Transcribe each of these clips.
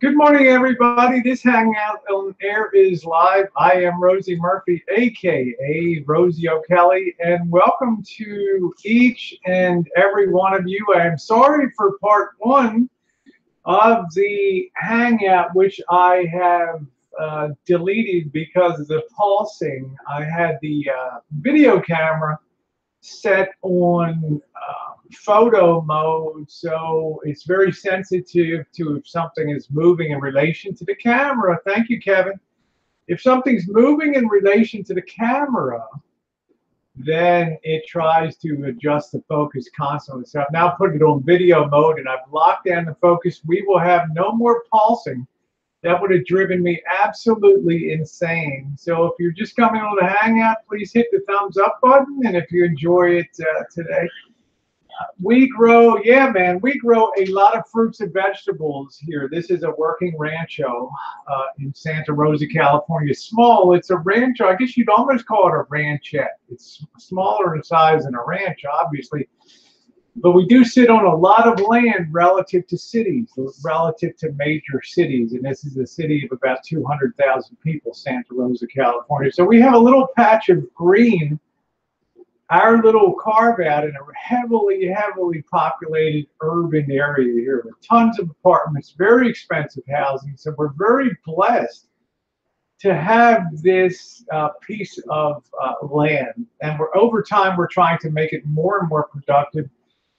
Good morning, everybody. This Hangout on Air is live. I am Rosie Murphy, aka Rosie O'Kelly, and welcome to each and every one of you. I am sorry for part one of the Hangout, which I have uh, deleted because of the pulsing. I had the uh, video camera set on uh, photo mode, so it's very sensitive to if something is moving in relation to the camera. Thank you, Kevin. If something's moving in relation to the camera, then it tries to adjust the focus constantly. So I've now put it on video mode and I've locked down the focus. We will have no more pulsing. That would have driven me absolutely insane. So if you're just coming on the Hangout, please hit the thumbs up button. And if you enjoy it uh, today, we grow, yeah, man, we grow a lot of fruits and vegetables here. This is a working rancho uh, in Santa Rosa, California. Small, it's a rancho. I guess you'd almost call it a ranchette. It's smaller in size than a ranch, obviously. But we do sit on a lot of land relative to cities, relative to major cities. And this is a city of about 200,000 people, Santa Rosa, California. So we have a little patch of green our little carve out in a heavily, heavily populated urban area here with tons of apartments, very expensive housing. So we're very blessed to have this uh, piece of uh, land. And we're over time, we're trying to make it more and more productive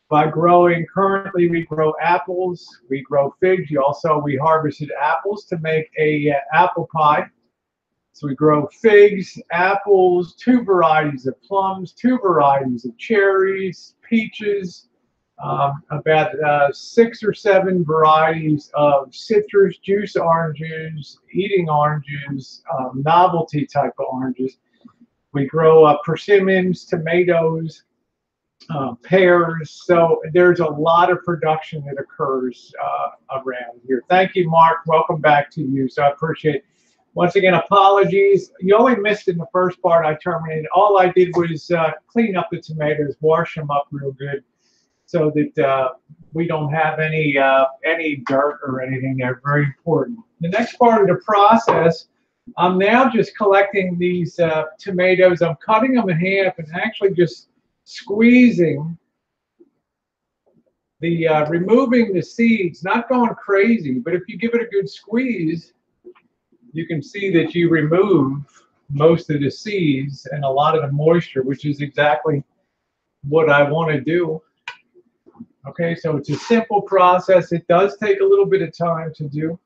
by growing. Currently, we grow apples, we grow figs. You also, we harvested apples to make a uh, apple pie. So we grow figs, apples, two varieties of plums, two varieties of cherries, peaches, um, about uh, six or seven varieties of citrus, juice oranges, eating oranges, um, novelty type of oranges. We grow uh, persimmons, tomatoes, uh, pears. So there's a lot of production that occurs uh, around here. Thank you, Mark. Welcome back to you. So I appreciate. Once again, apologies. You only missed in the first part I terminated. All I did was uh, clean up the tomatoes, wash them up real good so that uh, we don't have any uh, any dirt or anything there. Very important. The next part of the process, I'm now just collecting these uh, tomatoes. I'm cutting them in half and actually just squeezing the uh, removing the seeds, not going crazy, but if you give it a good squeeze, you can see that you remove most of the seeds and a lot of the moisture, which is exactly what I want to do. Okay, so it's a simple process. It does take a little bit of time to do,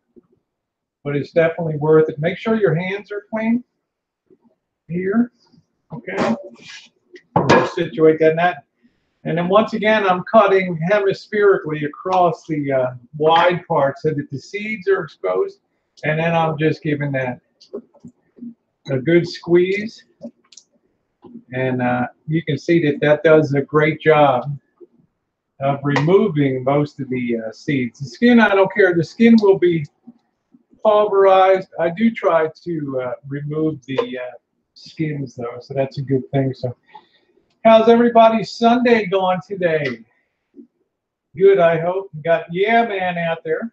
but it's definitely worth it. Make sure your hands are clean here. Okay, we'll situate that. That. and then once again, I'm cutting hemispherically across the uh, wide part so that the seeds are exposed and then I'm just giving that a good squeeze. And uh, you can see that that does a great job of removing most of the uh, seeds. The skin, I don't care. The skin will be pulverized. I do try to uh, remove the uh, skins though, so that's a good thing. So how's everybody's Sunday going today? Good, I hope. Got Yeah Man out there.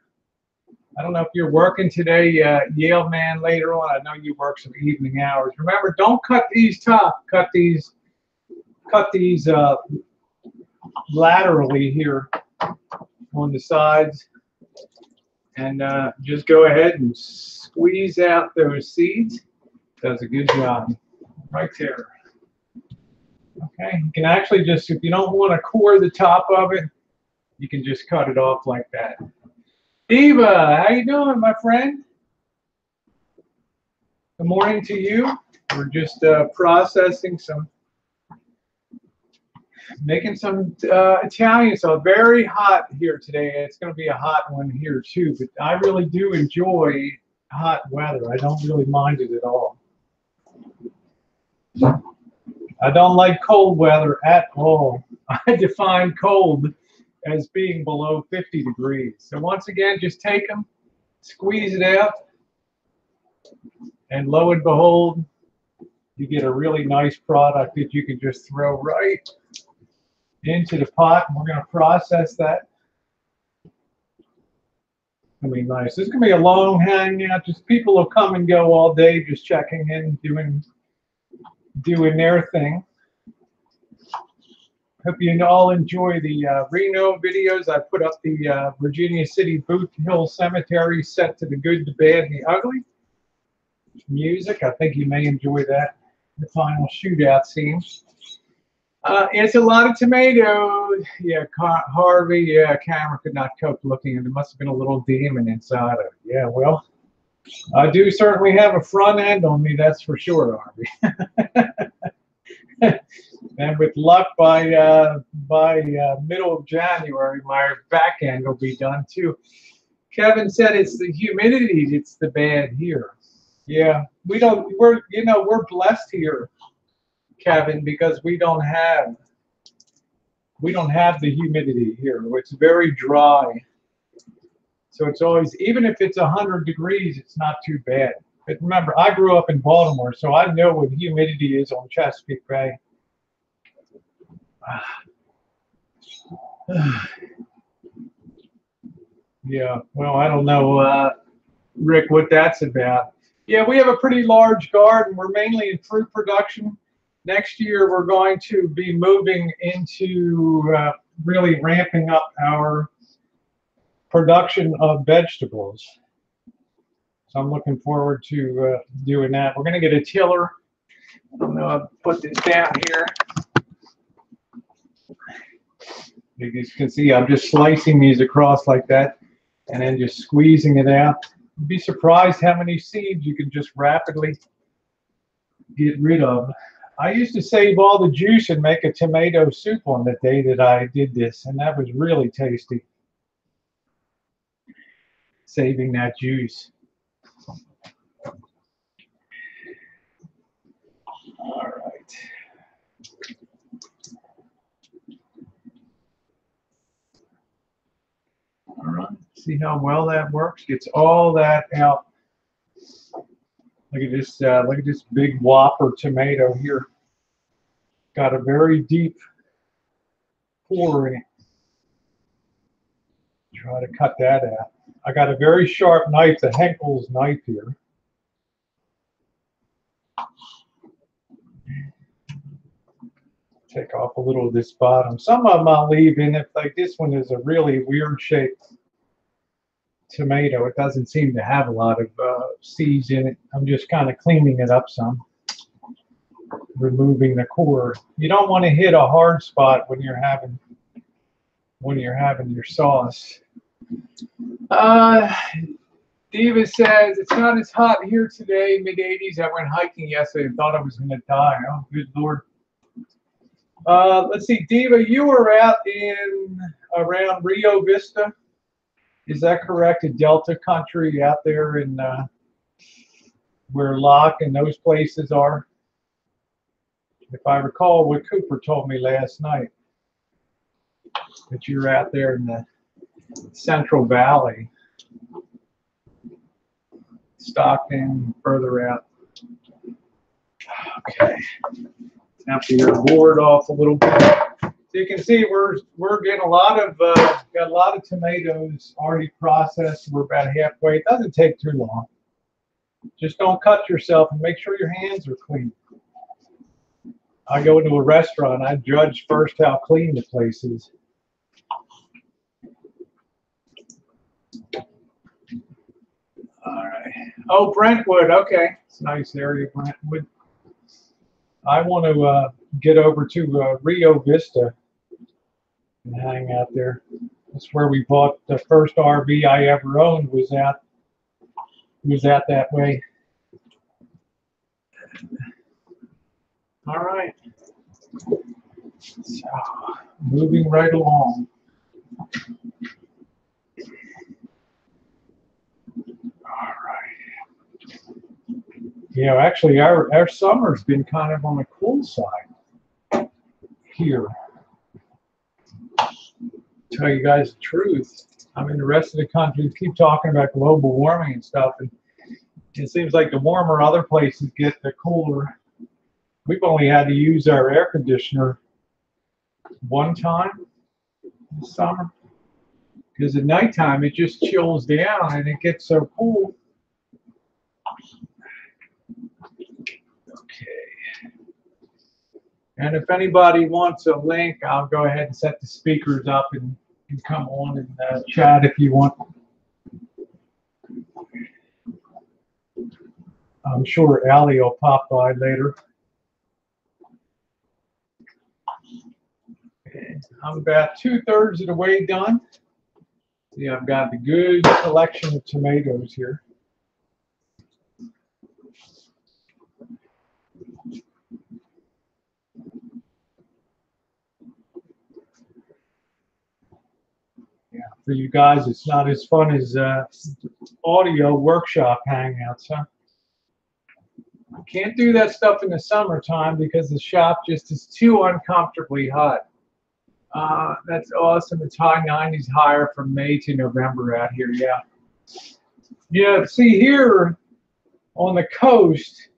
I don't know if you're working today, uh, Yale man, later on. I know you work some evening hours. Remember, don't cut these top. Cut these, cut these uh, laterally here on the sides, and uh, just go ahead and squeeze out those seeds. Does a good job, right there. Okay, you can actually just, if you don't want to core the top of it, you can just cut it off like that. Eva, how you doing, my friend? Good morning to you. We're just uh, processing some, making some uh, Italian. So very hot here today. It's going to be a hot one here too. But I really do enjoy hot weather. I don't really mind it at all. I don't like cold weather at all. I define cold as being below 50 degrees. So once again, just take them, squeeze it out, and lo and behold, you get a really nice product that you can just throw right into the pot. And we're going to process that. gonna be nice. It's gonna be a long hangout. Just people will come and go all day, just checking in, doing doing their thing. Hope you all enjoy the uh, Reno videos. I put up the uh, Virginia City Boot Hill Cemetery set to the good, the bad, and the ugly music. I think you may enjoy that. The final shootout scene. Uh, it's a lot of tomatoes. Yeah, Car- Harvey. Yeah, camera could not cope looking, there must have been a little demon inside of it. Yeah, well, I do certainly have a front end on me. That's for sure, Harvey. and with luck, by uh, by uh, middle of January, my back end will be done too. Kevin said it's the humidity that's the bad here. Yeah, we don't. We're you know we're blessed here Kevin, because we don't have we don't have the humidity here. It's very dry. So it's always even if it's 100 degrees, it's not too bad. But remember, I grew up in Baltimore, so I know what humidity is on Chesapeake Bay. yeah, well, I don't know, uh, Rick, what that's about. Yeah, we have a pretty large garden. We're mainly in fruit production next year we're going to be moving into uh, really ramping up our production of vegetables. So I'm looking forward to uh, doing that. We're going to get a tiller. I don't know, I'll put this down here. You can see I'm just slicing these across like that and then just squeezing it out. You'd be surprised how many seeds you can just rapidly get rid of. I used to save all the juice and make a tomato soup on the day that I did this, and that was really tasty. Saving that juice. All right. All right. See how well that works? Gets all that out Look at this, uh, look at this big whopper tomato here. Got a very deep pore in it. Try to cut that out. I got a very sharp knife, the Henckels knife here. Take off a little of this bottom. Some of them I'll leave in it. Like this one is a really weird shaped tomato. It doesn't seem to have a lot of uh, seeds in it. I'm just kind of cleaning it up some, removing the core. You don't want to hit a hard spot when you're having when you're having your sauce. Uh, Diva says it's not as hot here today, mid 80s. I went hiking yesterday and thought I was going to die. Oh, good lord. Uh, let's see, Diva, you were out in around Rio Vista. Is that correct? In Delta country out there in uh, where Locke and those places are? If I recall what Cooper told me last night, that you're out there in the Central Valley, Stockton, further out. Okay. To your board off a little bit. So you can see we're we're getting a lot of uh, got a lot of tomatoes already processed. We're about halfway. It doesn't take too long. Just don't cut yourself and make sure your hands are clean. I go into a restaurant. I judge first how clean the place is. All right. Oh, Brentwood. Okay, it's a nice area, Brentwood. I want to uh, get over to uh, Rio Vista and hang out there. That's where we bought the first RV I ever owned was at was out that way. All right. So moving right along. All right. You know, actually, our, our summer's been kind of on the cool side here tell you guys the truth. I mean, the rest of the country keep talking about global warming and stuff, and it seems like the warmer other places get, the cooler. We've only had to use our air conditioner one time this summer because at nighttime it just chills down and it gets so cool. Okay. And if anybody wants a link, I'll go ahead and set the speakers up and, and come on and uh, chat if you want. I'm sure Allie will pop by later. I'm about two thirds of the way done. See, I've got the good collection of tomatoes here. Yeah, for you guys, it's not as fun as uh, audio workshop hangouts, huh? I can't do that stuff in the summertime because the shop just is too uncomfortably hot. Uh, that's awesome. It's high 90s higher from May to November out here. Yeah. Yeah. See here on the coast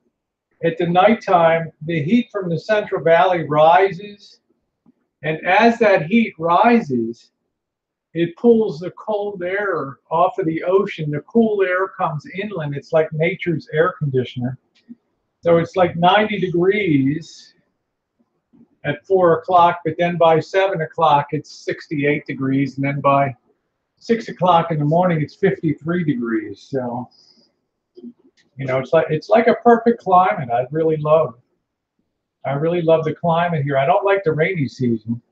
at the nighttime, the heat from the Central Valley rises. And as that heat rises, it pulls the cold air off of the ocean. The cool air comes inland. It's like nature's air conditioner. So it's like 90 degrees at four o'clock, but then by seven o'clock it's 68 degrees, and then by six o'clock in the morning it's 53 degrees. So you know, it's like it's like a perfect climate. I really love. I really love the climate here. I don't like the rainy season.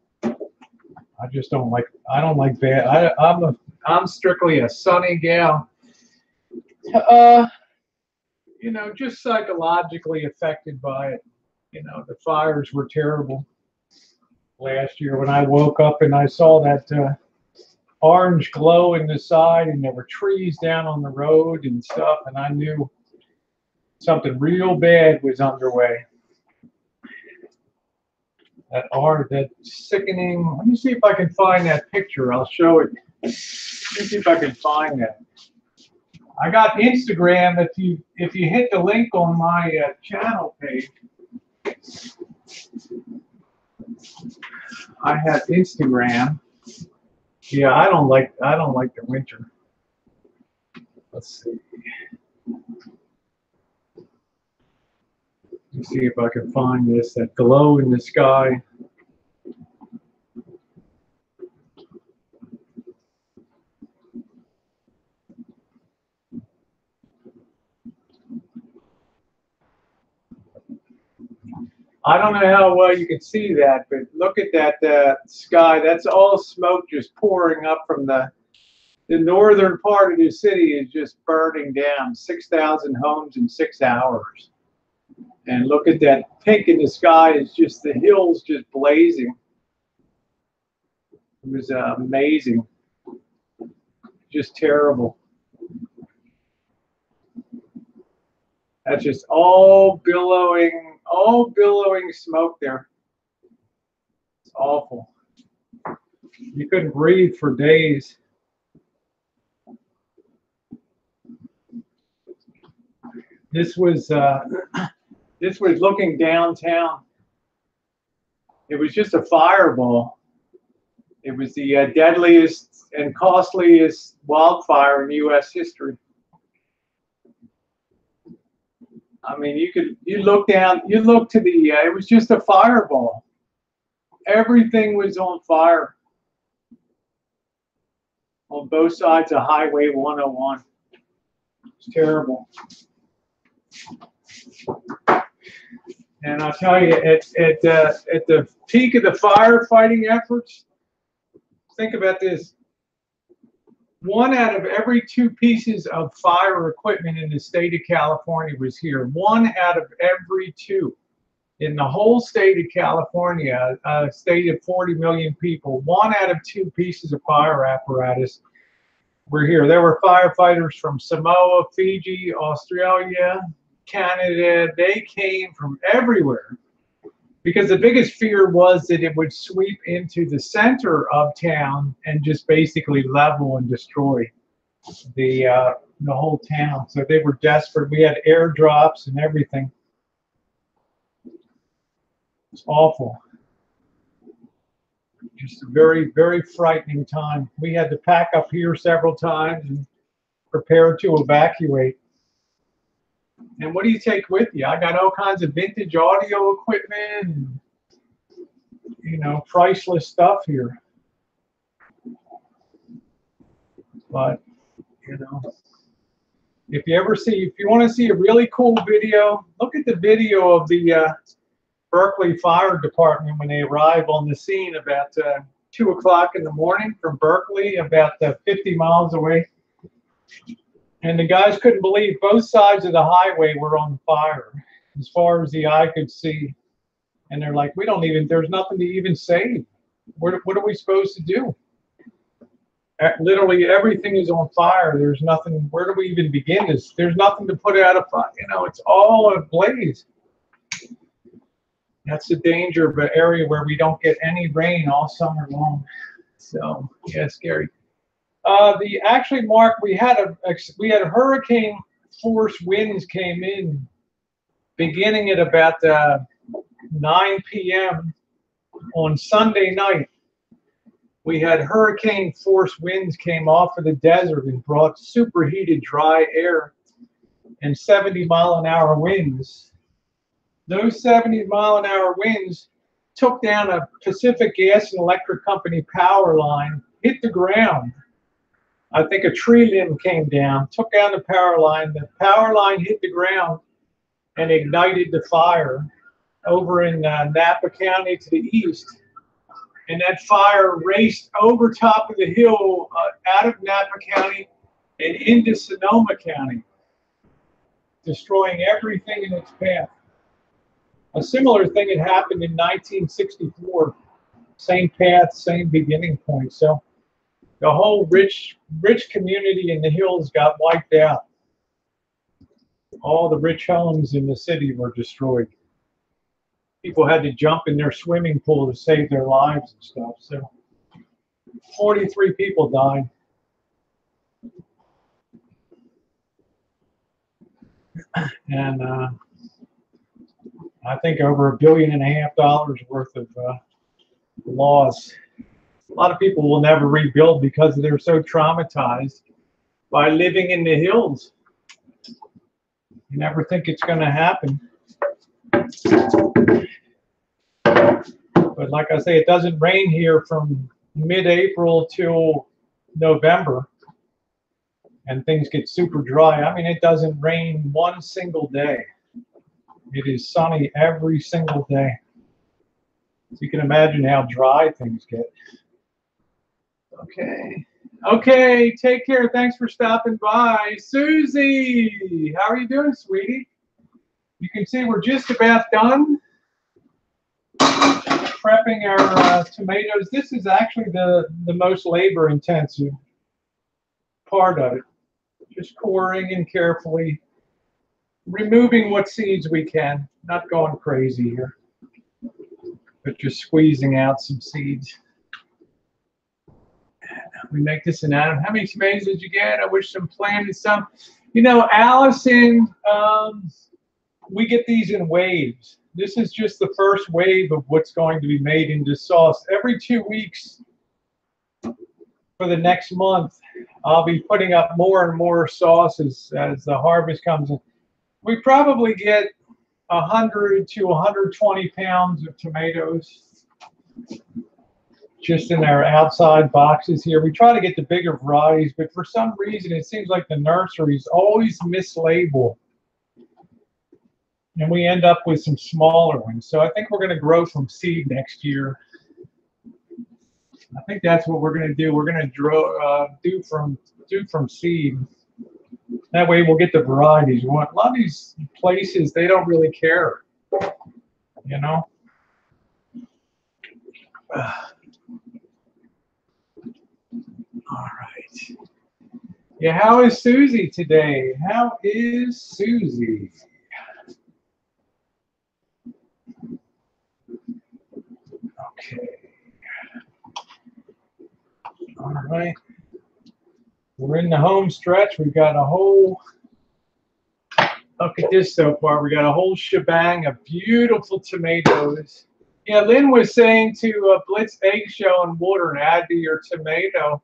I just don't like. I don't like bad. I, I'm a. I'm strictly a sunny gal. Uh, you know, just psychologically affected by it. You know, the fires were terrible last year when I woke up and I saw that uh, orange glow in the side, and there were trees down on the road and stuff, and I knew something real bad was underway. That are that sickening. Let me see if I can find that picture. I'll show it. Let me see if I can find that. I got Instagram. If you if you hit the link on my uh, channel page, I have Instagram. Yeah, I don't like I don't like the winter. Let's see. Me see if I can find this. That glow in the sky. I don't know how well you can see that, but look at that uh, sky. That's all smoke just pouring up from the the northern part of the city is just burning down 6,000 homes in six hours. And look at that pink in the sky. It's just the hills just blazing. It was uh, amazing. Just terrible. That's just all billowing, all billowing smoke there. It's awful. You couldn't breathe for days. This was uh, this was looking downtown. It was just a fireball. It was the uh, deadliest and costliest wildfire in U.S. history. I mean, you could you look down, you look to the. Uh, it was just a fireball. Everything was on fire on both sides of Highway 101. It's terrible. And I'll tell you, at at uh, at the peak of the firefighting efforts, think about this one out of every two pieces of fire equipment in the state of California was here. One out of every two. In the whole state of California, a state of 40 million people, one out of two pieces of fire apparatus were here. There were firefighters from Samoa, Fiji, Australia, Canada. They came from everywhere because the biggest fear was that it would sweep into the center of town and just basically level and destroy the uh, the whole town. So they were desperate. We had airdrops and everything. It's awful. just a very, very frightening time. We had to pack up here several times and prepare to evacuate. And what do you take with you? I got all kinds of vintage audio equipment, you know, priceless stuff here. But, you know, if you ever see, if you want to see a really cool video, look at the video of the uh, Berkeley Fire Department when they arrive on the scene about uh, 2 o'clock in the morning from Berkeley, about uh, 50 miles away. And the guys couldn't believe both sides of the highway were on fire as far as the eye could see. And they're like, we don't even, there's nothing to even save. What, what are we supposed to do? Literally everything is on fire. There's nothing, where do we even begin this? There's nothing to put out of fire. You know, it's all ablaze. That's the danger of an area where we don't get any rain all summer long. So, yeah, scary. Uh, the actually, Mark, we had a we had hurricane force winds came in beginning at about uh, 9 p.m. on Sunday night. We had hurricane force winds came off of the desert and brought superheated dry air and 70 mile an hour winds. Those 70 mile an hour winds took down a Pacific Gas and Electric Company power line, hit the ground I think a tree limb came down, took down the power line. The power line hit the ground and ignited the fire over in uh, Napa County to the east. And that fire raced over top of the hill uh, out of Napa County and into Sonoma County, destroying everything in its path. A similar thing had happened in 1964. Same path, same beginning point. So the whole rich rich community in the hills got wiped out. All the rich homes in the city were destroyed. People had to jump in their swimming pool to save their lives and stuff. So 43 people died. And uh, I think over a billion and a half dollars worth of uh, loss a lot of people will never rebuild because they're so traumatized by living in the hills. You never think it's going to happen. But like I say, it doesn't rain here from mid-April till November. And things get super dry. I mean, it doesn't rain one single day. It is sunny every single day. So you can imagine how dry things get. Okay. Okay, take care. Thanks for stopping by. Susie, how are you doing, sweetie? You can see we're just about done prepping our uh, tomatoes. This is actually the, the most labor intensive part of it. Just coring and carefully removing what seeds we can. Not going crazy here, but just squeezing out some seeds we make this an Adam. How many tomatoes did you get? I wish some planted some. You know, Allison, um, we get these in waves. This is just the first wave of what's going to be made into sauce. Every two weeks for the next month, I'll be putting up more and more sauces as the harvest comes in. We probably get 100 to 120 pounds of tomatoes just in our outside boxes here. We try to get the bigger varieties, but for some reason it seems like the nurseries always mislabel. And we end up with some smaller ones. So I think we're going to grow from seed next year. I think that's what we're going to do. We're going to grow, uh, do from do from seed. That way we'll get the varieties we want. A lot of these places they don't really care, you know. All right. Yeah, how is Susie today? How is Susie? Okay. All right. We're in the home stretch. We've got a whole, look at this so far. We got a whole shebang of beautiful tomatoes Yeah, Lynn was saying to uh, blitz eggshell and water and add to your tomato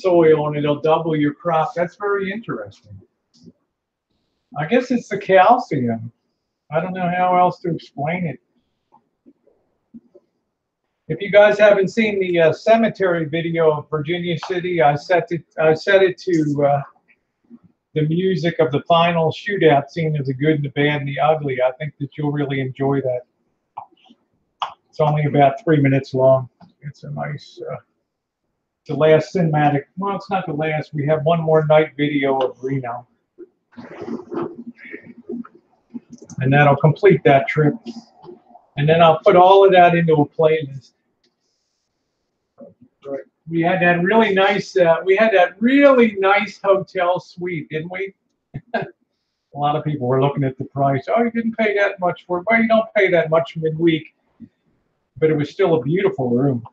soil and it'll double your crop. That's very interesting. I guess it's the calcium. I don't know how else to explain it. If you guys haven't seen the uh, cemetery video of Virginia City, I set it I set it to uh, the music of the final shootout scene of the good and the bad and the ugly. I think that you'll really enjoy that. It's only about three minutes long. It's a nice, uh, the last cinematic. Well, it's not the last. We have one more night video of Reno, and that'll complete that trip. And then I'll put all of that into a playlist. We had that really nice. Uh, we had that really nice hotel suite, didn't we? a lot of people were looking at the price. Oh, you didn't pay that much for it. Well, you don't pay that much midweek, but it was still a beautiful room.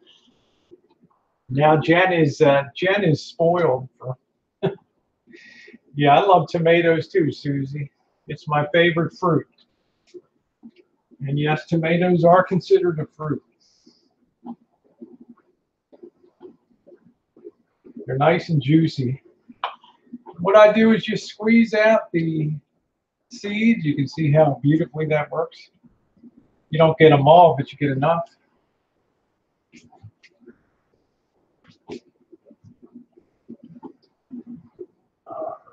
Now Jen is uh, Jen is spoiled. yeah, I love tomatoes too, Susie. It's my favorite fruit. And yes, tomatoes are considered a fruit. They're nice and juicy. What I do is just squeeze out the seeds. You can see how beautifully that works. You don't get them all, but you get enough.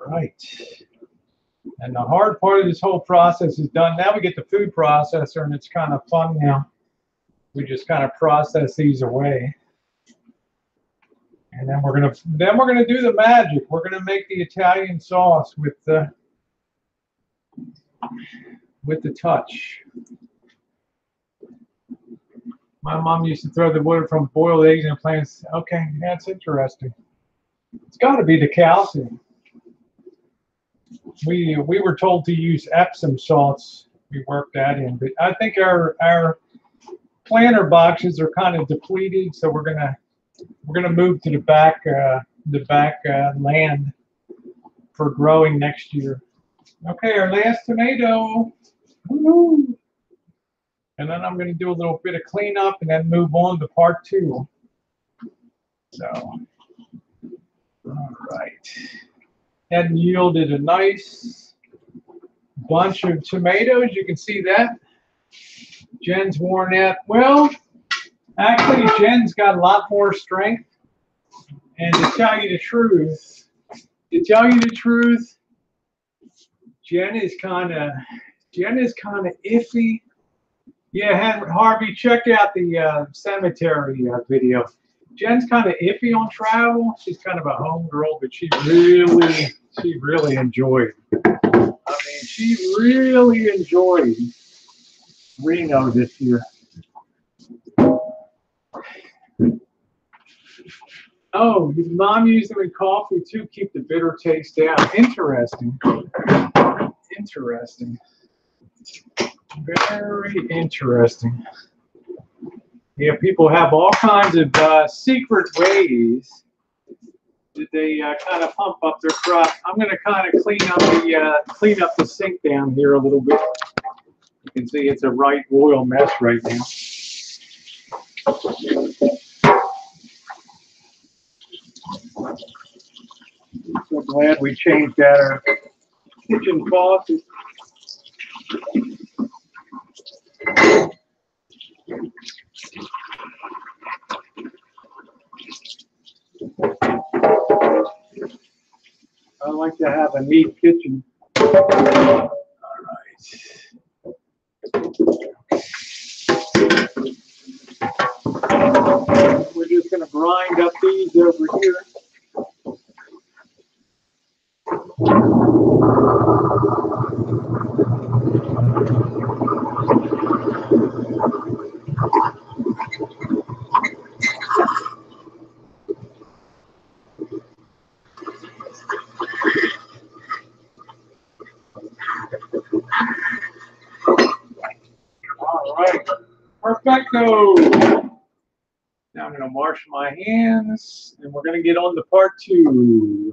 All right. And the hard part of this whole process is done. Now we get the food processor and it's kind of fun now. We just kind of process these away. And then we're gonna then we're gonna do the magic. We're gonna make the Italian sauce with the with the touch. My mom used to throw the water from boiled eggs and plants. Okay, that's interesting. It's got to be the calcium. We we were told to use Epsom salts. We worked that in, but I think our our planter boxes are kind of depleted, so we're gonna we're going to move to the back uh, the back uh, land for growing next year. Okay, our last tomato. And then I'm going to do a little bit of cleanup and then move on to part two. So, all right. And yielded a nice bunch of tomatoes. You can see that. Jen's worn out. Well, Actually, Jen's got a lot more strength. And to tell you the truth, to tell you the truth, Jen is kind of Jen is kind of iffy. Yeah, Harvey, check out the uh, cemetery uh, video. Jen's kind of iffy on travel. She's kind of a home girl, but she really, she really enjoyed. I mean, she really enjoyed Reno this year. Oh, mom used them in coffee to keep the bitter taste down. Interesting. Interesting. Very interesting. Yeah, people have all kinds of uh, secret ways that they uh, kind of pump up their crop. I'm going to kind of clean up the uh, clean up the sink down here a little bit. You can see it's a right royal mess right now. So glad we changed that our kitchen faucet. I like to have a neat kitchen. All right. We're just going to grind up these over here. All right, perfecto. Now I'm going to wash my hands and we're going to get on to part two.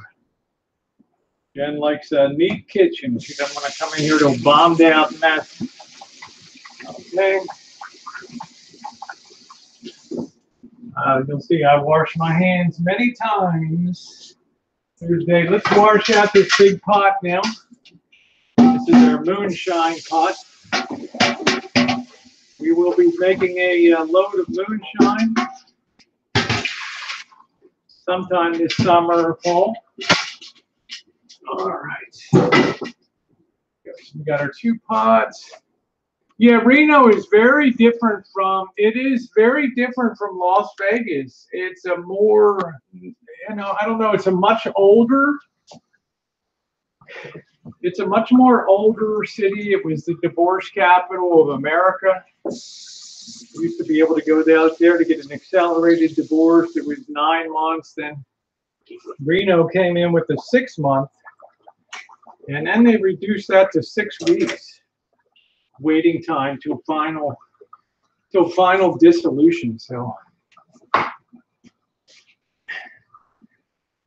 Jen likes a neat kitchen. She doesn't want to come in here to a bombed out mess. Okay. Uh, you'll see I wash my hands many times through the day. Let's wash out this big pot now. Moonshine pot. We will be making a uh, load of moonshine sometime this summer or fall. All right. We got our two pots. Yeah, Reno is very different from, it is very different from Las Vegas. It's a more, you know, I don't know, it's a much older, it's a much more older city. It was the divorce capital of America. We used to be able to go down there to get an accelerated divorce. It was nine months. Then Reno came in with a six month, and then they reduced that to six weeks waiting time to final to final dissolution. So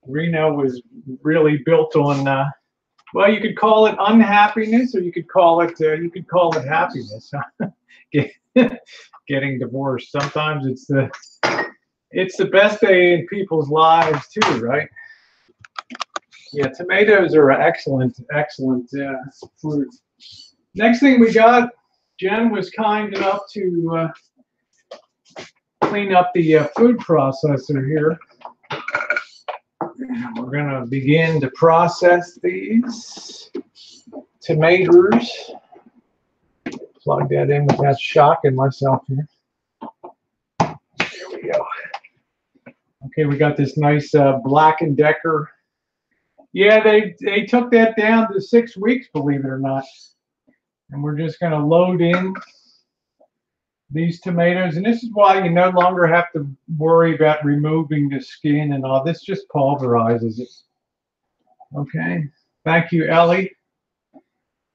Reno was really built on uh, well, you could call it unhappiness, or you could call it uh, you could call it happiness. Getting divorced. Sometimes it's the it's the best day in people's lives too, right? Yeah, tomatoes are excellent, excellent uh, fruit. Next thing we got, Jen was kind enough to uh, clean up the uh, food processor here. And we're going to begin to process these tomatoes. Plug that in without shocking myself here. There we go. Okay, we got this nice uh, Black & Decker. Yeah, they, they took that down to six weeks, believe it or not. And we're just going to load in these tomatoes. And this is why you no longer have to worry about removing the skin and all. This just pulverizes it. Okay. Thank you, Ellie.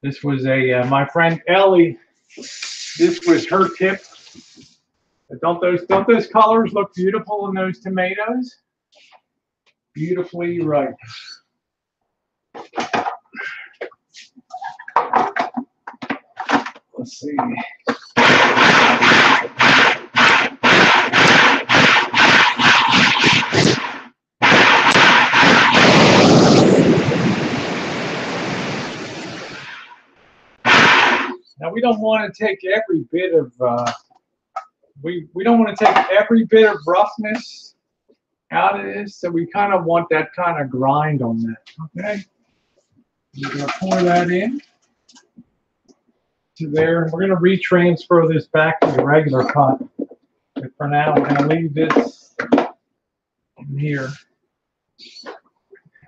This was a, uh, my friend Ellie, this was her tip. Don't those, don't those colors look beautiful in those tomatoes? Beautifully ripe. Let's see. Now we don't want to take every bit of uh, we we don't want to take every bit of roughness out of this, so we kind of want that kind of grind on that. Okay, we're gonna pour that in to there. We're gonna retransfer this back to the regular pot. But for now, we're gonna leave this in here.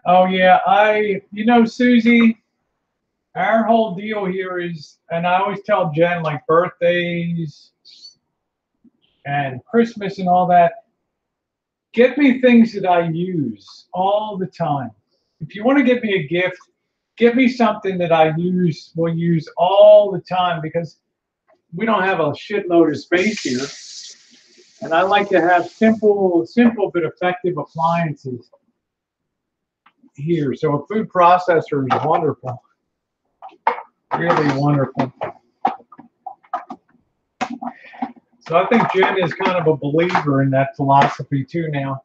Oh yeah, I you know Susie our whole deal here is, and I always tell Jen, like birthdays and Christmas and all that, get me things that I use all the time. If you want to give me a gift, give me something that I use, will use all the time because we don't have a shitload of space here. And I like to have simple, simple but effective appliances here. So a food processor is wonderful. Really wonderful. So I think Jen is kind of a believer in that philosophy too now.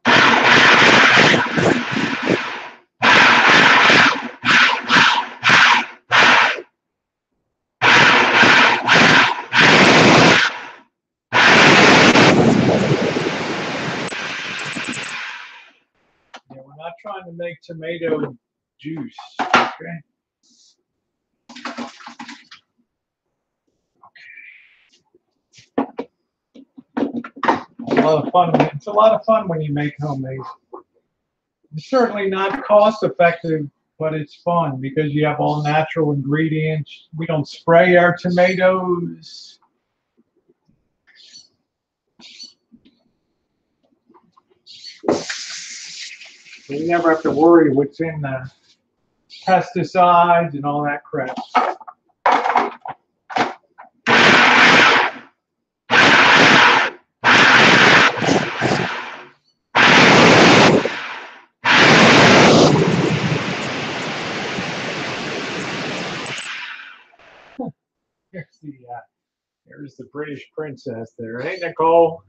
Yeah, we're not trying to make tomato juice, okay? Lot of fun. It's a lot of fun when you make homemade. It's certainly not cost effective, but it's fun because you have all natural ingredients. We don't spray our tomatoes. you never have to worry what's in the pesticides and all that crap. There's the British princess there. Hey, Nicole.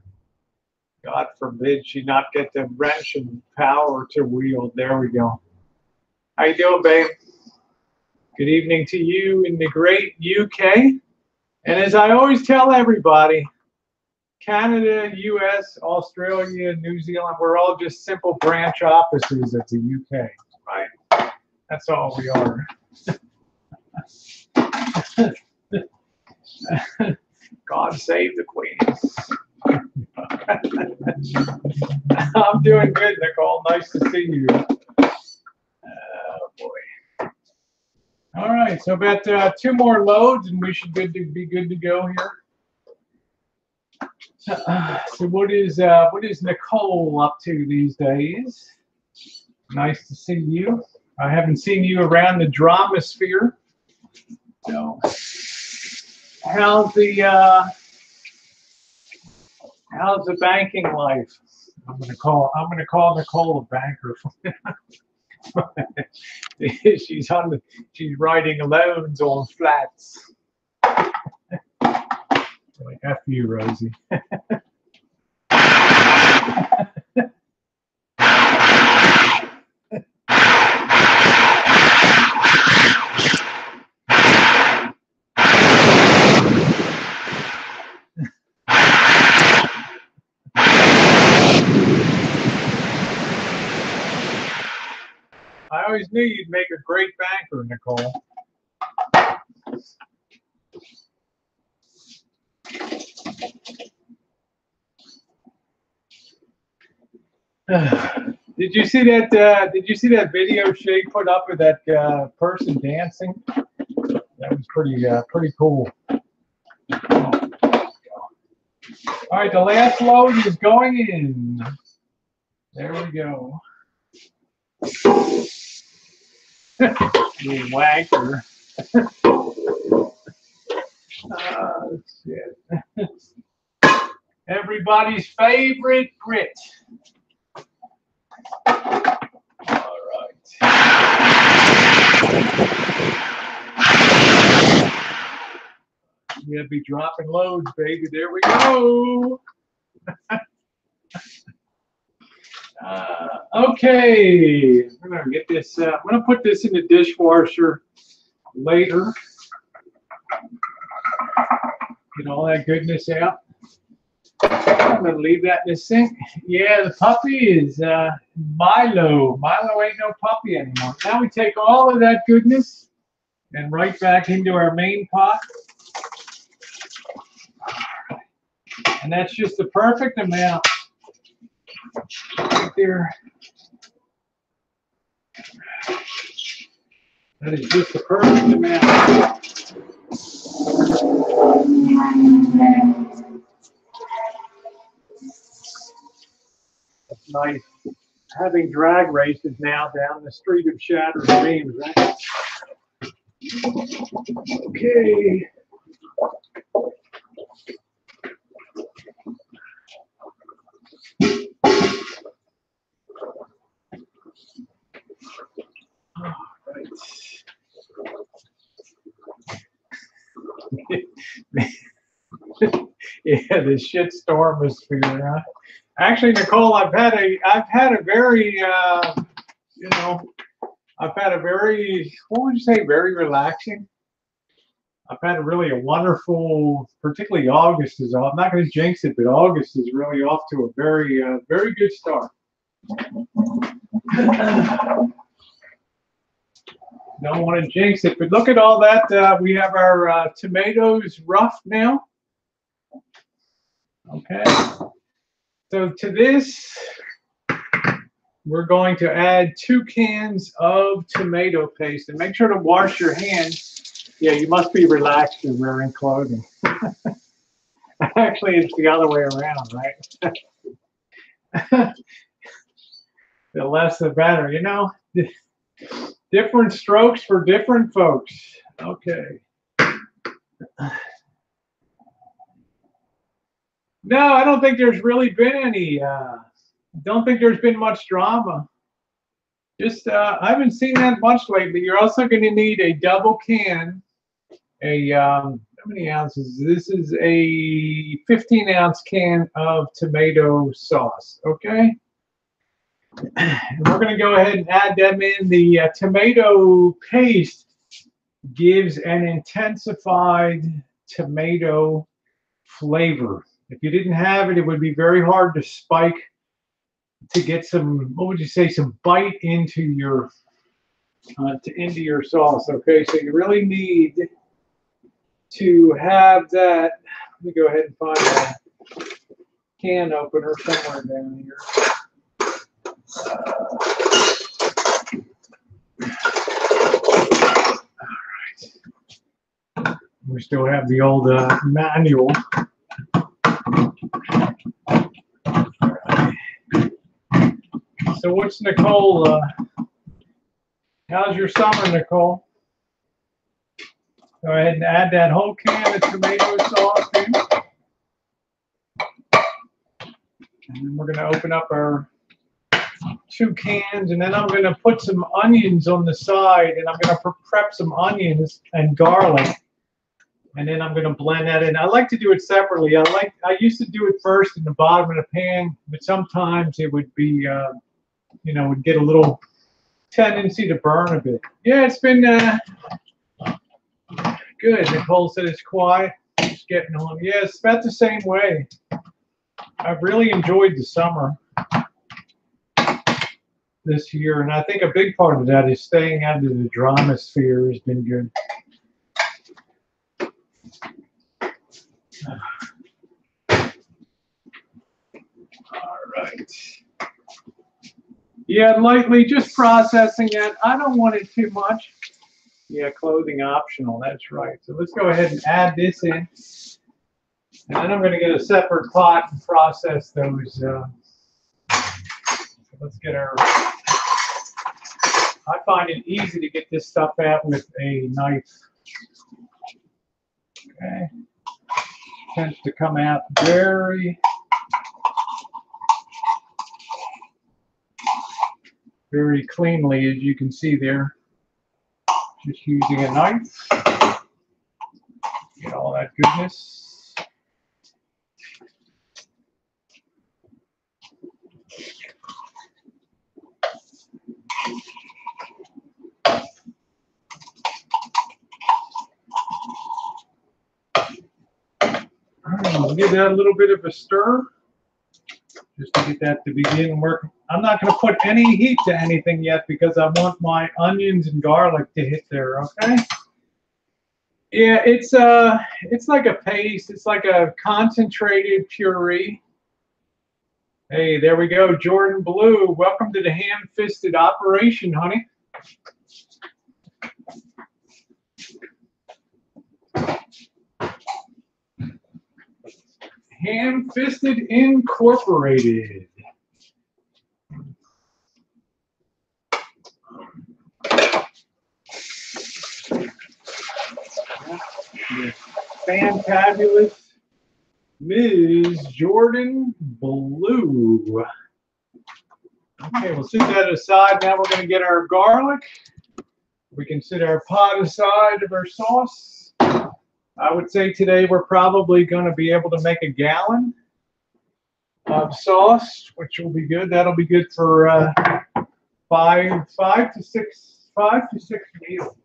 God forbid she not get the and power to wield. There we go. How you doing, babe? Good evening to you in the great UK. And as I always tell everybody, Canada, US, Australia, New Zealand, we're all just simple branch offices of the UK, right? That's all we are. God save the Queen. I'm doing good, Nicole. Nice to see you. Oh boy. All right, so about uh, two more loads, and we should good to be good to go here. Uh, so what is uh, what is Nicole up to these days? Nice to see you. I haven't seen you around the drama sphere. So, how's the uh, how's the banking life? I'm gonna call I'm gonna call Nicole a banker. she's on the, she's writing loans on flats. like F you, Rosie. always knew you'd make a great banker, Nicole. did you see that? Uh, did you see that video Shay put up of that uh, person dancing? That was pretty uh, pretty cool. All right, the last load is going in. There we go. Wanker. oh, shit. Everybody's favorite grit. All right. We'll be dropping loads, baby. There we go. Uh, okay, I'm gonna get this. Uh, I'm gonna put this in the dishwasher later. Get all that goodness out. I'm gonna leave that in the sink. Yeah, the puppy is uh, Milo. Milo ain't no puppy anymore. Now we take all of that goodness and right back into our main pot. And that's just the perfect amount there. That is just the perfect amount. That's nice. Having drag races now down the street of Shattered Dreams, right? Okay. yeah, the shit storm is Huh? Actually, Nicole, I've had a I've had a very uh, you know I've had a very what would you say very relaxing. I've had a really a wonderful, particularly August is. I'm not going to jinx it, but August is really off to a very uh, very good start. Don't want to jinx it, but look at all that. Uh, we have our uh, tomatoes rough now. Okay. So to this, we're going to add two cans of tomato paste. And make sure to wash your hands. Yeah, you must be relaxed and wearing clothing. Actually, it's the other way around, right? the less the better. You know, different strokes for different folks. Okay. No, I don't think there's really been any. Uh, don't think there's been much drama. Just uh, I haven't seen that much lately. You're also going to need a double can, a um, how many ounces? This is a 15 ounce can of tomato sauce, okay? And we're gonna go ahead and add them in. The uh, tomato paste gives an intensified tomato flavor. If you didn't have it, it would be very hard to spike to get some, what would you say, some bite into your uh, to, into your sauce. Okay, so you really need to have that. Let me go ahead and find a can opener somewhere down here. Uh, all right. We still have the old uh, manual. So what's Nicole? Uh, how's your summer, Nicole? Go ahead and add that whole can of tomato sauce in. And then we're going to open up our two cans, and then I'm going to put some onions on the side, and I'm going to prep some onions and garlic, and then I'm going to blend that in. I like to do it separately. I like I used to do it first in the bottom of the pan, but sometimes it would be, uh, you know, would get a little tendency to burn a bit. Yeah, it's been uh, good. Nicole said it's quiet. Just getting on. Yeah, it's about the same way. I've really enjoyed the summer this year, and I think a big part of that is staying out of the drama sphere has been good. All right. Yeah, lightly, just processing it. I don't want it too much. Yeah, clothing optional, that's right. So let's go ahead and add this in. And then I'm going to get a separate pot and process those. Uh, let's get our, I find it easy to get this stuff out with a knife. Okay. Tends to come out very very cleanly as you can see there. Just using a knife. Get all that goodness. Give that a little bit of a stir just to get that to begin working. I'm not going to put any heat to anything yet because I want my onions and garlic to hit there, okay? Yeah, it's uh it's like a paste. It's like a concentrated puree. Hey, there we go. Jordan Blue, welcome to the ham-fisted operation, honey. Ham Fisted Incorporated. Fantabulous Ms. Jordan Blue. Okay, we'll set that aside. Now we're going to get our garlic. We can set our pot aside of our sauce. I would say today we're probably going to be able to make a gallon of sauce, which will be good. That'll be good for uh, five, five to six, five to six meals.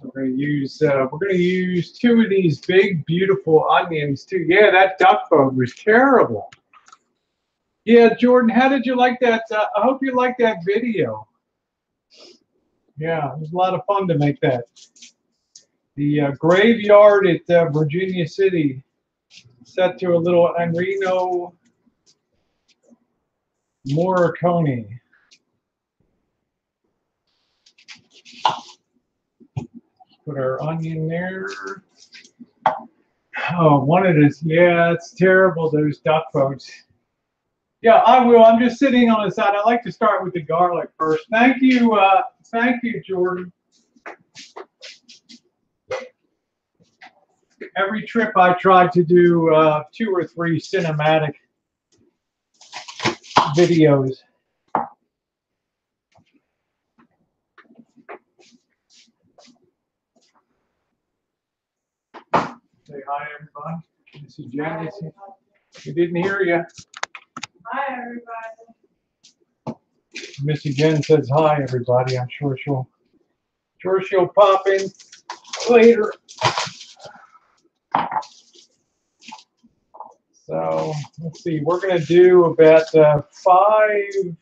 We're going to use uh, we're to use two of these big beautiful onions too. Yeah, that duck boat was terrible. Yeah, Jordan, how did you like that? Uh, I hope you liked that video. Yeah, it was a lot of fun to make that. The uh, graveyard at uh, Virginia City, set to a little Enrico put our onion there. Oh, one of those, yeah, it's terrible, those duck boats. Yeah, I will. I'm just sitting on the side. I like to start with the garlic first. Thank you, uh, thank you, Jordan. Every trip I tried to do uh, two or three cinematic videos. Say hi, everybody. This is Janice. We didn't hear you. Hi, everybody. Missy Jen says hi, everybody. I'm sure she'll, sure she'll pop in later. So let's see. We're gonna do about uh, five.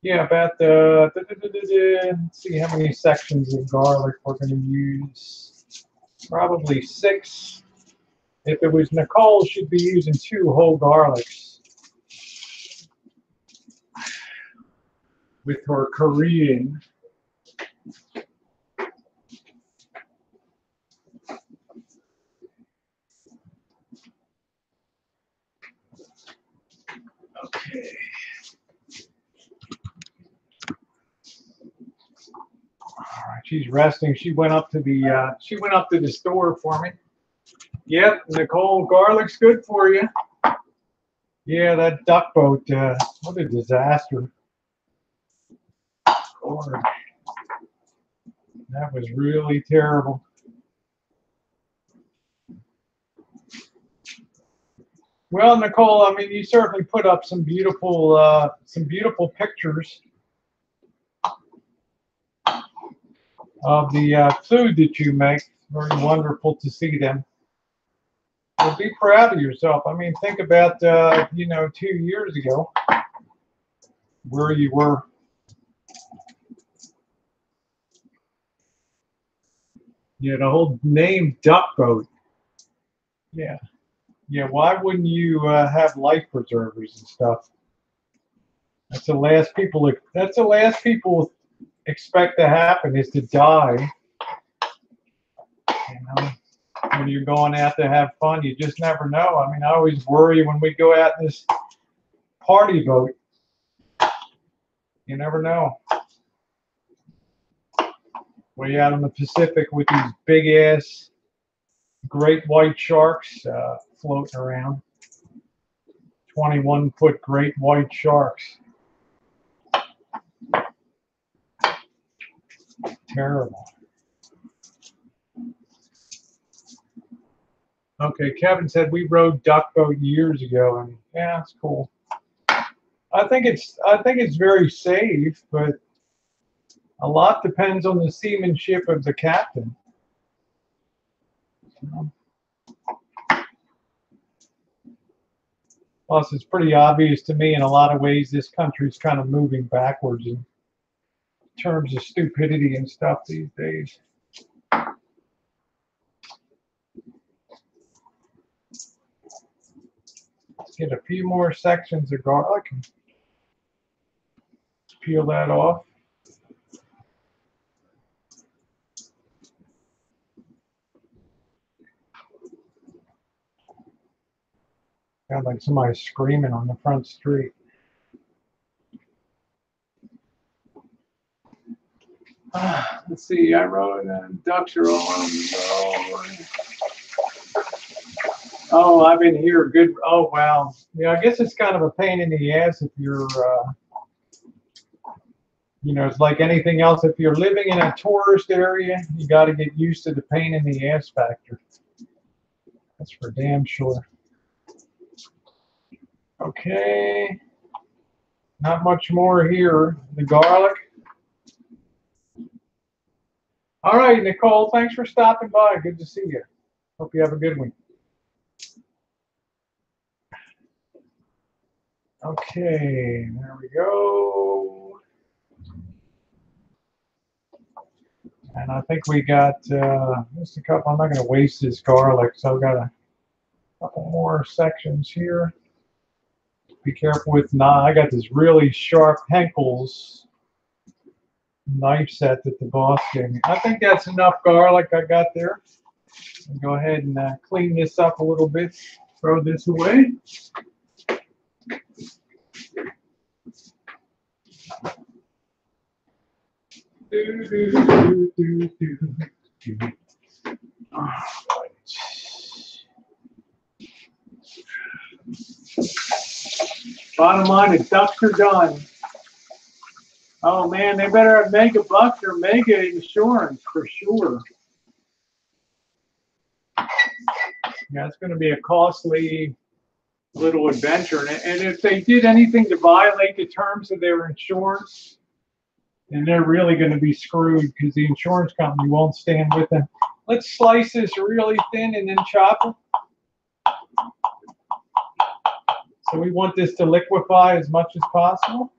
Yeah, about the. da. Let's see how many sections of garlic we're gonna use. Probably six. If it was Nicole, she'd be using two whole garlics. with her Korean. Okay. All right, she's resting. She went up to the uh, she went up to the store for me. Yep, Nicole, garlic's good for you. Yeah, that duck boat, uh, what a disaster. Lord. That was really terrible. Well, Nicole, I mean, you certainly put up some beautiful, uh, some beautiful pictures of the uh, food that you make. Very wonderful to see them. So be proud of yourself. I mean, think about, uh, you know, two years ago where you were. Yeah, the whole name duck boat. Yeah. Yeah, why wouldn't you uh, have life preservers and stuff? That's the last people that's the last people expect to happen is to die. You know, when you're going out to have fun, you just never know. I mean, I always worry when we go out in this party boat. You never know way out in the Pacific with these big ass great white sharks uh, floating around. 21 foot great white sharks. Terrible. Okay, Kevin said we rode duck boat years ago, and yeah, it's cool. I think it's I think it's very safe, but a lot depends on the seamanship of the captain. Plus, it's pretty obvious to me in a lot of ways this country's kind of moving backwards terms of stupidity and stuff these days. Let's get a few more sections of garlic peel that off. Sounds like somebody screaming on the front street. Ah, let's see, I wrote uh, all on Oh, I've been here good. Oh, wow. Yeah, I guess it's kind of a pain in the ass if you're, uh, you know, it's like anything else. If you're living in a tourist area, you got to get used to the pain in the ass factor. That's for damn sure. Okay. Not much more here. The garlic. All right, Nicole, thanks for stopping by. Good to see you. Hope you have a good one. Okay, there we go. And I think we got uh, just a couple. I'm not going to waste this garlic, so I've got a couple more sections here be careful with not. I got this really sharp Henckels knife set that the boss gave me. I think that's enough garlic I got there. I'll go ahead and uh, clean this up a little bit. Throw this away. Do, do, do. Bottom line, the ducks are done. Oh man, they better have mega bucks or mega insurance for sure. Yeah, it's going to be a costly little adventure. And, and if they did anything to violate the terms of their insurance, then they're really going to be screwed because the insurance company won't stand with them. Let's slice this really thin and then chop it. So we want this to liquefy as much as possible.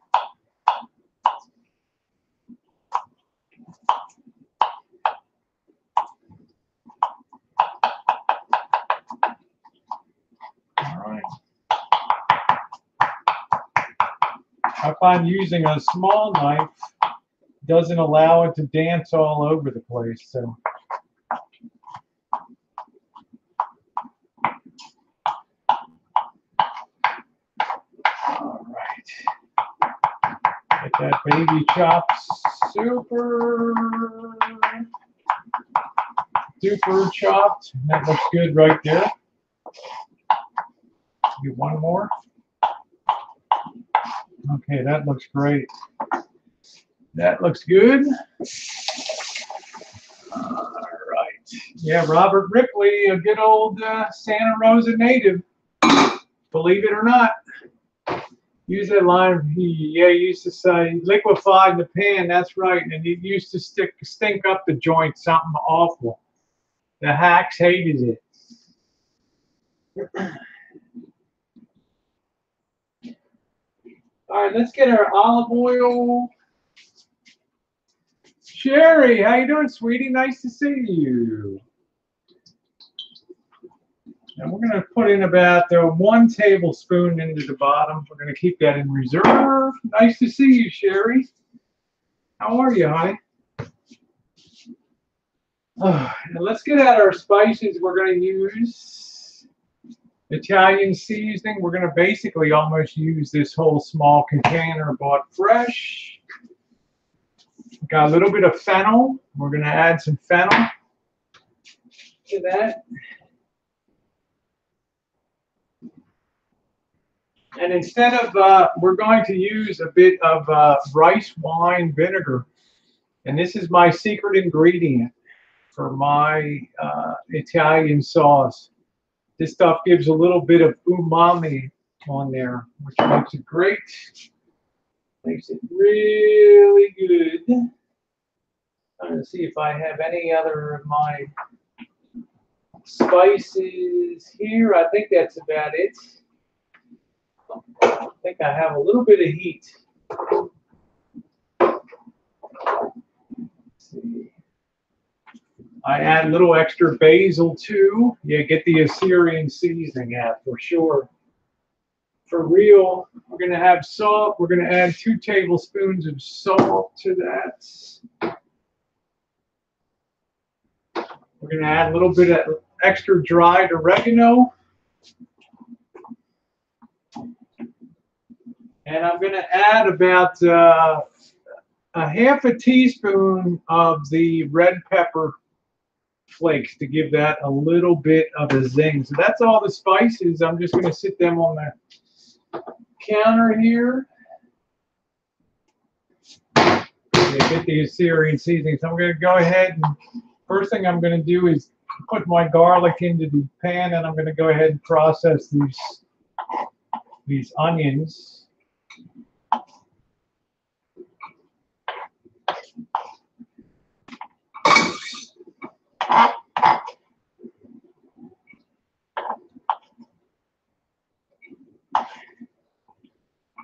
All right. I find using a small knife doesn't allow it to dance all over the place, so. All right. Get that baby chopped super, super chopped. That looks good right there. Get one more. Okay, that looks great. That looks good. All right. Yeah, Robert Ripley, a good old uh, Santa Rosa native. Believe it or not. Use that line. He, yeah, used to say liquefied in the pan. That's right. And it used to stick stink up the joint, something awful. The hacks hated it. All right, let's get our olive oil. Sherry, how you doing, sweetie? Nice to see you. And we're going to put in about uh, one tablespoon into the bottom. We're going to keep that in reserve. Nice to see you, Sherry. How are you, honey? Uh, now let's get out our spices we're going to use. Italian seasoning. We're going to basically almost use this whole small container bought fresh. Got a little bit of fennel. We're going to add some fennel to that. And instead of, uh, we're going to use a bit of uh, rice wine vinegar. And this is my secret ingredient for my uh, Italian sauce. This stuff gives a little bit of umami on there, which makes it great. Makes it really good. I'm going to see if I have any other of my spices here. I think that's about it. I think I have a little bit of heat. I add a little extra basil too. Yeah, get the Assyrian seasoning out for sure. For real, we're going to have salt. We're going to add two tablespoons of salt to that. We're going to add a little bit of extra dried oregano. And I'm going to add about uh, a half a teaspoon of the red pepper flakes to give that a little bit of a zing. So that's all the spices. I'm just going to sit them on the counter here. Get the Assyrian seasoning. So I'm going to go ahead and first thing I'm going to do is put my garlic into the pan and I'm going to go ahead and process these these onions.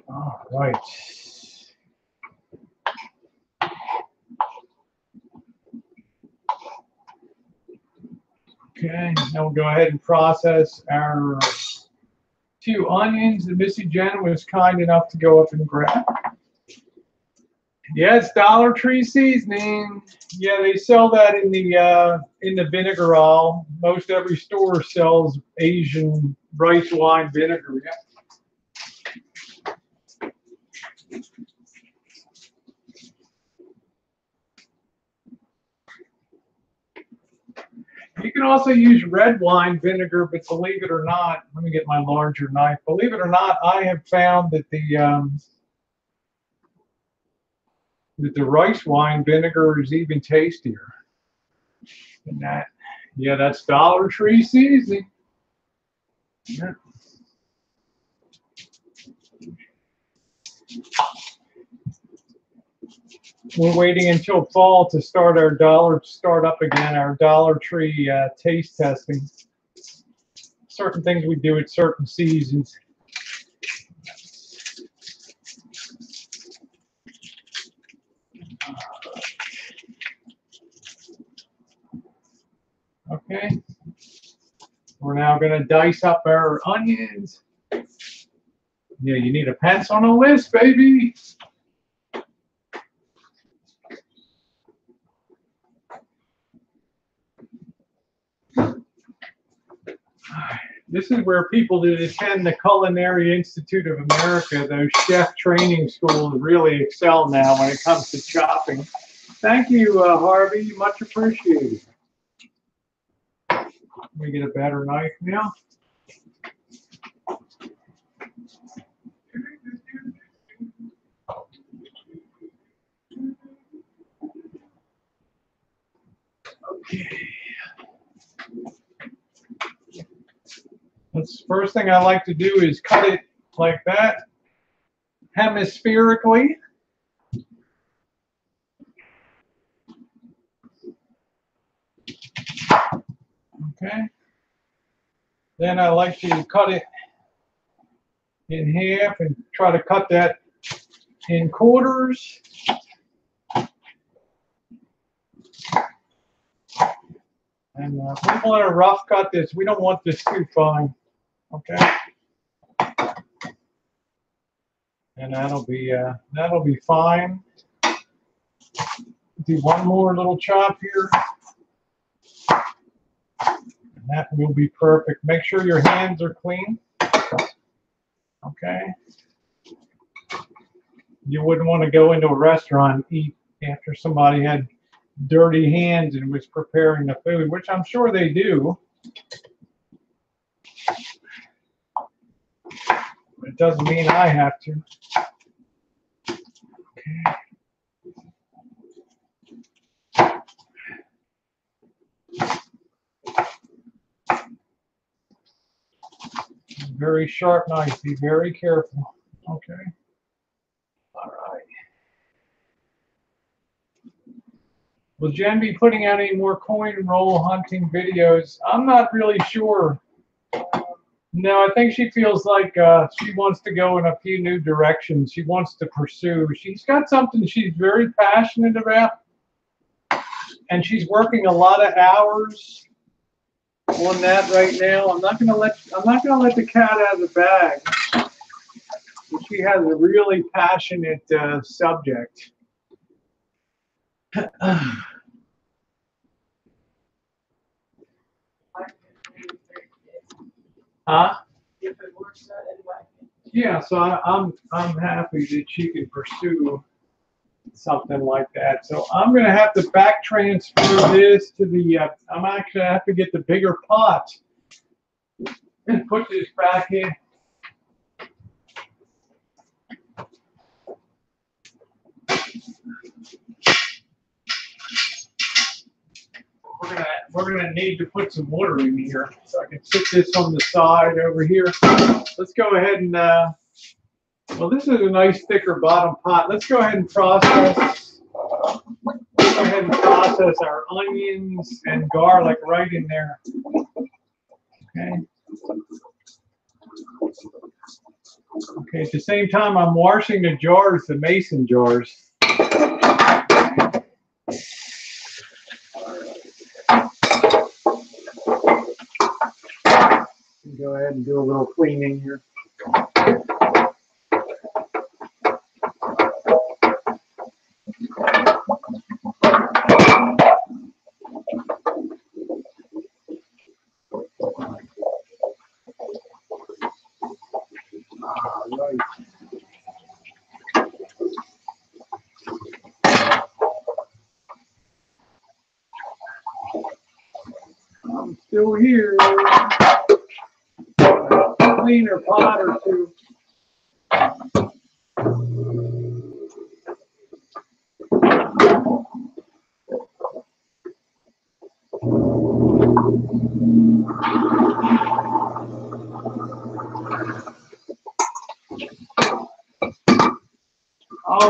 All right. Okay, now we'll go ahead and process our two onions that Missy Jen was kind enough to go up and grab. It's Dollar Tree seasoning. Yeah, they sell that in the uh, in the vinegar aisle. Most every store sells Asian rice wine vinegar. Yeah. You can also use red wine vinegar, but believe it or not, let me get my larger knife. Believe it or not, I have found that the um, the rice wine vinegar is even tastier than that. Yeah, that's Dollar Tree seasoning. Yeah. We're waiting until fall to start our dollar, start up again, our Dollar Tree uh, taste testing. Certain things we do at certain seasons. Okay. We're now going to dice up our onions. Yeah, you need a pencil on a list, baby. This is where people that attend the Culinary Institute of America, those chef training schools, really excel now when it comes to chopping. Thank you, uh, Harvey. Much appreciated. Let me get a better knife now. Okay. That's first thing I like to do is cut it like that, hemispherically. Okay. Then I like to cut it in half and try to cut that in quarters. And uh, we want a rough cut this. We don't want this too fine. Okay. And that'll be uh, that'll be fine. Do one more little chop here. And that will be perfect. Make sure your hands are clean. Okay. You wouldn't want to go into a restaurant eat after somebody had dirty hands and was preparing the food, which I'm sure they do. It doesn't mean I have to. Okay. Very sharp knife. Be very careful. Okay. All right. Will Jen be putting out any more coin roll hunting videos? I'm not really sure. No, I think she feels like uh, she wants to go in a few new directions. She wants to pursue. She's got something she's very passionate about, and she's working a lot of hours on that right now. I'm not gonna let I'm not gonna let the cat out of the bag. She has a really passionate uh, subject. Huh? If it works out anyway. Yeah, so I, I'm I'm happy that she can pursue something like that. So I'm gonna have to back transfer this to the. Uh, I'm actually gonna have to get the bigger pot and put this back in. We're gonna we're gonna need to put some water in here, so I can sit this on the side over here. Let's go ahead and. Uh, well, this is a nice thicker bottom pot. Let's go ahead and process. Let's go ahead and process our onions and garlic right in there. Okay. Okay, at the same time, I'm washing the jars, the mason jars. Go ahead and do a little cleaning here.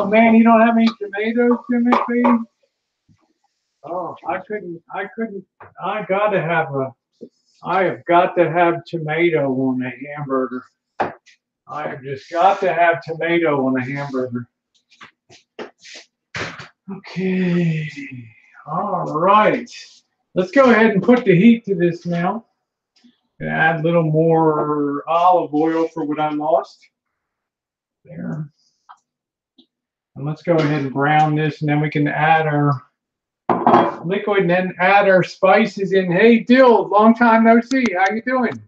Oh man, you don't have any tomatoes to please? Oh, I couldn't, I couldn't, I gotta have a, I have got to have tomato on a hamburger. I have just got to have tomato on a hamburger. Okay, all right. Let's go ahead and put the heat to this now. Gonna Add a little more olive oil for what I lost. There. And let's go ahead and brown this and then we can add our liquid and then add our spices in. Hey, Dill, long time no see. How you doing?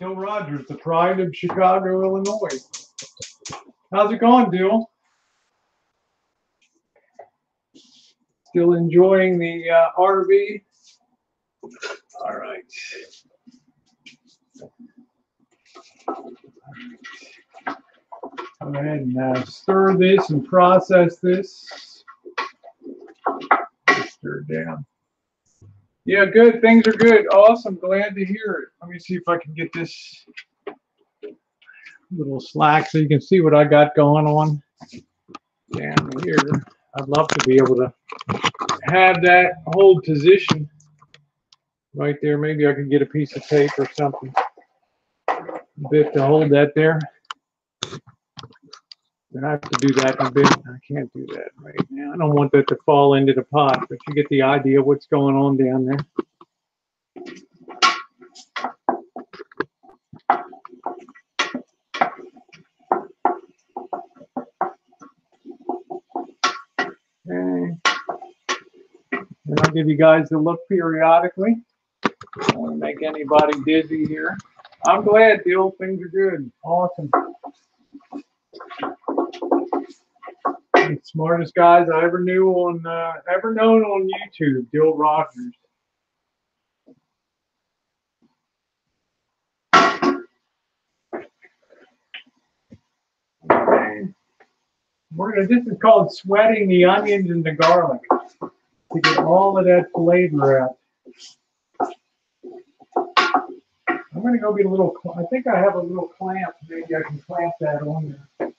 Dill Rogers, the pride of Chicago, Illinois. How's it going, Dill? Still enjoying the uh, RV? All right. Go ahead and uh, stir this and process this. Stir down. Yeah, good. Things are good. Awesome. Glad to hear it. Let me see if I can get this little slack so you can see what I got going on down here. I'd love to be able to have that hold position right there. Maybe I could get a piece of tape or something. Bit to hold that there. I have to do that in a bit. I can't do that right now. I don't want that to fall into the pot, but you get the idea of what's going on down there. Okay. And I'll give you guys a look periodically. I don't want to make anybody dizzy here. I'm glad the old things are good. Awesome. The smartest guys I ever knew on, uh, ever known on YouTube, Dill Rogers. Okay. We're gonna, this is called sweating the onions and the garlic to get all of that flavor out. I'm gonna go get a little, I think I have a little clamp, maybe I can clamp that on there.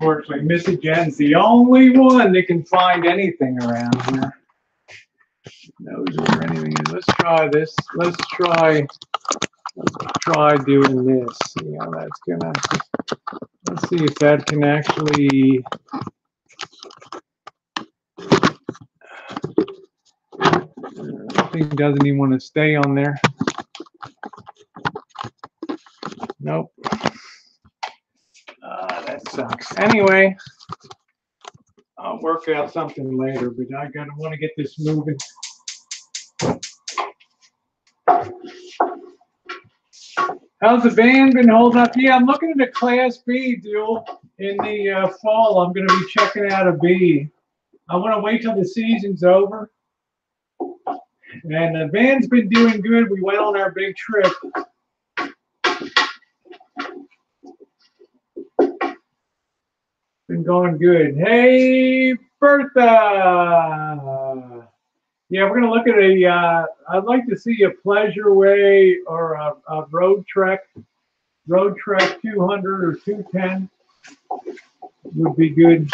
Unfortunately, Missy Jen's the only one that can find anything around here. Knows where anything is. Let's try this. Let's try. Let's try doing this. See how that's gonna. Let's see if that can actually. Thing doesn't even want to stay on there. Nope. Sucks. Anyway, I'll work out something later, but I gotta want to get this moving. How's the band been holding up? Yeah, I'm looking at a Class B deal in the uh, fall. I'm gonna be checking out a B. I want to wait till the season's over. And the band's been doing good. We went on our big trip. Been going good. Hey, Bertha. Yeah, we're gonna look at a. Uh, I'd like to see a Pleasure-Way or a, a Roadtrek, road trek 200 or 210 would be good.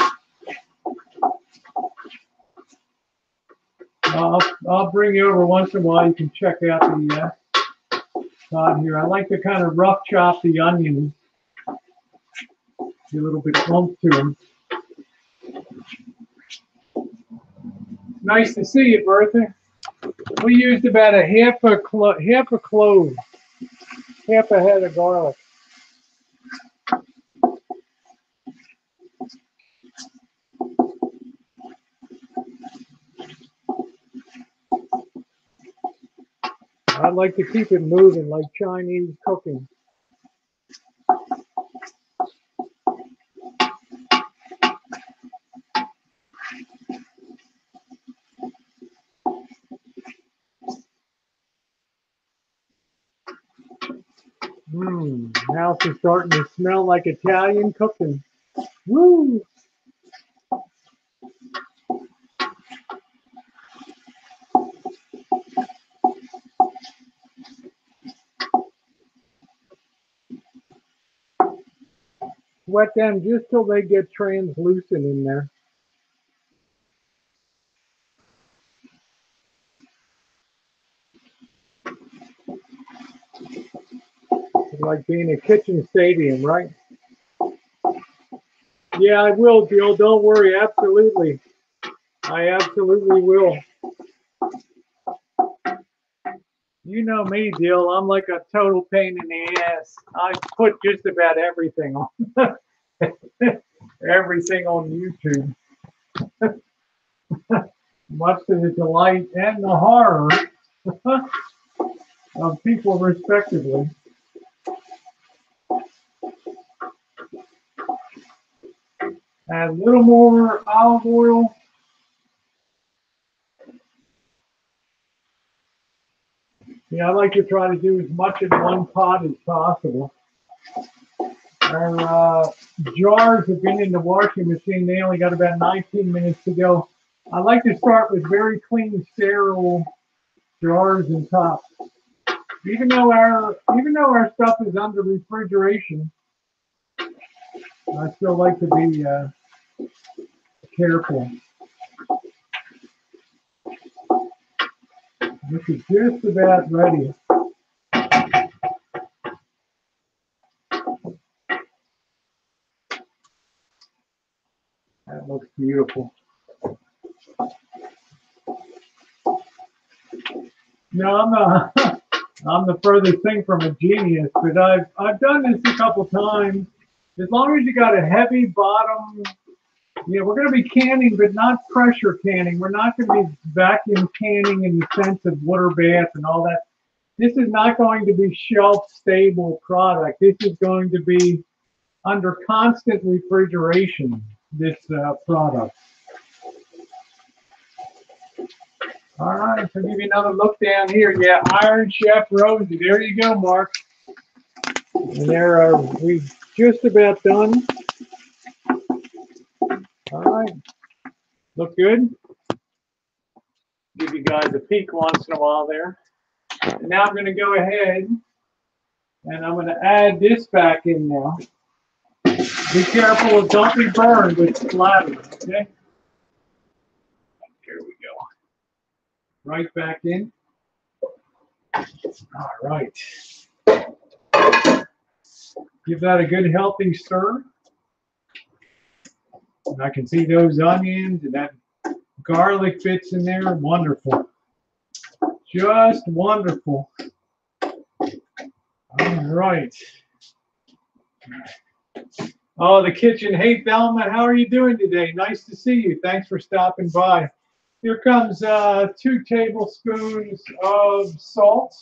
I'll, I'll bring you over once in a while. You can check out the uh, here. I like to kind of rough chop the onions a little bit clump to them. Nice to see you, Bertha. We used about a half a clo- half a clove, half a head of garlic. I like to keep it moving like Chinese cooking. Mmm, house is starting to smell like Italian cooking. Woo! Wet them just till they get translucent in there. It's like being a kitchen stadium, right? Yeah, I will, Jill. Don't worry. Absolutely. I absolutely will. You know me, Jill. I'm like a total pain in the ass. I put just about everything on everything on YouTube. Much to the delight and the horror of people respectively. Add a little more olive oil. Yeah, I like to try to do as much in one pot as possible. Our uh, jars have been in the washing machine. They only got about 19 minutes to go. I like to start with very clean, sterile jars and tops. Even though our even though our stuff is under refrigeration, I still like to be uh, careful. This is just about ready. That looks beautiful. No, I'm not. I'm the furthest thing from a genius, but I've I've done this a couple times. As long as you got a heavy bottom, yeah, we're going to be canning, but not pressure canning. We're not going to be vacuum canning in the sense of water bath and all that. This is not going to be shelf stable product. This is going to be under constant refrigeration. This uh, product. All right, so give you another look down here. Yeah, Iron Chef Rosie. There you go, Mark. And there are we just about done. All right. Look good. Give you guys a peek once in a while there. And now I'm going to go ahead and I'm going to add this back in now. Be careful don't be burned with splatter, okay? Here we go. Right back in. All right. Give that a good healthy stir. And I can see those onions and that garlic bits in there. Wonderful. Just wonderful. All right. Oh, the kitchen. Hey, Thelma, how are you doing today? Nice to see you. Thanks for stopping by. Here comes uh, two tablespoons of salt.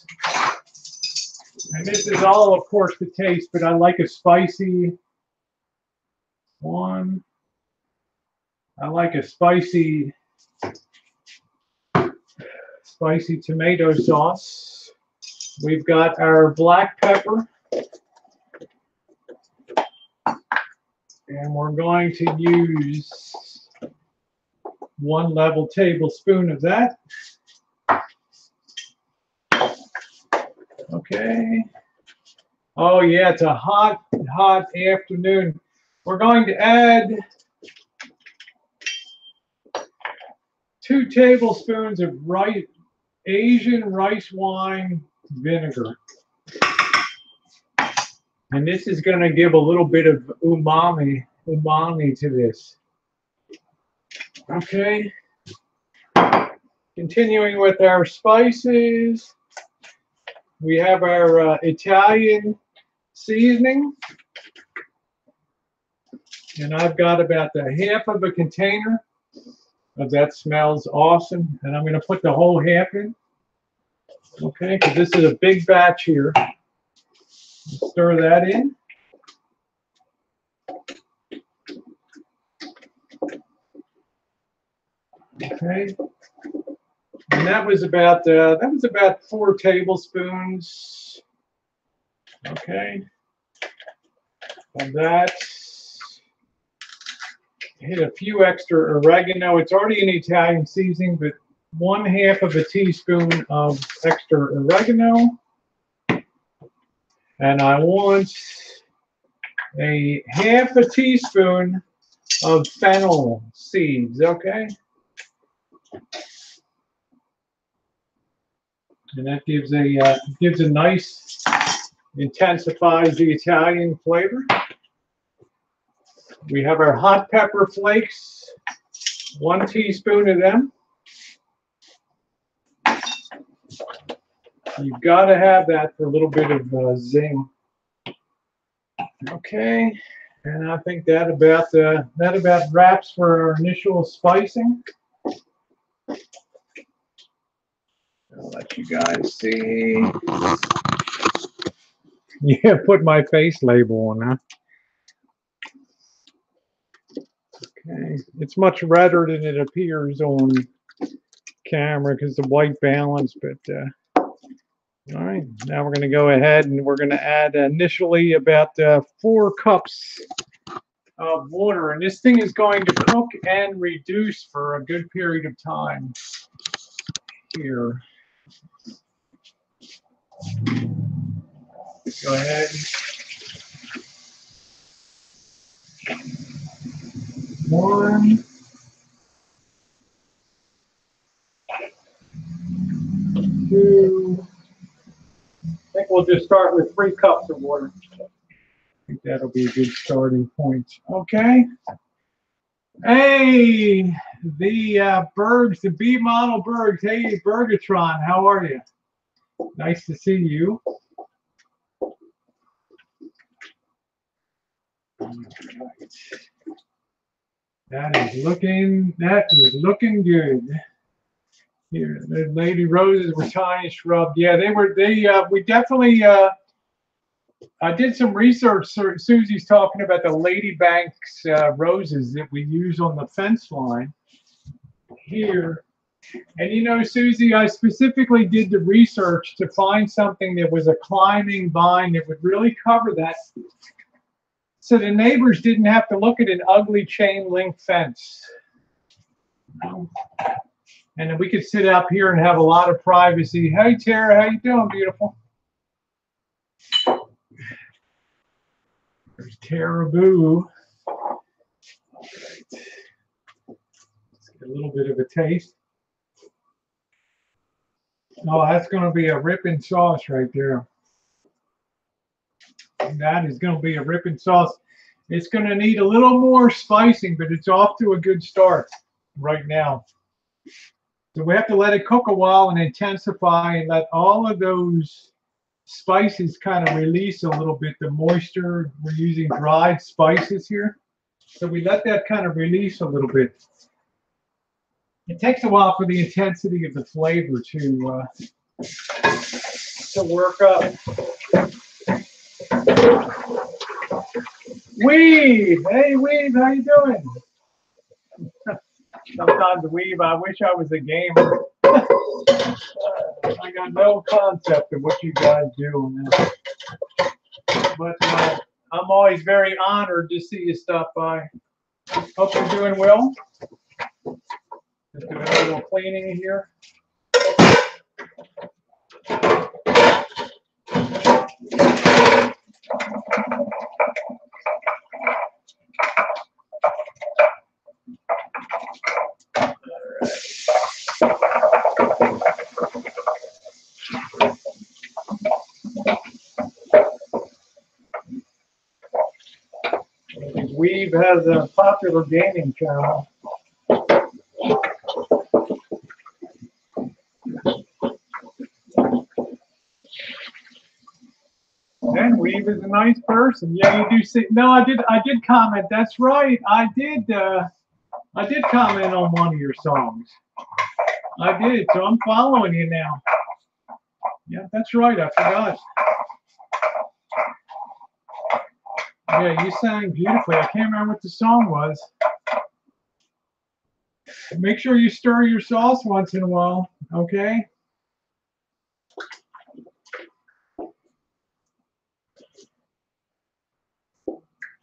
And this is all, of course, to taste, but I like a spicy one. I like a spicy, spicy tomato sauce. We've got our black pepper. And we're going to use one level tablespoon of that. Okay. Oh yeah, it's a hot, hot afternoon. We're going to add two tablespoons of rice, Asian rice wine vinegar. And this is going to give a little bit of umami, umami to this. Okay. Continuing with our spices, we have our uh, Italian seasoning. And I've got about the half of a container of that smells awesome. And I'm going to put the whole half in. Okay, because this is a big batch here. Stir that in. Okay. And that was about uh, that was about four tablespoons. Okay. and that. Hit a few extra oregano. It's already an Italian seasoning, but one half of a teaspoon of extra oregano. And I want a half a teaspoon of fennel seeds, okay? And that gives a uh, gives a nice intensifies the Italian flavor. We have our hot pepper flakes, one teaspoon of them. You've got to have that for a little bit of uh, zing. Okay, and I think that about uh, that about wraps for our initial spicing. I'll let you guys see. Yeah, put my face label on that. Okay, it's much redder than it appears on camera because the white balance, but uh, all right, now we're going to go ahead and we're going to add initially about uh, four cups of water. And this thing is going to cook and reduce for a good period of time here. Go ahead. One. Two. I think we'll just start with three cups of water. I think that'll be a good starting point. Okay. Hey, the uh, Bergs, the B model Bergs. Hey, Bergatron, how are you? Nice to see you. That is looking, that is looking good. Here, the lady roses were tiny shrub. Yeah, they were, they, uh, we definitely, uh, I did some research. Su- Susie's talking about the Lady Banks uh, roses that we use on the fence line here. And you know, Susie, I specifically did the research to find something that was a climbing vine that would really cover that. So the neighbors didn't have to look at an ugly chain link fence. And we could sit up here and have a lot of privacy. Hey Tara, how you doing, beautiful? There's Tara Boo. Let's get a little bit of a taste. Oh, that's going to be a ripping sauce right there. That is going to be a ripping sauce. It's going to need a little more spicing, but it's off to a good start right now. So we have to let it cook a while and intensify and let all of those spices kind of release a little bit the moisture. We're using dried spices here. So we let that kind of release a little bit. It takes a while for the intensity of the flavor to uh, to work up. Weave, hey Weave, how you doing? Sometimes Weave, I wish I was a gamer. I got no concept of what you guys do. But uh, I'm always very honored to see you stop by. Hope you're doing well. Just gonna do a little cleaning here. Weave has a popular gaming channel. Nice person. Yeah, you do see. No, I did. I did comment. That's right. I did. Uh, I did comment on one of your songs. I did. So I'm following you now. Yeah, that's right. I forgot. Yeah, you sang beautifully. I can't remember what the song was. Make sure you stir your sauce once in a while, okay?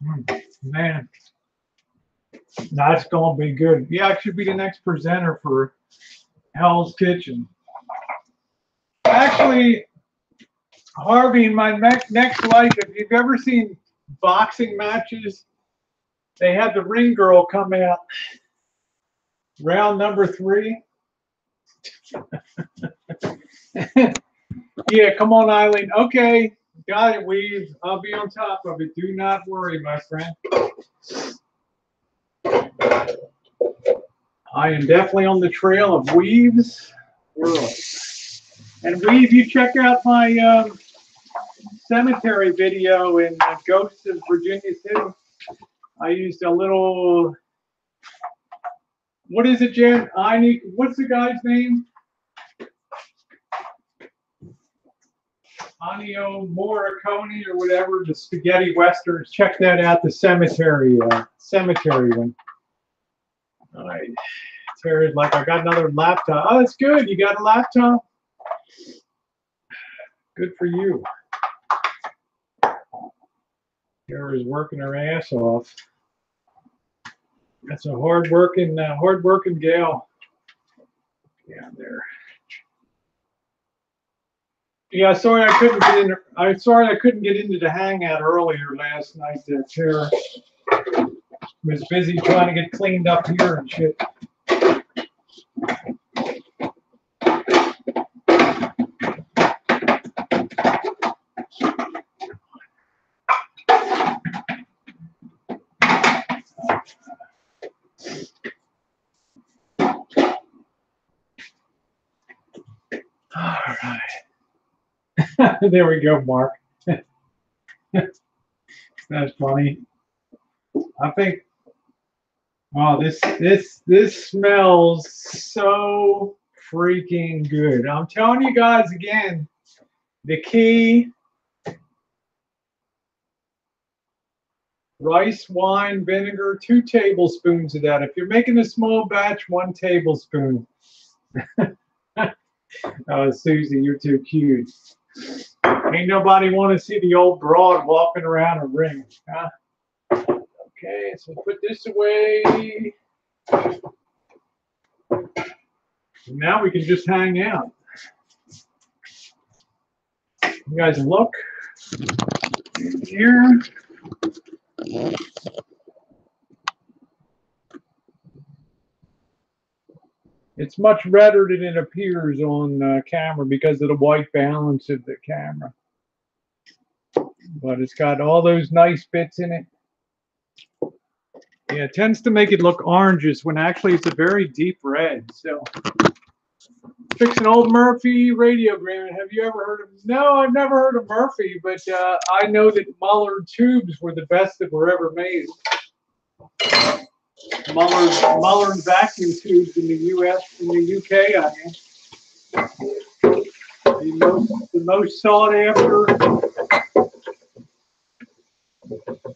Mm, man, that's gonna be good. Yeah, I should be the next presenter for Hell's Kitchen. Actually, Harvey, in my next next life, if you've ever seen boxing matches, they had the ring girl come out round number three. yeah, come on, Eileen. Okay, got it, Weave. I'll be on top of it. Do not worry, my friend. I am definitely on the trail of Weave's world. And Weave, you check out my um, cemetery video in Ghosts of Virginia City. I used a little, what is it, Jen? I need, what's the guy's name? Ennio Morricone or whatever, the spaghetti westerns. Check that out, the cemetery, uh, cemetery one. All right. Terry's like, I got another laptop. Oh, that's good. You got a laptop? Good for you. Tara's working her ass off. That's a hard working, uh, hard working gal. Yeah, there. Yeah, sorry I couldn't get in. I'm sorry I couldn't get into the hangout earlier last night. That Tara was busy trying to get cleaned up here and shit. there we go, Mark. That's funny. I think wow, this this this smells so freaking good. I'm telling you guys again, the key rice wine vinegar, two tablespoons of that. If you're making a small batch, one tablespoon. Oh, Susie, you're too cute. Ain't nobody want to see the old broad walking around a ring. Huh? Okay, so put this away. Now we can just hang out. You guys look here. It's much redder than it appears on uh, camera because of the white balance of the camera. But it's got all those nice bits in it. Yeah, it tends to make it look oranges when actually it's a very deep red. So, fixing old Murphy radiogram. Have you ever heard of? No, I've never heard of Murphy, but uh, I know that Mullard tubes were the best that were ever made. Mullard Mullard vacuum tubes in the U.S. in the U.K. I mean, the most the most sought after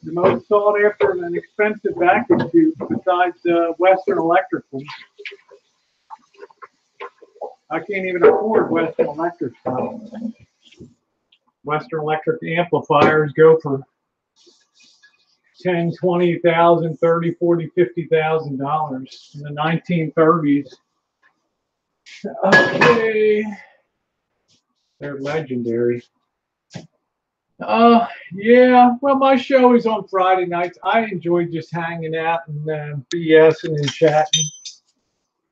the most sought after and expensive vacuum tube besides uh, Western Electric. I can't even afford Western Electric. Western Electric amplifiers go for 10, 20,000, 30, 40, 50,000 dollars in the 1930s. Okay. They're legendary. Uh, yeah. Well, my show is on Friday nights. I enjoy just hanging out and uh, BSing and chatting.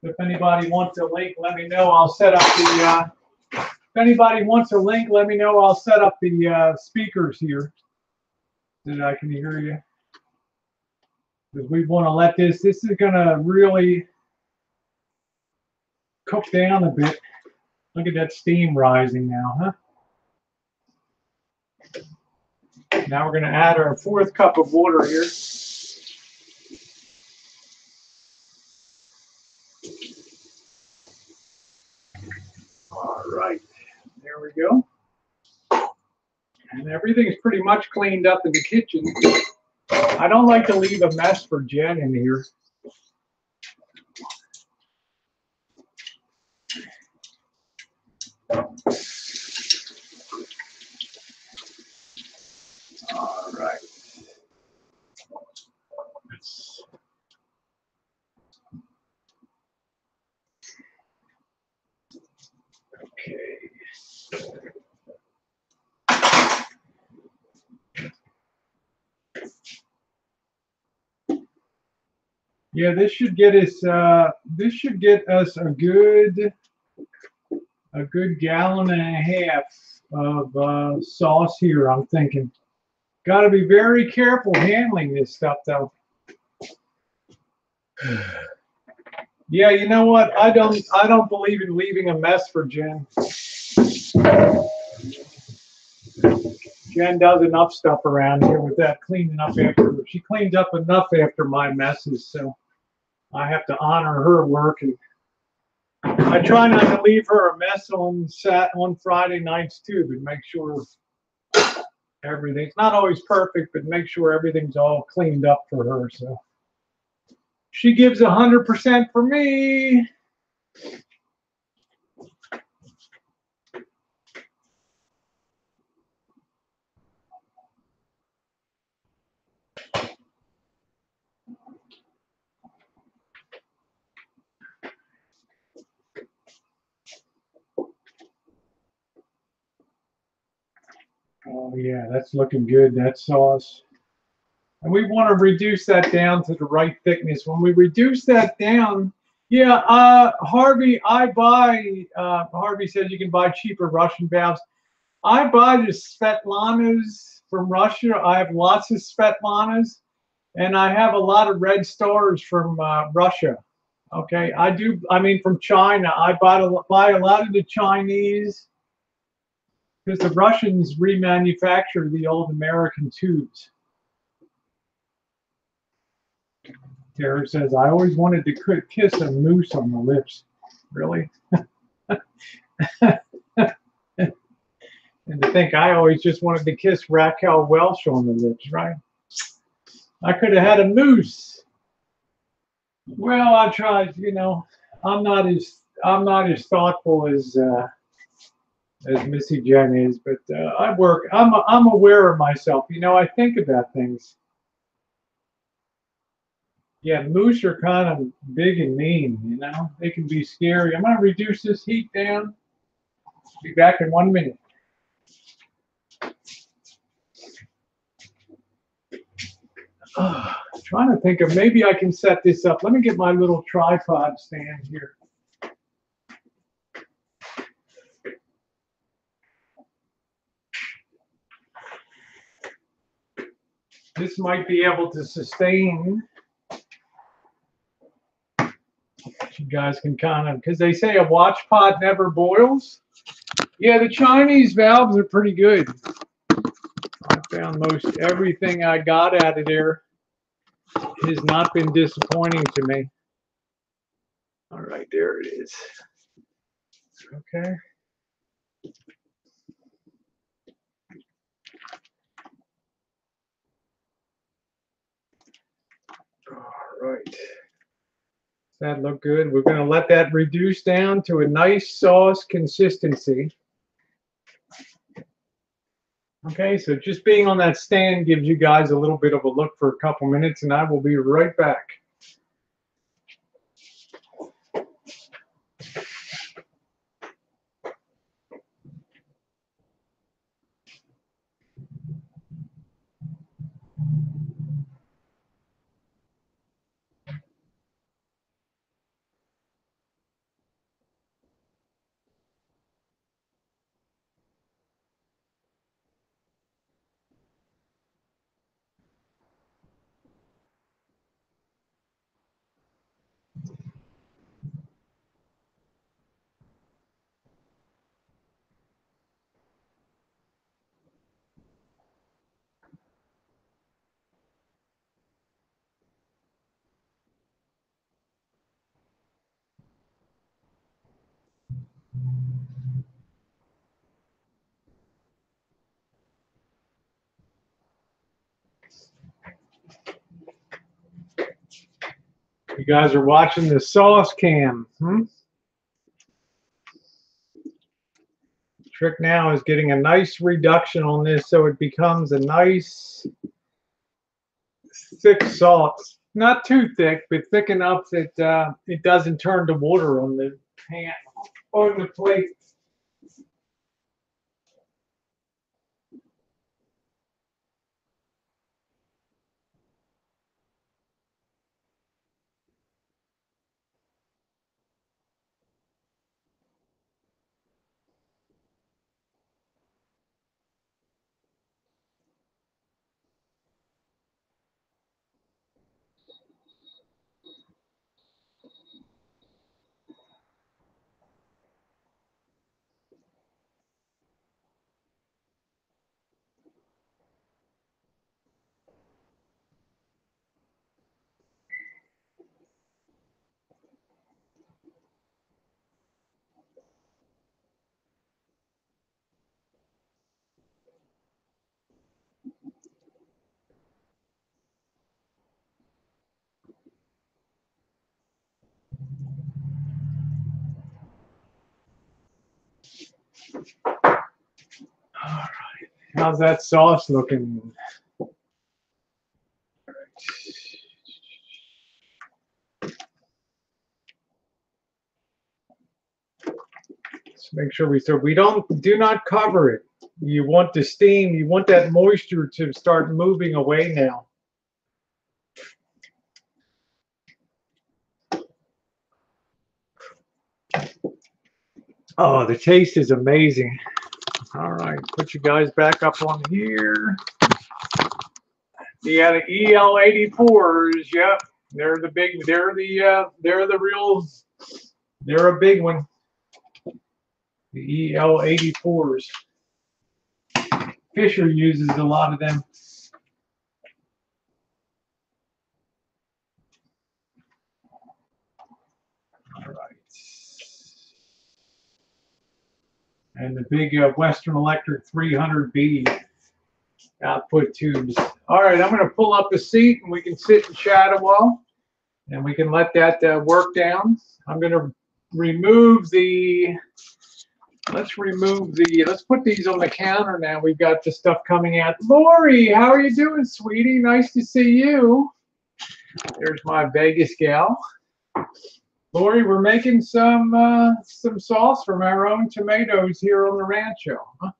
If anybody wants a link, let me know. I'll set up the. Uh, if anybody wants a link, let me know. I'll set up the uh, speakers here so that I can hear you. Because we want to let this, this is going to really cook down a bit. Look at that steam rising now, huh? Now we're going to add our fourth cup of water here. All right, there we go. And everything's pretty much cleaned up in the kitchen. I don't like to leave a mess for Jen in here. All right. Let's- Okay. Yeah, this should get us, uh, this should get us a good, a good gallon and a half of, uh, sauce here, I'm thinking. Gotta be very careful handling this stuff though. Yeah, you know what? I don't, I don't believe in leaving a mess for Jen. Jen does enough stuff around here with that cleaning up after, she cleans up enough after my messes, so I have to honor her work and I try not to leave her a mess on Sat, on Friday nights too, but make sure everything's not always perfect, but make sure everything's all cleaned up for her, so. She gives a hundred percent for me. Oh yeah, that's looking good, that sauce. And we want to reduce that down to the right thickness. When we reduce that down, yeah, uh, Harvey, I buy, uh, Harvey says you can buy cheaper Russian valves. I buy the Svetlanas from Russia. I have lots of Svetlanas and I have a lot of red stars from uh, Russia. Okay, I do, I mean, from China. I buy a, buy a lot of the Chinese because the Russians remanufacture the old American tubes. Tara says, I always wanted to kiss a moose on the lips. Really? and to think I always just wanted to kiss Raquel Welch on the lips, right? I could have had a moose. Well, I tried, you know, I'm not as I'm not as thoughtful as uh, as Missy Jen is, but uh, I work. I'm I'm aware of myself. You know, I think about things. Yeah, moose are kind of big and mean. You know, they can be scary. I'm gonna reduce this heat down. Be back in one minute. Trying to think of maybe I can set this up. Let me get my little tripod stand here. This might be able to sustain. You guys can kind of, because they say a watch pot never boils. Yeah, the Chinese valves are pretty good. I found most everything I got out of there has not been disappointing to me. All right, there it is. Okay. Right. That look good. We're going to let that reduce down to a nice sauce consistency. Okay, so just being on that stand gives you guys a little bit of a look for a couple minutes and I will be right back. You guys are watching the sauce cam. Hmm? Trick now is getting a nice reduction on this so it becomes a nice thick sauce. Not too thick, but thick enough that uh, it doesn't turn to water on the pan, on the plate. All right. How's that sauce looking? Make sure we so we don't do not cover it. You want the steam, you want that moisture to start moving away now. Oh, the taste is amazing. All right, put you guys back up on here. Yeah, the EL84s. Yep, they're the big. They're the. Uh, they're the real. They're a big one. The EL84s. Fisher uses a lot of them. And the big uh, Western Electric 300B output tubes. All right, I'm going to pull up a seat and we can sit and a while. And we can let that uh, work down. I'm going to remove the, let's remove the, let's put these on the counter now. We've got the stuff coming out. Lori, how are you doing, sweetie? Nice to see you. There's my Vegas gal. Lori, we're making some uh, some sauce from our own tomatoes here on the rancho. Huh?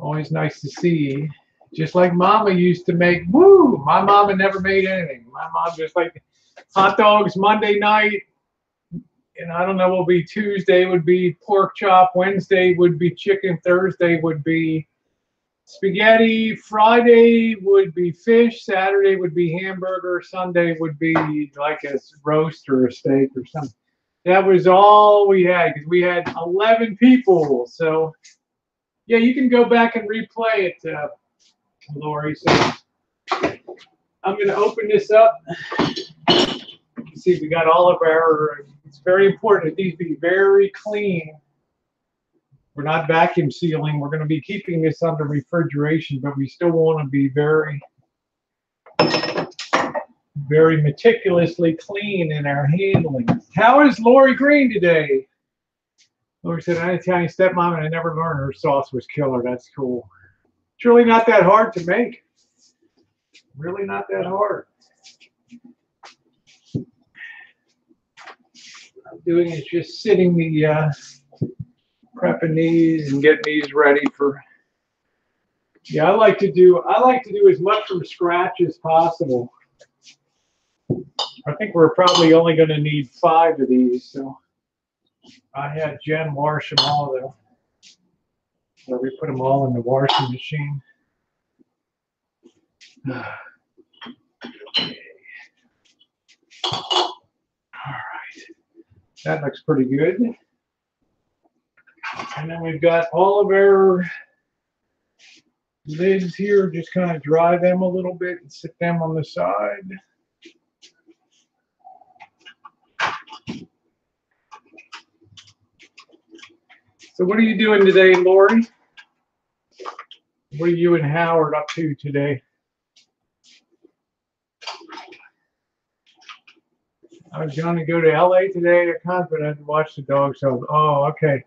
Always nice to see. Just like Mama used to make. Woo! My mama never made anything. My mom just like hot dogs Monday night. And I don't know, will be Tuesday would be pork chop. Wednesday would be chicken. Thursday would be spaghetti. Friday would be fish. Saturday would be hamburger. Sunday would be like a roast or a steak or something. That was all we had because we had 11 people. So, yeah, you can go back and replay it, uh, Lori. So, I'm going to open this up. See, we got all of our, it's very important that these be very clean. We're not vacuum sealing. We're going to be keeping this under refrigeration, but we still want to be very, very meticulously clean in our handling. How is Lori Green today? Lori said, I'm an Italian stepmom and I never learned her sauce was killer. That's cool. It's really not that hard to make. Really not that hard. I'm doing is just sitting the uh, prepping these and getting these ready for. Yeah, I like to do. I like to do as much from scratch as possible. I think we're probably only going to need five of these, so I had Jen wash them all though. So we put them all in the washing machine. Okay. All right, that looks pretty good. And then we've got all of our lids here, just kind of dry them a little bit and sit them on the side. So what are you doing today, Lori? What are you and Howard up to today? I was going to go to LA today to concert. I had to watch the dog show. Oh, okay.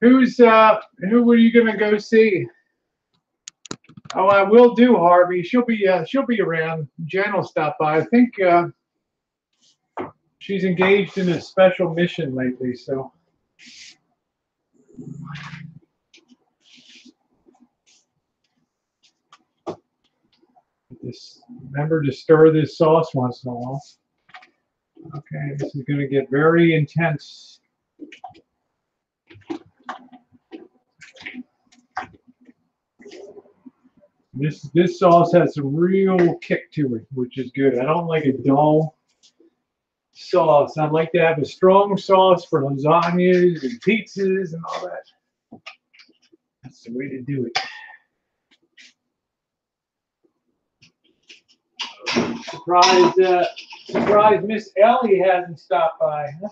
Who's uh who were you gonna go see? Oh, I will do Harvey. She'll be uh, she'll be around. Jen will stop by. I think uh, she's engaged in a special mission lately, so. Just remember to stir this sauce once in a while. Okay, this is going to get very intense. This this sauce has some real kick to it, which is good. I don't like a dull sauce. I like to have a strong sauce for lasagnas and pizzas and all that. That's the way to do it. Surprised, uh, surprised Miss Ellie hasn't stopped by. Huh?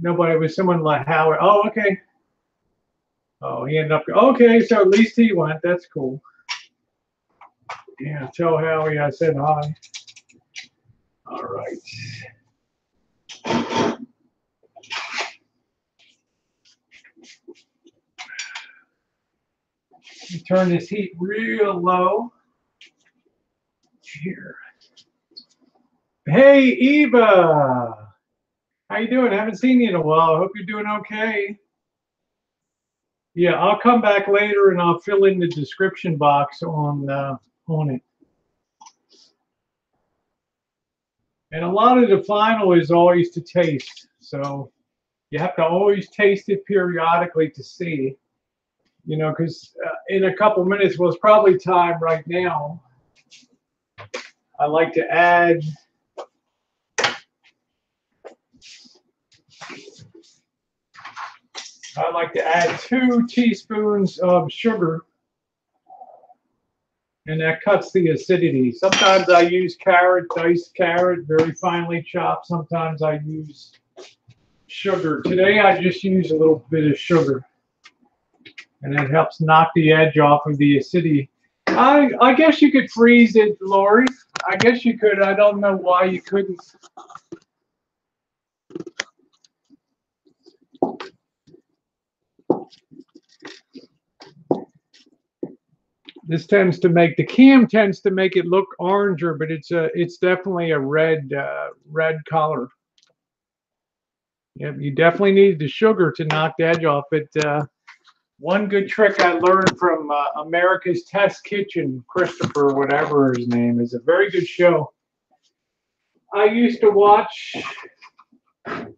Nobody was someone like Howard. Oh, okay. Oh, he ended up. Okay, so at least he went. That's cool. Yeah, tell Howie I said hi. All right. Turn this heat real low. Here. Hey, Eva. How you doing? I haven't seen you in a while. I hope you're doing okay. Yeah, I'll come back later and I'll fill in the description box on uh, on it. And a lot of the final is always to taste, so you have to always taste it periodically to see. You know, because uh, in a couple minutes, well, it's probably time right now. I like to add I like to add two teaspoons of sugar and that cuts the acidity. Sometimes I use carrot, diced carrot, very finely chopped. Sometimes I use sugar. Today I just use a little bit of sugar and it helps knock the edge off of the acidity. I, I guess you could freeze it, Lori. I guess you could. I don't know why you couldn't. This tends to make the cam tends to make it look oranger, but it's a it's definitely a red uh, red color. Yep, you definitely need the sugar to knock the edge off it. Uh, one good trick I learned from uh, America's Test Kitchen, Christopher, whatever his name is, a very good show. I used to watch, and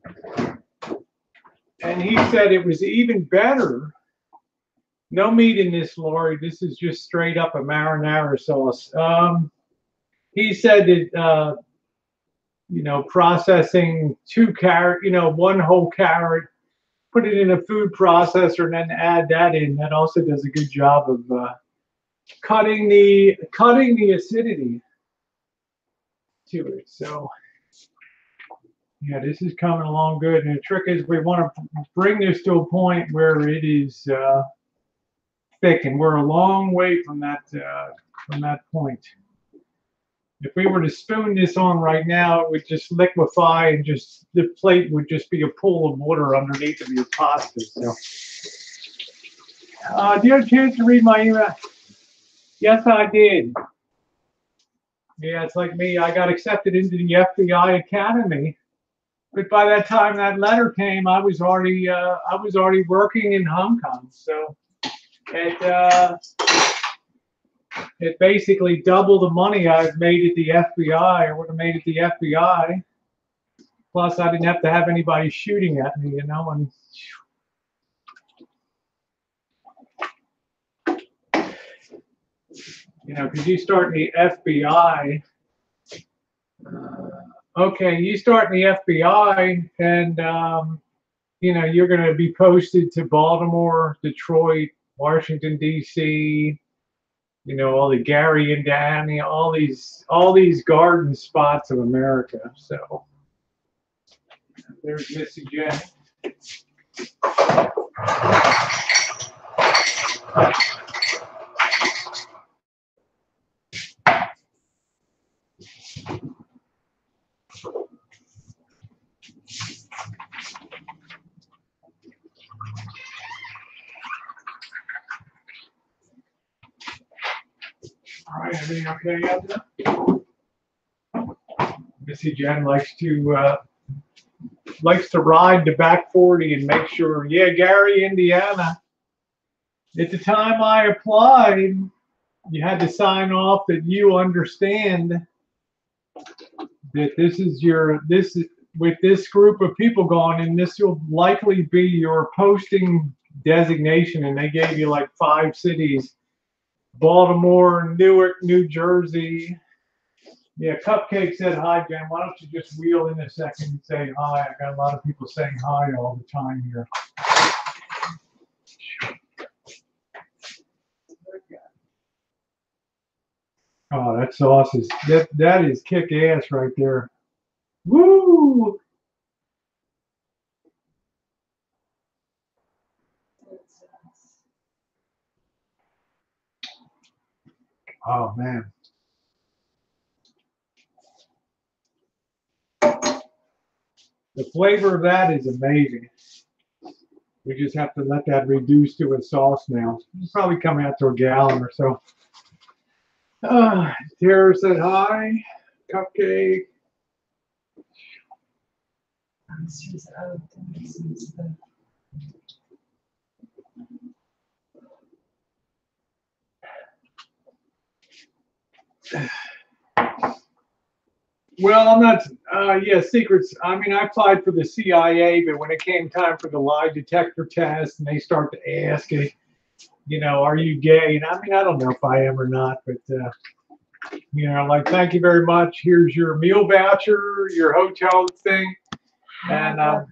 he said it was even better. No meat in this, Lori. This is just straight up a marinara sauce. Um, he said that, uh, you know, processing two carrot, you know, one whole carrot, put it in a food processor and then add that in. That also does a good job of uh, cutting the cutting the acidity to it. So yeah, this is coming along good. And the trick is we want to bring this to a point where it is uh, thick, and we're a long way from that uh, from that point. If we were to spoon this on right now, it would just liquefy and just the plate would just be a pool of water underneath of your pasta. So, uh, do you have a chance to read my email? Yes, I did. Yeah, it's like me. I got accepted into the FBI Academy, but by that time that letter came, I was already uh, I was already working in Hong Kong. So it uh, basically doubled the money I've made at the FBI or would have made at the FBI. Plus, I didn't have to have anybody shooting at me, you know, and you know, because you start in the FBI. Uh, okay, you start in the FBI, and um, you know you're going to be posted to Baltimore, Detroit, Washington D.C. You know all the Gary, Indiana, all these all these garden spots of America. So there's Missy Jen. All right, everything okay out there? Missy Jen likes to, uh, likes to ride the back forty and make sure, yeah, Gary, Indiana. At the time I applied, you had to sign off that you understand that this is your, this is, with this group of people going and this will likely be your posting designation, and they gave you like five cities. Baltimore, Newark, New Jersey. Yeah, Cupcake said hi, Jen. Why don't you just wheel in a second and say hi? I got a lot of people saying hi all the time here. Oh, that sauce is that that is kick ass right there. Woo! Oh man. The flavor of that is amazing. We just have to let that reduce to a sauce now. It'll probably come out to a gallon or so. Uh, Tara said hi. Cupcake. She's out. She's out. Well, I'm not, uh, yeah, secrets. I mean, I applied for the CIA, but when it came time for the lie detector test and they start to ask, eh, you know, are you gay? And I mean, I don't know if I am or not, but, uh, you know, like, thank you very much. Here's your meal voucher, your hotel thing. And, uh,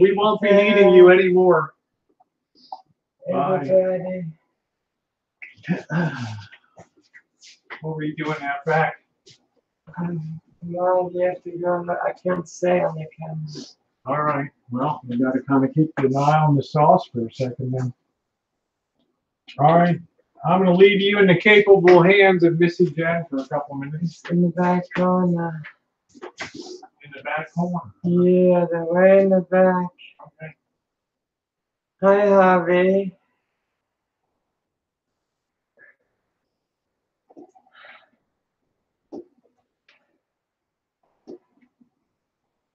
we won't be needing you anymore. Bye. What were you doing out back? Um, No, you have to go, I can't say on the camera. All right. Well, we got to kind of keep an eye on the sauce for a second then. All right. I'm going to leave you in the capable hands of Missy Jen for a couple minutes in the back corner. in the back corner. Yeah, they're way in the back. Okay. Hi, Harvey.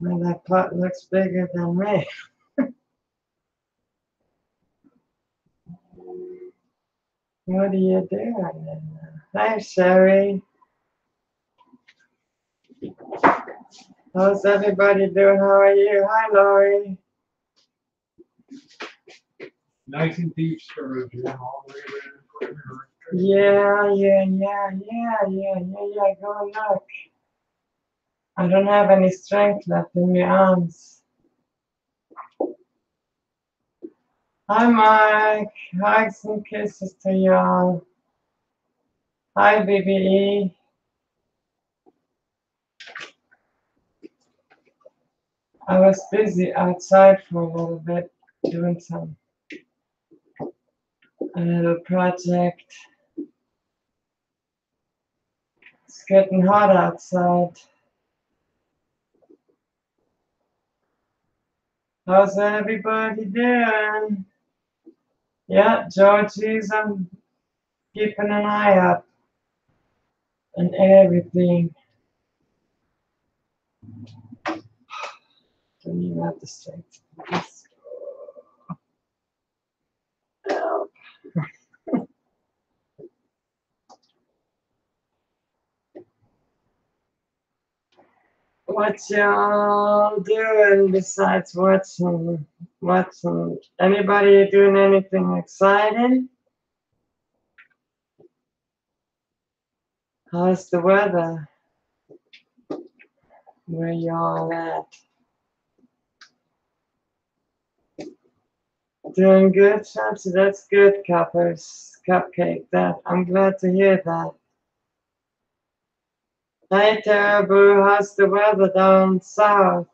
Well, that pot looks bigger than me. What are you doing? Hi, Sherry. How's everybody doing? How are you? Hi, Lori. Nice and deep stir, Jen, all the way around. Yeah, yeah, yeah, yeah, yeah, yeah, yeah. Go look. I don't have any strength left in my arms. Hi, Mike. Hugs and kisses to y'all. Hi, BBE. I was busy outside for a little bit doing some a little project. It's getting hot outside. How's everybody doing? Yeah, Georgie's I'm um, keeping an eye out on everything. Don't even have to do this. Help. What y'all doing besides watching? Watching? Anybody doing anything exciting? How's the weather? Where y'all at? Doing good, Chelsea. That's good, Cuppers. Cupcake. That I'm glad to hear that. Hey, Terrible, has the weather down south?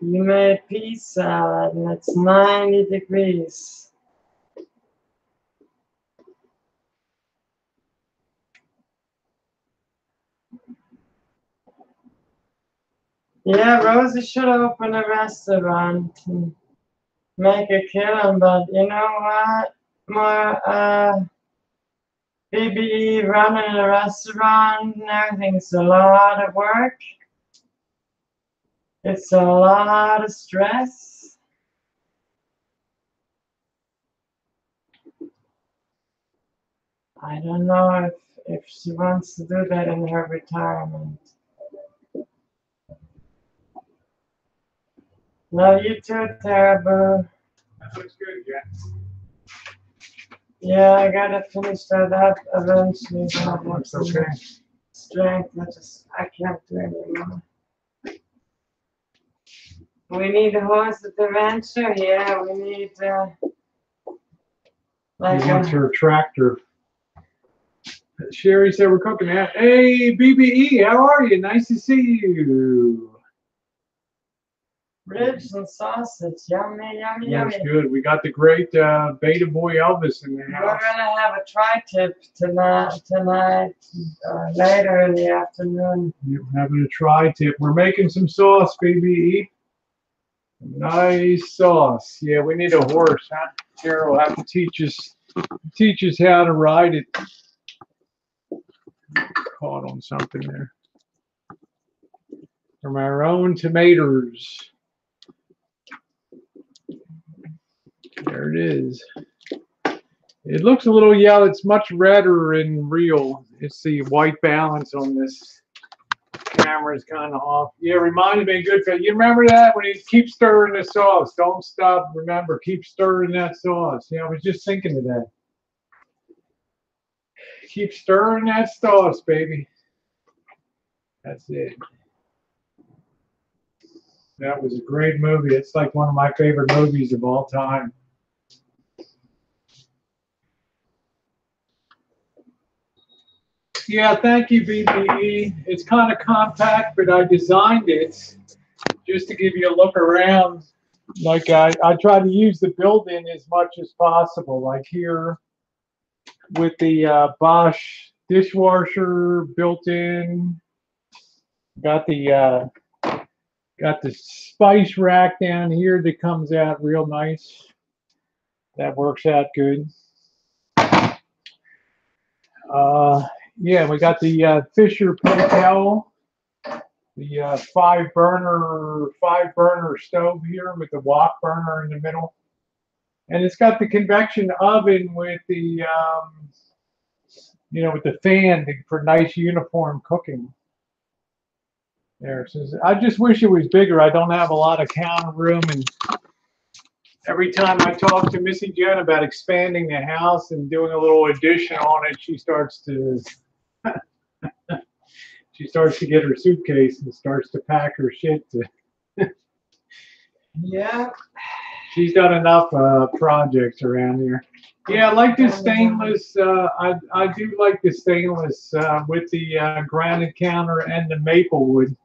You made salad and it's 90 degrees. Yeah, Rosie should open a restaurant. And make a killing, but you know what? More uh, BBE running a restaurant and everything's a lot of work. It's a lot of stress. I don't know if, if she wants to do that in her retirement. Love you too, Terrible. That looks good, Jen. Yeah, I gotta finish that up eventually. but I have Looks some okay. Strength, I just, I can't do anymore. We need a horse at the rancher, yeah, we need, uh, like He wants a her tractor. Sherry said we're cooking that. Hey, BBE, how are you? Nice to see you. Ribs and sausage, yummy, yummy, Looks yummy. good. We got the great uh, Beta Boy Elvis in the We're house. gonna have a tri-tip tonight, tonight, uh, later in the afternoon. We're having a tri-tip. We're making some sauce, BBE. Nice sauce. Yeah, we need a horse, huh? Carol will have to teach us teach us how to ride it. Caught on something there. From our own tomatoes. There it is. It looks a little yellow. It's much redder in real. It's the white balance on this camera is kind of off. Yeah, reminded me of good. You remember that when you keep stirring the sauce? Don't stop. Remember, keep stirring that sauce. Yeah, I was just thinking of that. Keep stirring that sauce, baby. That's it. That was a great movie. It's like one of my favorite movies of all time. Yeah, thank you, BBE. It's kind of compact, but I designed it just to give you a look around. Like I, I try to use the built-in as much as possible. Like here with the uh, Bosch dishwasher built in. Got the uh, got the spice rack down here that comes out real nice. That works out good. Uh, yeah, we got the uh, Fisher Paykel, the uh, five burner five burner stove here with the wok burner in the middle, and it's got the convection oven with the um, you know with the fan for nice uniform cooking. There, says, I just wish it was bigger. I don't have a lot of counter room, and every time I talk to Missy Jen about expanding the house and doing a little addition on it, she starts to she starts to get her suitcase and starts to pack her shit. Yeah, she's done enough uh, projects around here. Yeah, I like the stainless. Uh, I I do like the stainless uh, with the uh, granite counter and the maple wood,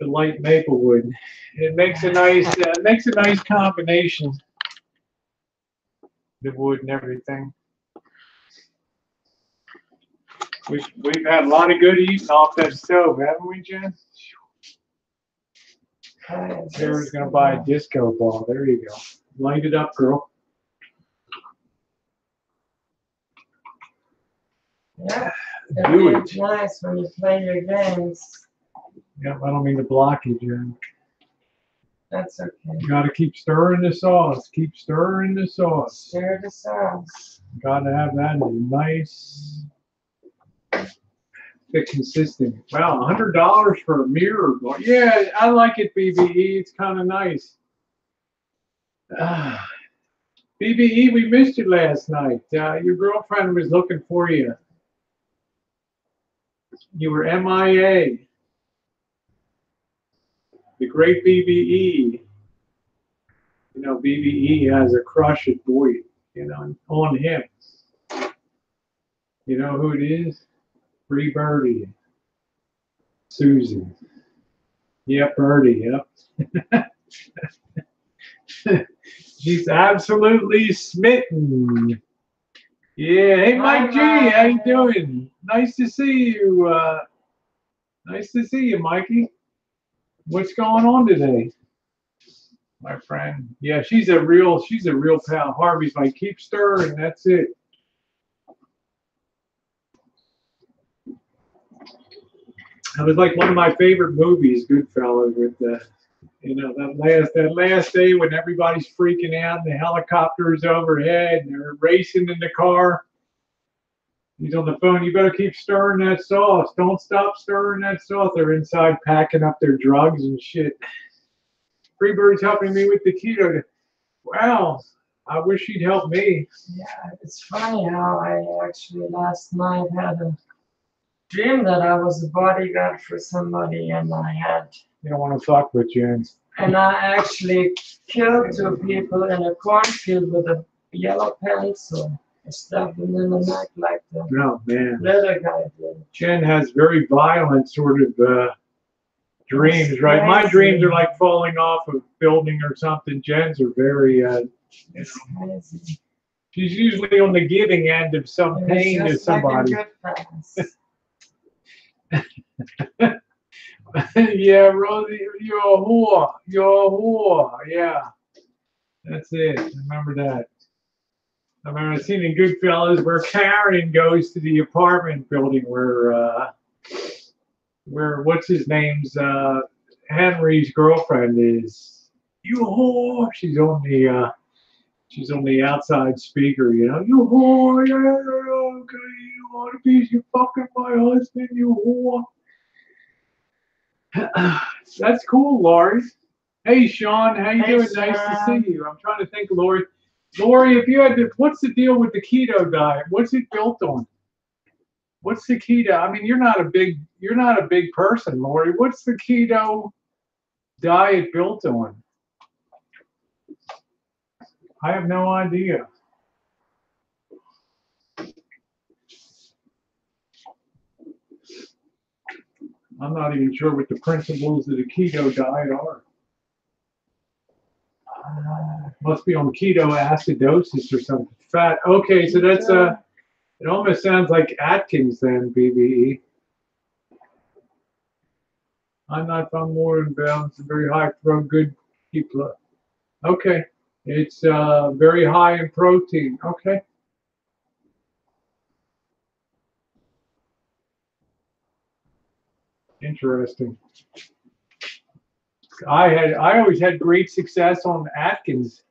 the light maple wood. It makes a nice uh, makes a nice combination. The wood and everything. We've, we've had a lot of good eating off that stove, haven't we, Jen? Sarah's gonna buy a disco ball. There you go. Light it up, girl. Yeah, Do it. nice when you play your games. Yep, I don't mean to block you, Jen. That's okay. You gotta keep stirring the sauce. Keep stirring the sauce. Share the sauce. Gotta have that in a nice, thick consistent. Wow, hundred dollars for a mirror. Yeah, I like it, BBE. It's kind of nice. Ah, BBE, we missed you last night. Uh, your girlfriend was looking for you. You were MIA. The great BBE. You know, BBE has a crush at Boyd, you know, on him. You know who it is? Free Birdie. Susan. Yep, Birdie, yep. She's absolutely smitten. Yeah, hey Mike G, how you doing? Nice to see you. Uh, nice to see you, Mikey. What's going on today? my friend. Yeah, she's a real, she's a real pal. Harvey's my keepster, and that's it. It was like one of my favorite movies, Goodfellas, with the, you know, that last that last day when everybody's freaking out, and the helicopter's overhead, and they're racing in the car. He's on the phone. You better keep stirring that sauce. Don't stop stirring that sauce. They're inside packing up their drugs and shit. Freebird's helping me with the keto. Wow, I wish he'd help me. Yeah, it's funny how I actually last night had a dream that I was a bodyguard for somebody and I had You don't want to fuck with Jens. and I actually killed two people in a cornfield with a yellow pencil. I stabbed them in the neck like the No, man. little guy did. Jen has very violent sort of uh, dreams, right? My dreams are like falling off a building or something. Jen's are very, uh, you know, crazy. she's usually on the giving end of some pain to somebody. yeah, Rosie, you're a whore. You're a whore. Yeah. That's it. Remember that. I remember I seen in Goodfellas where Karen goes to the apartment building where, uh, where what's his name's uh, Henry's girlfriend is. You whore. She's on the uh, she's on the outside speaker. You know, you whore. Yeah, okay. You want to be you fucking my husband. You whore. That's cool, Lori. Hey, Sean, how you Hey, doing? Nice to see you. I'm trying to think, Lori. Lori, if you had to, what's the deal with the keto diet? What's it built on? What's the keto? I mean, you're not a big, you're not a big person, Lori. What's the keto diet built on? I have no idea. I'm not even sure what the principles of the keto diet are. Uh, Must be on keto acidosis or something. Fat. Okay, so that's uh, it almost sounds like Atkins then, BBE. I'm not from more in balance, very high from good people. Okay, it's uh very high in protein. Okay. Interesting. I had I always had great success on Atkins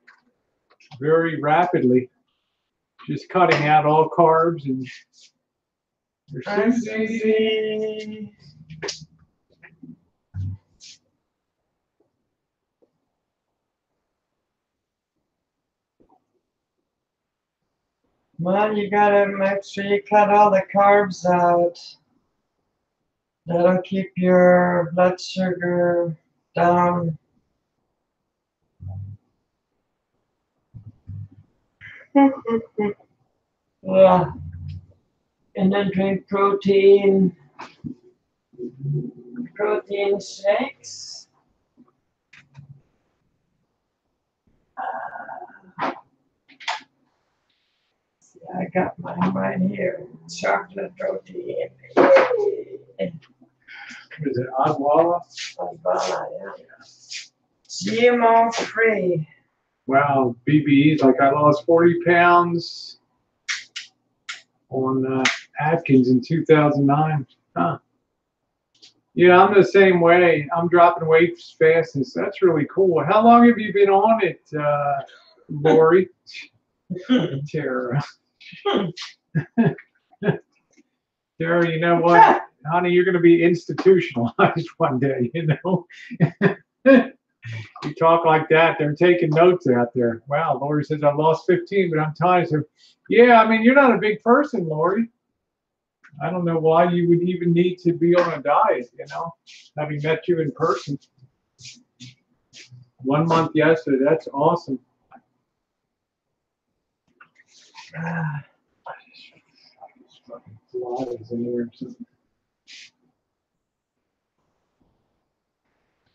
very rapidly. Just cutting out all carbs and. Susie. Well, you gotta make sure you cut all the carbs out. That'll keep your blood sugar down. yeah. And then drink protein. Protein shakes. Uh, I got mine right here. Chocolate protein. Is it Odwalla? Bye-bye, yeah. GMO free. Wow, BBE's like I lost 40 pounds on uh, Atkins in 2009. Huh. Yeah, I'm the same way. I'm dropping weight as fast as that's really cool. How long have you been on it, uh, Lori? Tara. Tara, you know what? Honey, you're going to be institutionalized one day, you know? you talk like that, they're taking notes out there. Wow, Lori says I lost 15, but I'm tired. So, yeah, I mean, you're not a big person, Lori. I don't know why you would even need to be on a diet, you know, having met you in person. One month yesterday, that's awesome. Ah, Flies in here or something.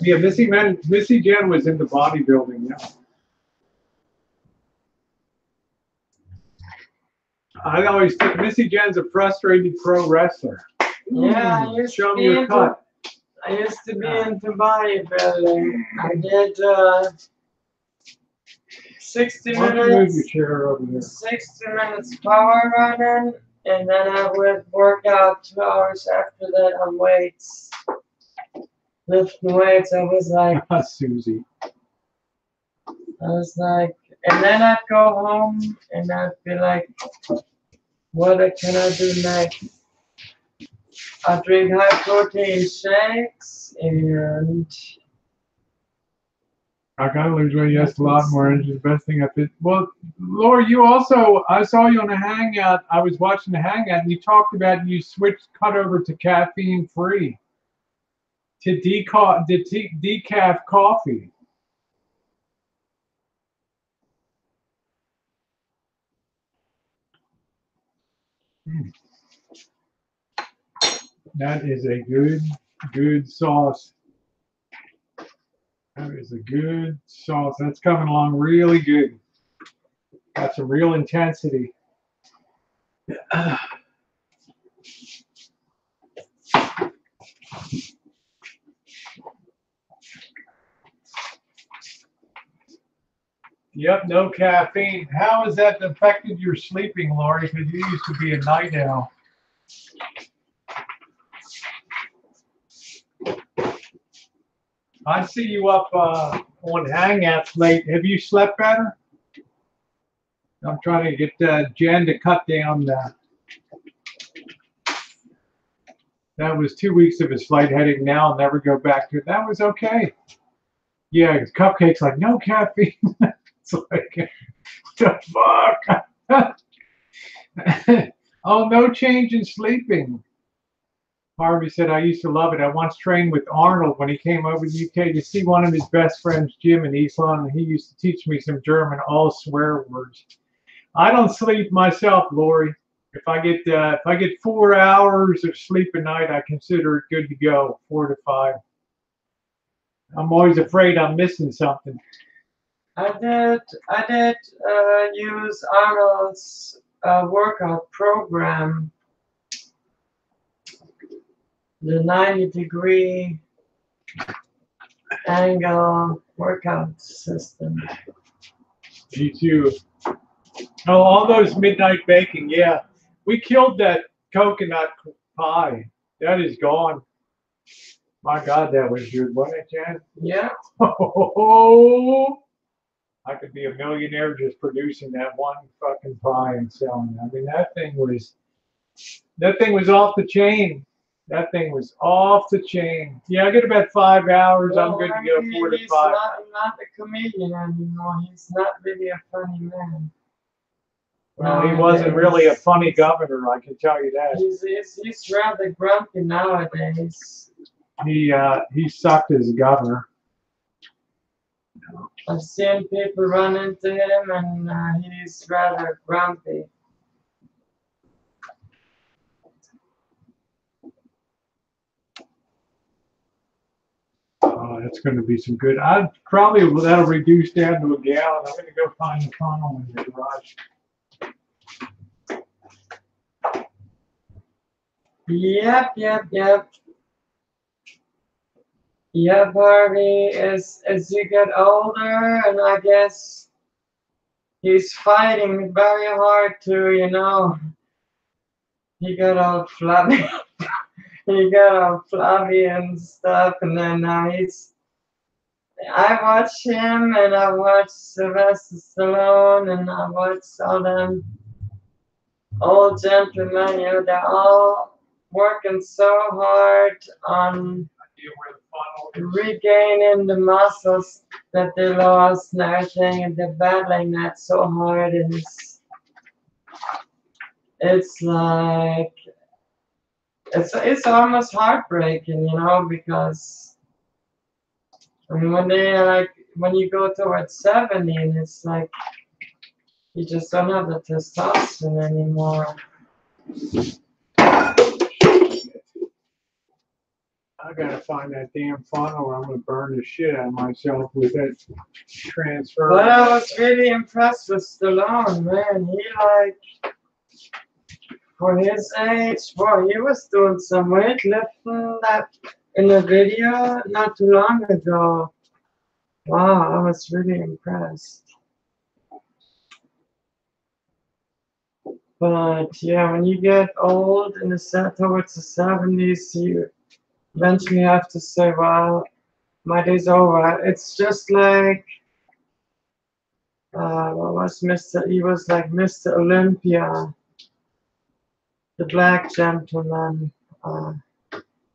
Yeah, Missy Man, Missy Jen was into bodybuilding. Yeah. I always think Missy Jen's a frustrated pro wrestler. Yeah, I Mm, used show to me be your into- cut. I used to be into bodybuilding. I did uh, 60 Why move your minutes, chair over there? 60 minutes power running, and then I would work out two hours after that on weights. Lifting weights, I was like, Susie. I was like, and then I'd go home and I'd be like, what can I do next? I drink high protein shakes and I gotta lose weight. Yes, a lot more energy. The best thing I did. Well, Laura, you also I saw you on a hangout. I was watching the hangout, and you talked about you switched cut over to caffeine free, to decaf de- decaf coffee. Mm. That is a good good sauce. That is a good sauce. That's coming along really good. Got some real intensity. Yep, no caffeine. How has that affected your sleeping, Lori? Because you used to be a night owl. I see you up uh, on Hangouts late. Have you slept better? I'm trying to get uh, Jen to cut down that. That was two weeks of his flight heading now. I'll never go back to it. That was okay. Yeah, cupcakes like no caffeine. it's like what the fuck. oh, no change in sleeping. Harvey said, I used to love it. I once trained with Arnold when he came over to the UK to see one of his best friends, Jim, in London. He used to teach me some German, all swear words. I don't sleep myself, Lori. If I get uh, if I get four hours of sleep a night, I consider it good to go, four to five. I'm always afraid I'm missing something. I did I did uh, use Arnold's uh, workout program, the 90 degree angle workout system. Me too. Oh, all those midnight baking, yeah. We killed that coconut pie. That is gone. My God, that was good, wasn't it, Jen? Yeah, Oh, I could be a millionaire just producing that one fucking pie and selling. it. I mean, that thing was, that thing was off the chain. That thing was off the chain. Yeah, I get about five hours. I'm good to go Well, four to he's five. Not, not a comedian anymore. He's not really a funny man. Well, he wasn't really a funny governor, I can tell you that. He's, he's, he's rather grumpy nowadays. He uh, he sucked as governor. I've seen people run into him and uh, he's rather grumpy. Uh, that's going to be some good. I probably that'll reduce down to a gallon. I'm going to go find the funnel in the garage. Yep, yep, yep. Yep, Harvey, as, as you get older, and I guess he's fighting very hard to, you know, he got all flabby. he got all flabby and stuff, and then now he's. I watch him, and I watch Sylvester Stallone, and I watch all them old gentlemen, you know, they're all working so hard on Is. regaining the muscles that they lost everything, and they're battling that so hard, it's it's like it's it's almost heartbreaking, you know, because I mean when they like when you go towards seventy, and it's like you just don't have the testosterone anymore. I gotta find that damn funnel. I'm gonna burn the shit out of myself with that transfer. But I was really impressed with Stallone, man. He like for his age, boy, he was doing some weightlifting that in a video not too long ago. Wow, I was really impressed. But yeah, when you get old in the set towards the seventies, you eventually have to say, "Well, my day's over." It's just like uh, what was Mr. He was like Mr. Olympia, the black gentleman. Uh,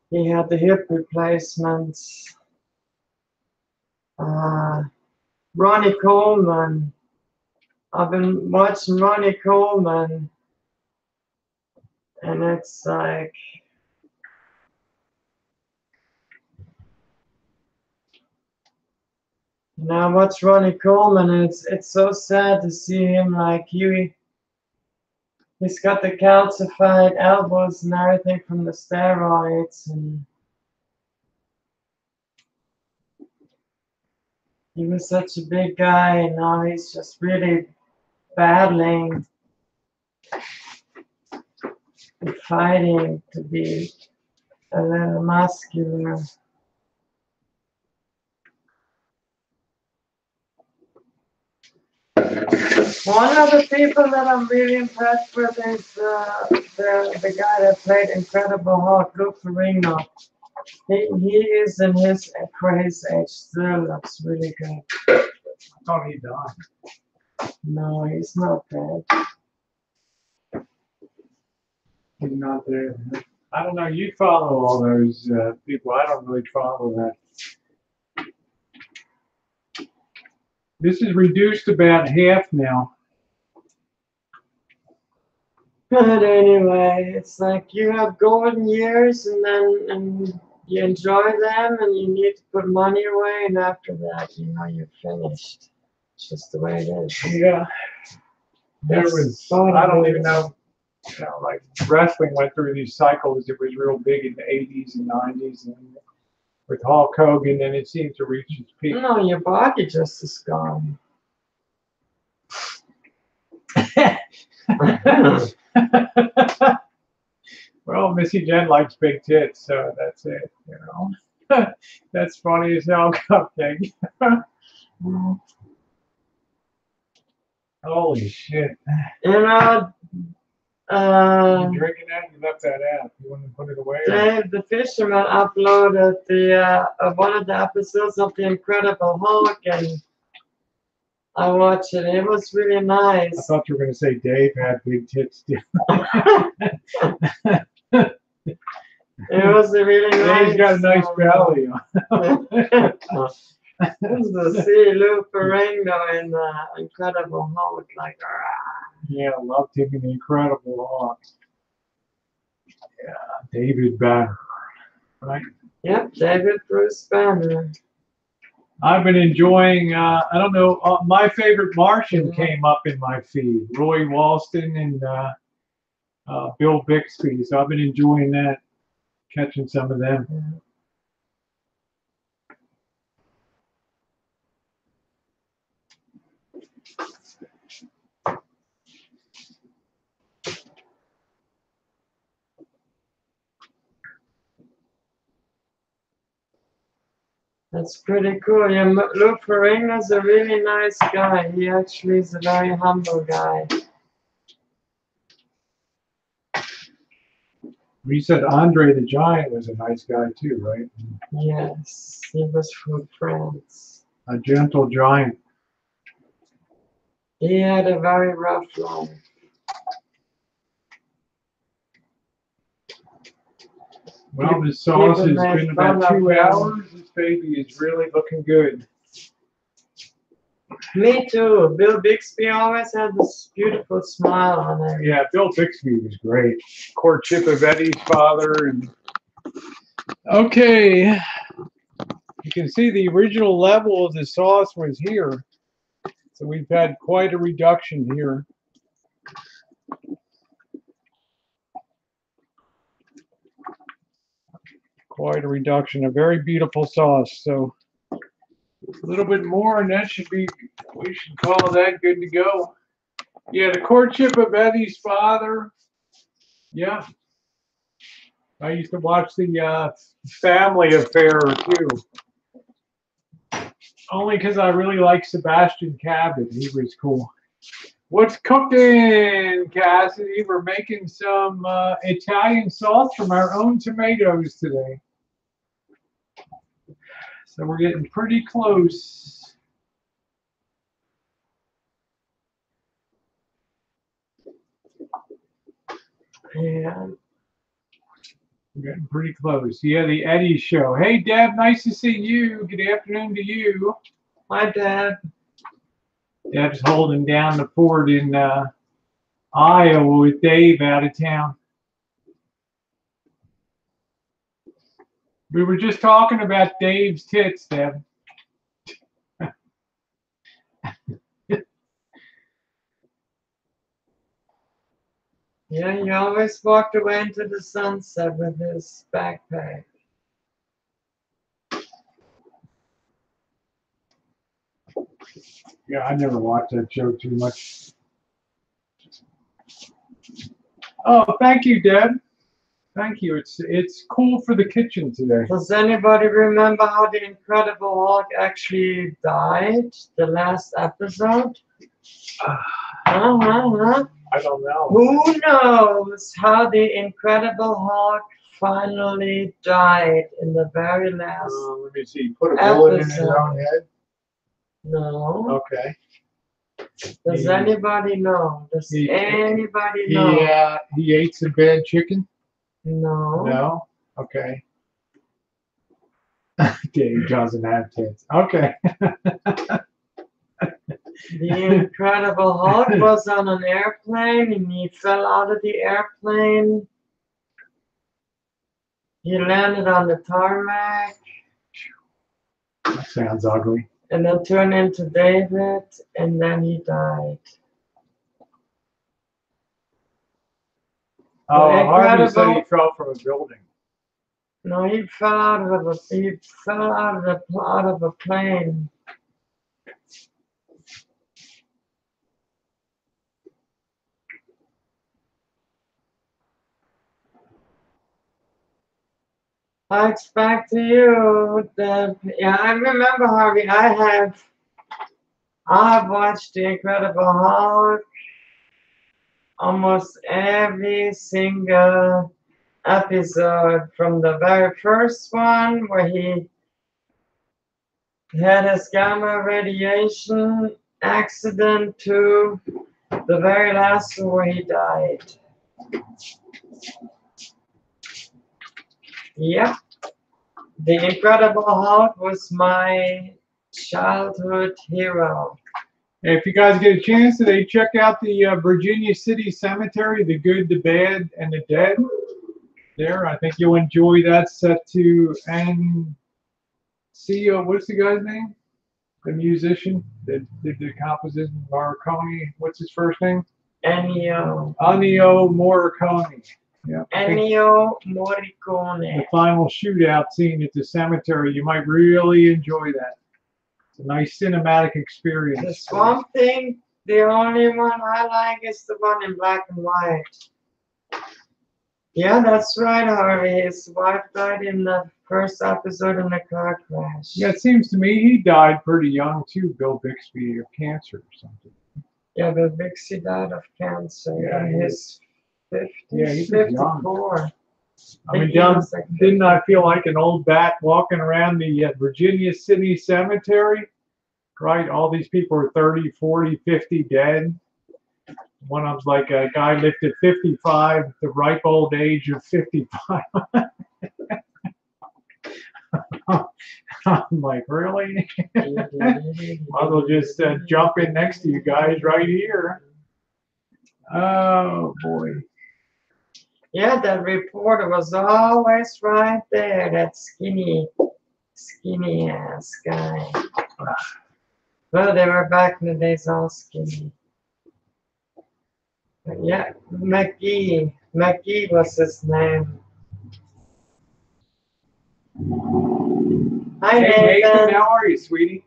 he had the hip replacements. Uh, Ronnie Coleman. I've been watching Ronnie Coleman, and it's like now uh, watch Ronnie Coleman, it's it's so sad to see him like he he's got the calcified elbows and everything from the steroids and he was such a big guy and now he's just really battling and fighting to be a little muscular. One of the people that I'm really impressed with is uh, the the guy that played Incredible Hulk, Lou Ferrigno. He, he is in his his age still looks really good. I thought he died. No, he's not dead. He's not there. I don't know. You follow all those uh, people. I don't really follow that. This is reduced about half now. But anyway, it's like you have golden years and then and you enjoy them and you need to put money away and after that, you know, you're finished. It's just the way it is. Yeah. There That's was, what I don't even know, you know, like wrestling went through these cycles. It was real big in the 80s and 90s. And with Hulk Hogan, and it seemed to reach its peak. No, your body just is gone. well, Missy Jen likes big tits, so that's it, you know. that's funny as hell, cupcake. Holy shit. You know, uh, you drinking that? You left that out. You want to put it away? Dave the Fisherman uploaded the uh, uh, one of the episodes of The Incredible Hulk, and I watched it. It was really nice. I thought you were going to say Dave had big tits too. It was a really nice. Dave's got a nice um, belly. to see Lou Ferrigno in the Incredible Hulk, like, "Ah." Yeah, loved him in the Incredible Hulk. Yeah, David Banner. Right. yep, David Bruce Banner. I've been enjoying. Uh, I don't know. Uh, my favorite Martian Mhm. came up in my feed. Ray Walston and uh, uh, Bill Bixby. So I've been enjoying that, catching some of them. That's pretty cool. Yeah, Lou Ferrigno's a really nice guy. He actually is a very humble guy. You said Andre the Giant was a nice guy too, right? Yes, he was from France. A gentle giant. He had a very rough life. Well, the sauce has been about two hours. Baby is really looking good. Me too. Bill Bixby always had this beautiful smile on him. Yeah, Bill Bixby was great. Courtship of Eddie's father and okay. You can see the original level of the sauce was here. So we've had quite a reduction here. Quite a reduction. A very beautiful sauce. So a little bit more and that should be we should call that good to go. Yeah, the courtship of Eddie's father. Yeah. I used to watch the uh, family affair too. Only because I really like Sebastian Cabot. He was cool. What's cooking, Cassidy? We're making some uh, Italian sauce from our own tomatoes today. So we're getting pretty close. Yeah. We're getting pretty close. Yeah, the Eddie show. Hey, Deb, nice to see you. Good afternoon to you. My dad. Deb's holding down the fort in uh, Iowa with Dave out of town. We were just talking about Dave's tits, Deb. Yeah, he always walked away into the sunset with his backpack. Yeah, I never watched that show too much. Oh, thank you, Deb. Thank you. It's it's cool for the kitchen today. Does anybody remember how the Incredible Hulk actually died? The last episode? Uh-huh. I don't know. Who knows how the Incredible Hulk finally died in the very last? Uh, let me see. Put a bullet in his Episode. own head. No. Okay. Does He- anybody know? Does he- anybody He know? uh, he ate some bad chicken. No. No. Okay. Dave doesn't have. Okay. The Incredible Hulk was on an airplane and he fell out of the airplane. He landed on the tarmac That sounds ugly. And then turned into David and then he died. Oh, Harvey said he fell from a building. No, he fell out of a he fell out of the out of a plane. Back to you. The, yeah, I remember Harvey. I have I've watched The Incredible Hulk almost every single episode from the very first one where he had his gamma radiation accident to the very last one where he died. Yep. The Incredible Hulk was my childhood hero. If you guys get a chance today, check out the uh, Virginia City Cemetery, the good, the bad, and the dead. There, I think you'll enjoy that set to and see uh, what's the guy's name? The musician that did the composition, Morricone. What's his first name? Ennio. Ennio Morricone. Yeah. Ennio the final shootout scene at the cemetery, you might really enjoy that. It's a nice cinematic experience. The Swamp Thing, the only one I like is the one in black and white. Yeah, that's right, Harvey. His wife died in the first episode in the car crash. Yeah, it seems to me he died pretty young too, Bill Bixby, of cancer or something. Yeah, but Bixby died of cancer Yeah, his 50s, Yeah, he was young. 54. I mean, down, didn't I feel like an old bat walking around the uh, Virginia City Cemetery? Right? All these people are 30, 40, 50 dead. One of them's like a guy at 55, the ripe old age of 55. I'm like, really? Might as well just uh, jump in next to you guys right here. Oh, boy. Yeah, that reporter was always right there, that skinny, skinny ass guy. Well, they were back in the days all skinny. But yeah, McGee. McGee was his name. Hi, Hey, Nathan, Nathan. how are you, sweetie?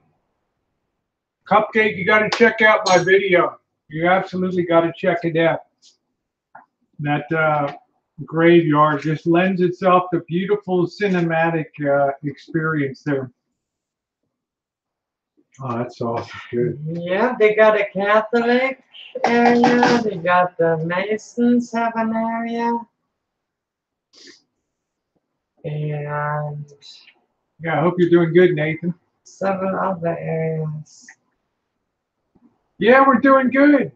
Cupcake, you got to check out my video. You absolutely got to check it out. That uh, graveyard just lends itself to beautiful cinematic uh, experience there. Oh, that sauce is good. Yeah, they got a Catholic area. They got the Masons have an area. And Yeah, I hope you're doing good, Nathan. several other areas. Yeah, we're doing good.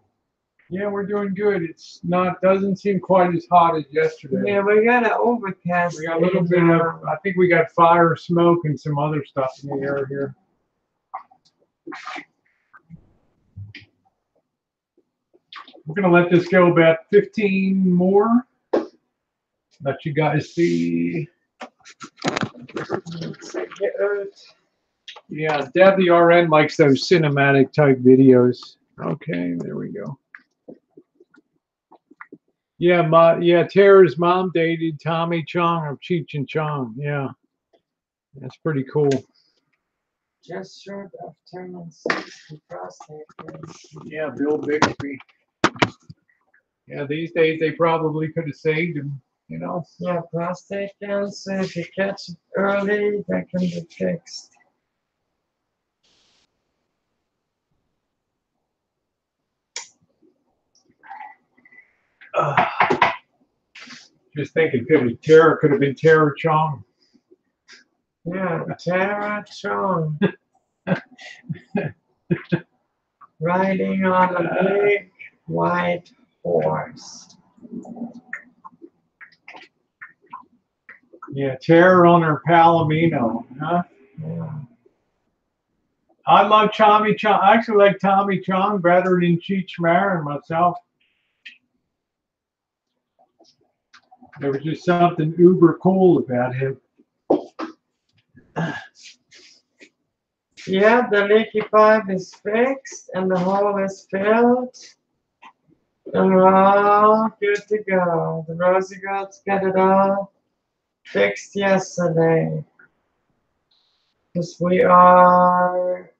Yeah, we're doing good. It's not doesn't seem quite as hot as yesterday. Yeah, we got an overcast. We got a little bit of. I think we got fire, smoke, and some other stuff in the air here. We're gonna let this go about 15 more. Let you guys see. Yeah, Deb the RN likes those cinematic type videos. Okay, there we go. Yeah, my yeah, Tara's mom dated Tommy Chong of Cheech and Chong. Yeah, that's pretty cool. Just short of turning 60 prostate cancer. Yeah, Bill Bixby. Yeah, these days they probably could have saved him. You know. Yeah, prostate cancer, if you catch it early, that can be fixed. Uh, just thinking, could have Tara could have been Tara Chong. Yeah, Tara Chong. Riding on a big white horse. Yeah, Tara on her Palomino, huh? Yeah. I love Tommy Chong. I actually like Tommy Chong better than Cheech Marin myself. There was just something uber cool about him. Yeah, the leaky pipe is fixed and the hole is filled. And we're all good to go. The Rosie girls got it all fixed yesterday. Because we are,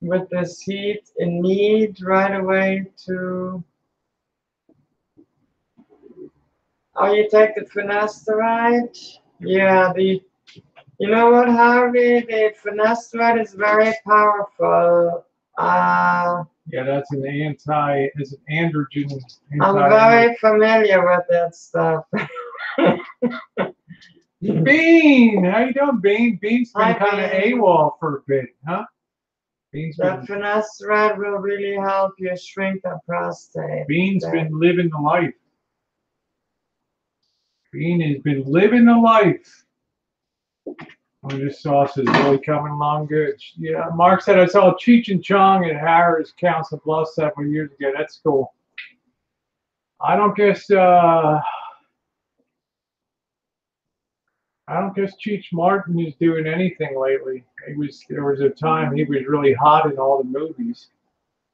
with this heat, in need right away to. Oh, you take the finasteride? Yeah, the you know what, Harvey? The finasteride is very powerful. Uh, Yeah, that's an anti, it's an androgen. I'm very familiar with that stuff. Bean, how you doing, Bean? Bean's been kind of. AWOL for a bit, huh? Bean's that been, finasteride will really help you shrink the prostate. Bean's been living the life. Bean has been living the life. Oh, this sauce is really coming along good. Yeah, Mark said I saw Cheech and Chong at Harrah's Council Bluffs several years ago. That's cool. I don't guess. uh I don't guess Cheech Marin is doing anything lately. He was there was a time he was really hot in all the movies.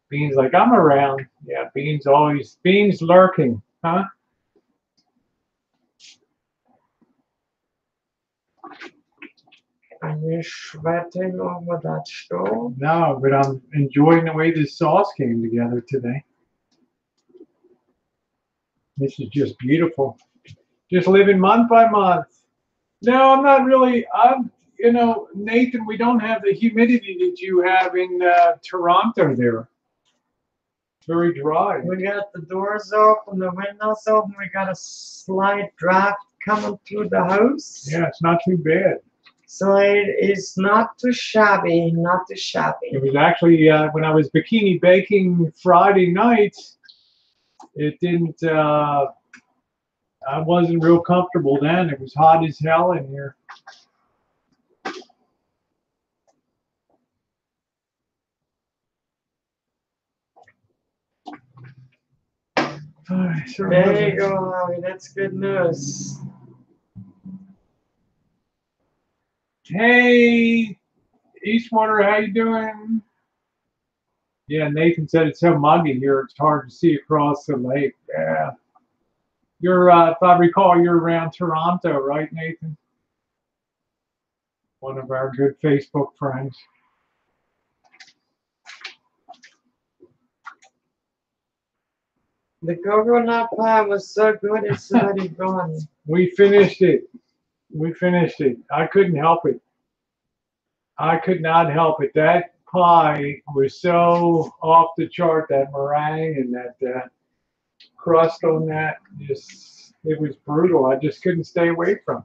Bean's like, I'm around. Yeah, Bean's always Bean's lurking, huh? Are you sweating over that stove? No, but I'm enjoying the way this sauce came together today. This is just beautiful. Just living month by month. No, I'm not really. I'm, you know, Nathan, we don't have the humidity that you have in uh, Toronto there. Very dry. We got the doors open, the windows open. We got a slight draft coming through the house. Yeah, it's not too bad. So it is not too shabby, not too shabby. It was actually uh, when I was bikini baking Friday night. It didn't. Uh, I wasn't real comfortable then. It was hot as hell in here. I sure There you go. That's good news. Hey, Eastwater, how you doing? Yeah, Nathan said it's so muggy here. It's hard to see across the lake. Yeah. You're, uh, if I recall, you're around Toronto, right, Nathan? One of our good Facebook friends. The coconut pie was so good, it's already gone. We finished it. We finished it. I couldn't help it. I could not help it. That pie was so off the chart. That meringue and that uh, crust on that, just it was brutal. I just couldn't stay away from. it.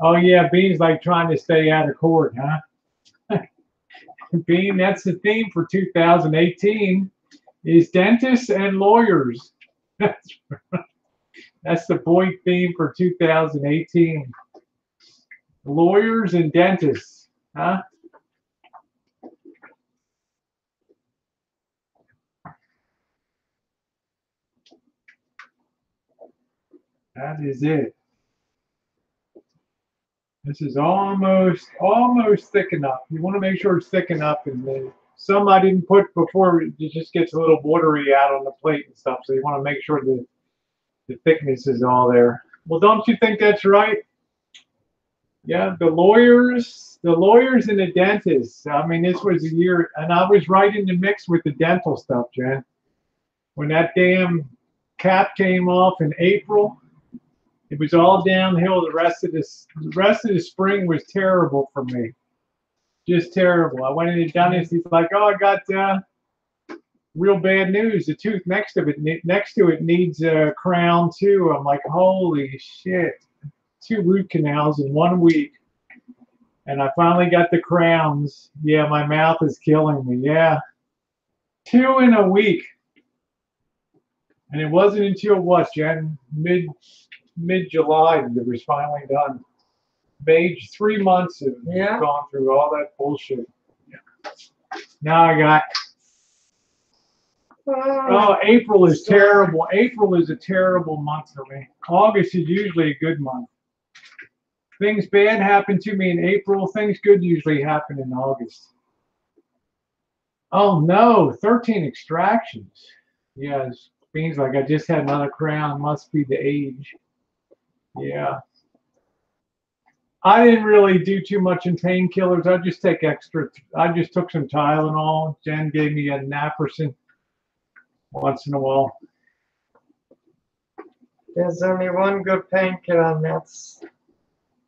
Oh yeah, Bean's like trying to stay out of court, huh? Bean, that's the theme for 2018 is dentists and lawyers. That's, that's the point theme for 2018. Lawyers and dentists, huh? That is it. This is almost almost thick enough. You want to make sure it's thick enough, and then some I didn't put before. It just gets a little watery out on the plate and stuff. So you want to make sure the the thickness is all there. Well, don't you think that's right? Yeah, the lawyers, the lawyers and the dentists. I mean, this was a year, and I was right in the mix with the dental stuff, Jen. When that damn cap came off in April, it was all downhill. The rest of this, the rest of the spring was terrible for me. Just terrible. I went in the dentist. He's like, "Oh, I got uh, real bad news. The tooth next to it, next to it, needs a crown too." I'm like, "Holy shit!" Two root canals in one week, and I finally got the crowns. Yeah, my mouth is killing me. Yeah, two in a week, and it wasn't until what, Jen? Mid mid July that it was finally done. Made three months of Yeah. gone through all that bullshit. Yeah. Now I got Ah. oh April is terrible. April is a terrible month for me. August is usually a good month. Things bad happen to me in April, things good usually happen in August. Oh no, 13 extractions. Yes, means like I just had another crown, must be the age. Yeah. I didn't really do too much in painkillers. I just take extra. I just took some Tylenol. Jen gave me a naproxen once in a while. There's only one good painkiller, and that's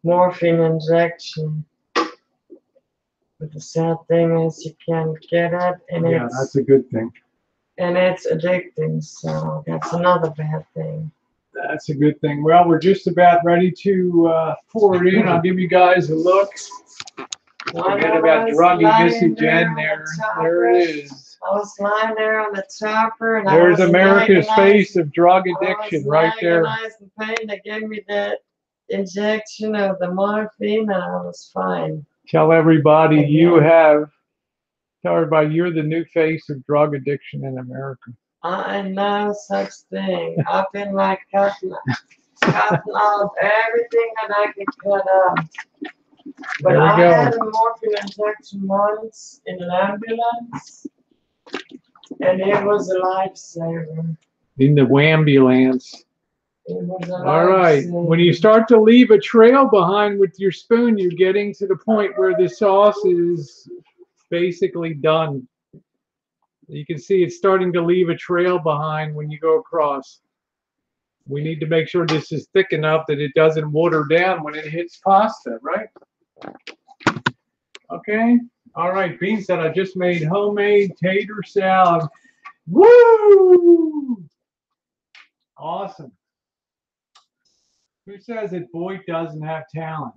morphine injection. But the sad thing is, you can't get it, and Yeah, it's that's a good thing. and it's addicting. So that's another bad thing. That's a good thing. Well, we're just about ready to uh, pour it in. I'll give you guys a look. Forget about druggy Missy Jen there. There it is. I was lying there on the chopper, and There's I was America's face of drug addiction right there. in pain. They gave me that injection of the morphine, and I was fine. Tell everybody you have. Tell everybody you're the new face of drug addiction in America. I know such thing. I've been like cutting, cutting off everything that I could cut off. But I go. had a morphine injection once in an ambulance, and it was a lifesaver. In the wambulance. It was a All right. When you start to leave a trail behind with your spoon, you're getting to the point where the sauce is basically done. You can see it's starting to leave a trail behind when you go across. We need to make sure this is thick enough that it doesn't water down when it hits pasta, right? Okay. All right. Beans that I just made homemade tater salad. Woo! Awesome. Who says that Boyd doesn't have talent?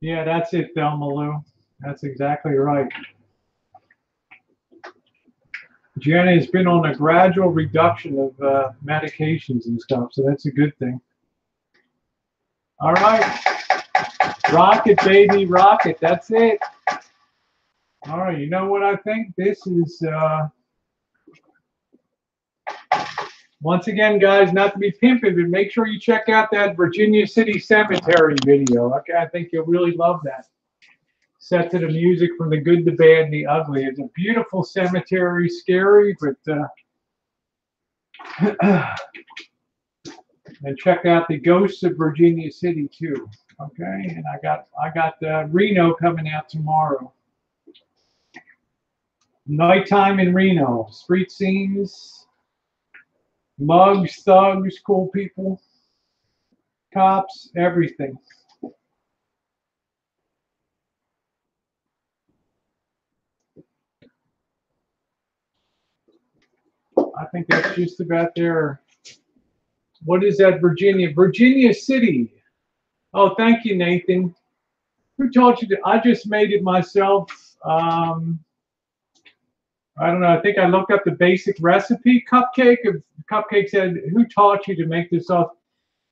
Yeah, that's it, Thelma Lou. That's exactly right. Jenna has been on a gradual reduction of uh, medications and stuff, so that's a good thing. All right. Rocket, baby, rocket. That's it. All right, you know what I think? This is, uh, once again, guys, not to be pimping, but make sure you check out that Virginia City Cemetery video. Okay, I think you'll really love that. Set to the music from the good, the bad, and the ugly. It's a beautiful cemetery, scary, but uh, and check out the Ghosts of Virginia City too. Okay, and I got I got the Reno coming out tomorrow. Nighttime in Reno, street scenes, mugs, thugs, cool people, cops, everything. I think that's just about there. What is that, Virginia? Virginia City. Oh, thank you, Nathan. Who taught you to? I just made it myself. Um, I don't know. I think I looked up the basic recipe. Cupcake. Cupcake said, "Who taught you to make this off?"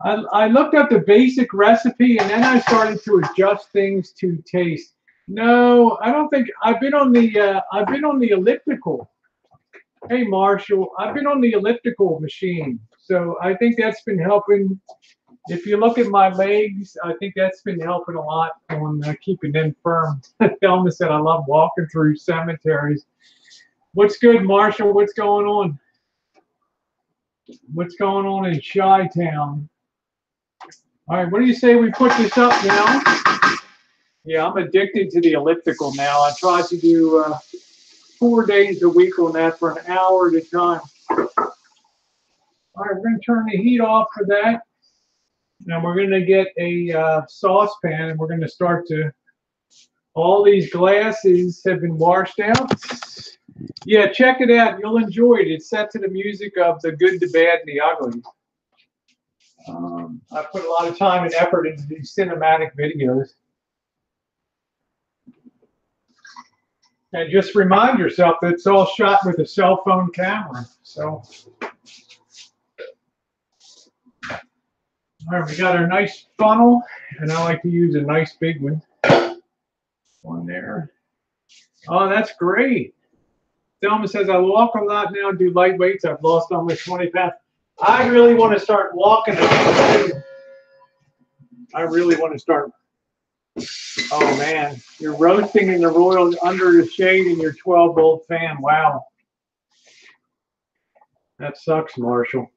I, I looked up the basic recipe and then I started to adjust things to taste. No, I don't think I've been on the uh, I've been on the elliptical. Hey Marshall, I've been on the elliptical machine, so I think that's been helping. If you look at my legs, I think that's been helping a lot on uh, keeping them firm. Thelma said I love walking through cemeteries. What's good, Marshall? What's going on? What's going on in Chi Town? All right, what do you say we put this up now? Yeah, I'm addicted to the elliptical now. I try to do uh, four days a week on that for an hour at a time. All right, we're going to turn the heat off for that. And we're going to get a uh, saucepan and we're going to start to, all these glasses have been washed out. Yeah, check it out. You'll enjoy it. It's set to the music of the good, the bad, and the ugly. Um, I put a lot of time and effort into these cinematic videos. And just remind yourself that it's all shot with a cell phone camera. So, right, we got our nice funnel, and I like to use a nice big one. One there. Oh, that's great. Thelma says, I walk a lot now, and do light weights. I've lost almost 20 pounds. I really want to start walking. I really want to start. Oh man, you're roasting in the royal under the shade in your 12 volt fan. Wow. That sucks, Marshall.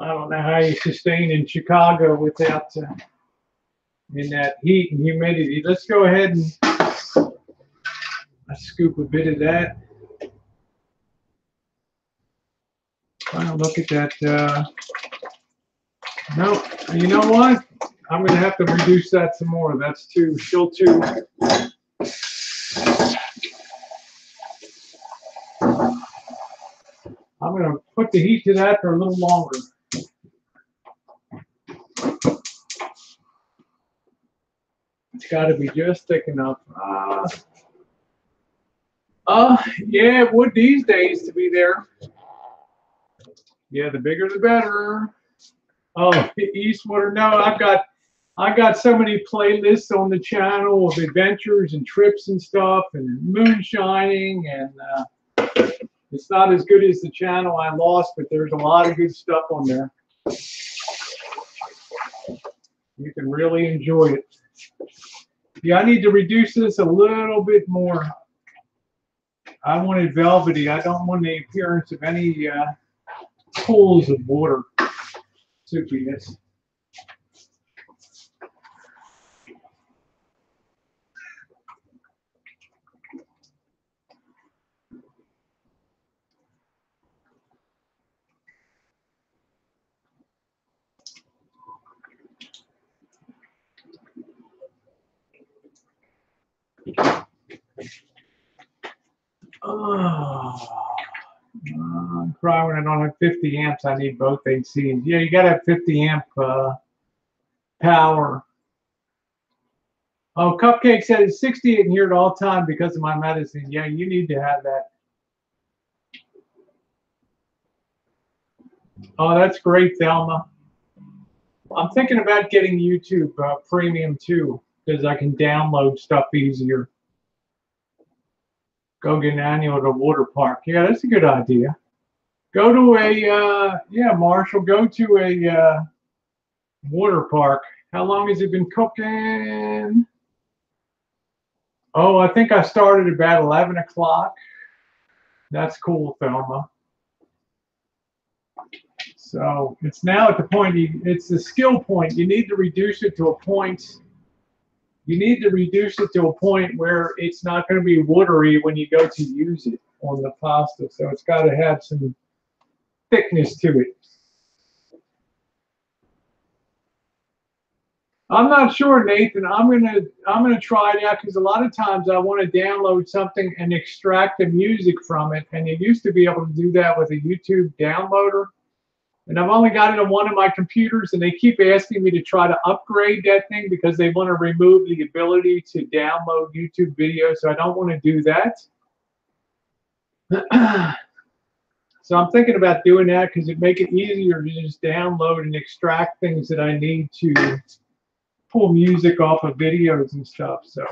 I don't know how you sustain in Chicago without uh, in that heat and humidity. Let's go ahead and I scoop a bit of that. Final look at that. Uh, no, you know what? I'm going to have to reduce that some more. That's too, still too. I'm going to put the heat to that for a little longer. It's got to be just thick enough. Uh, uh, yeah, it would these days to be there. Yeah, the bigger the better. Oh, Eastwater. No, I've got I've got so many playlists on the channel of adventures and trips and stuff and moonshining and uh, it's not as good as the channel I lost, but there's a lot of good stuff on there. You can really enjoy it. Yeah, I need to reduce this a little bit more. I want it velvety. I don't want the appearance of any uh, pools of water. Soupiness. Oh. I'm crying when I don't have 50 amps. I need both ACs. Yeah, you got to have 50 amp uh, power. Oh, Cupcake said it's 68 in here at all time because of my medicine. Yeah, you need to have that. Oh, that's great, Thelma. I'm thinking about getting YouTube uh, Premium too because I can download stuff easier. Go get an annual at a water park. Yeah, that's a good idea. Go to a, uh, yeah, Marshall, go to a uh, water park. How long has it been cooking? Oh, I think I started about 11 o'clock. That's cool, Thelma. So it's now at the point, you, it's the skill point. You need to reduce it to a point you need to reduce it to a point where it's not going to be watery when you go to use it on the pasta. So it's got to have some thickness to it. I'm not sure, Nathan. I'm gonna I'm gonna try it out because a lot of times I want to download something and extract the music from it, and you used to be able to do that with a YouTube downloader. And I've only got it on one of my computers, and they keep asking me to try to upgrade that thing because they want to remove the ability to download YouTube videos. So I don't want to do that. so I'm thinking about doing that because it make it easier to just download and extract things that I need to pull music off of videos and stuff. So,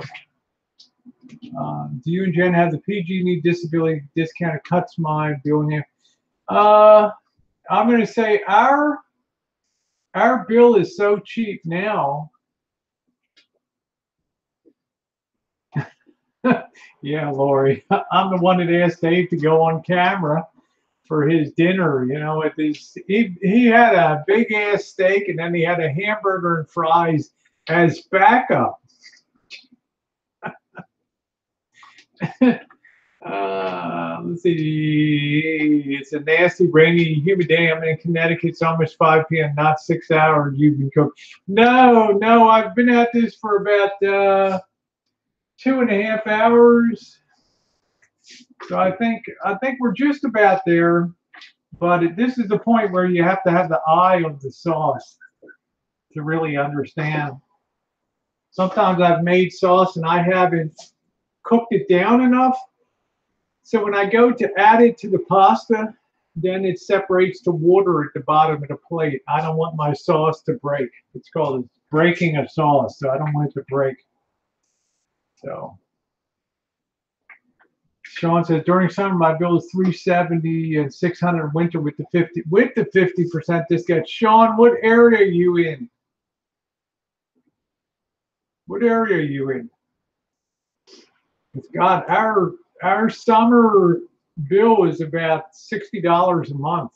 um, do you and Jen have the PG&E disability discount? It cuts my bill here. Uh, I'm going to say our our bill is so cheap now. yeah, Lori, I'm the one that asked Dave to go on camera for his dinner. You know, with his he he had a big ass steak and then he had a hamburger and fries as backup. uh, let's see. It's a nasty, rainy, humid day. I'm in Connecticut. It's almost 5 p.m. Not six hours. You've been cooked. No, no. I've been at this for about uh, two and a half hours. So I think I think we're just about there. But it, this is the point where you have to have the eye of the sauce to really understand. Sometimes I've made sauce and I haven't cooked it down enough. So when I go to add it to the pasta, then it separates the water at the bottom of the plate. I don't want my sauce to break. It's called breaking a sauce, so I don't want it to break. So Sean says during summer my bill is 370 and 600 winter with the 50 with the 50 percent discount. Sean, what area are you in? What area are you in? It's God, our our summer bill is about sixty dollars a month,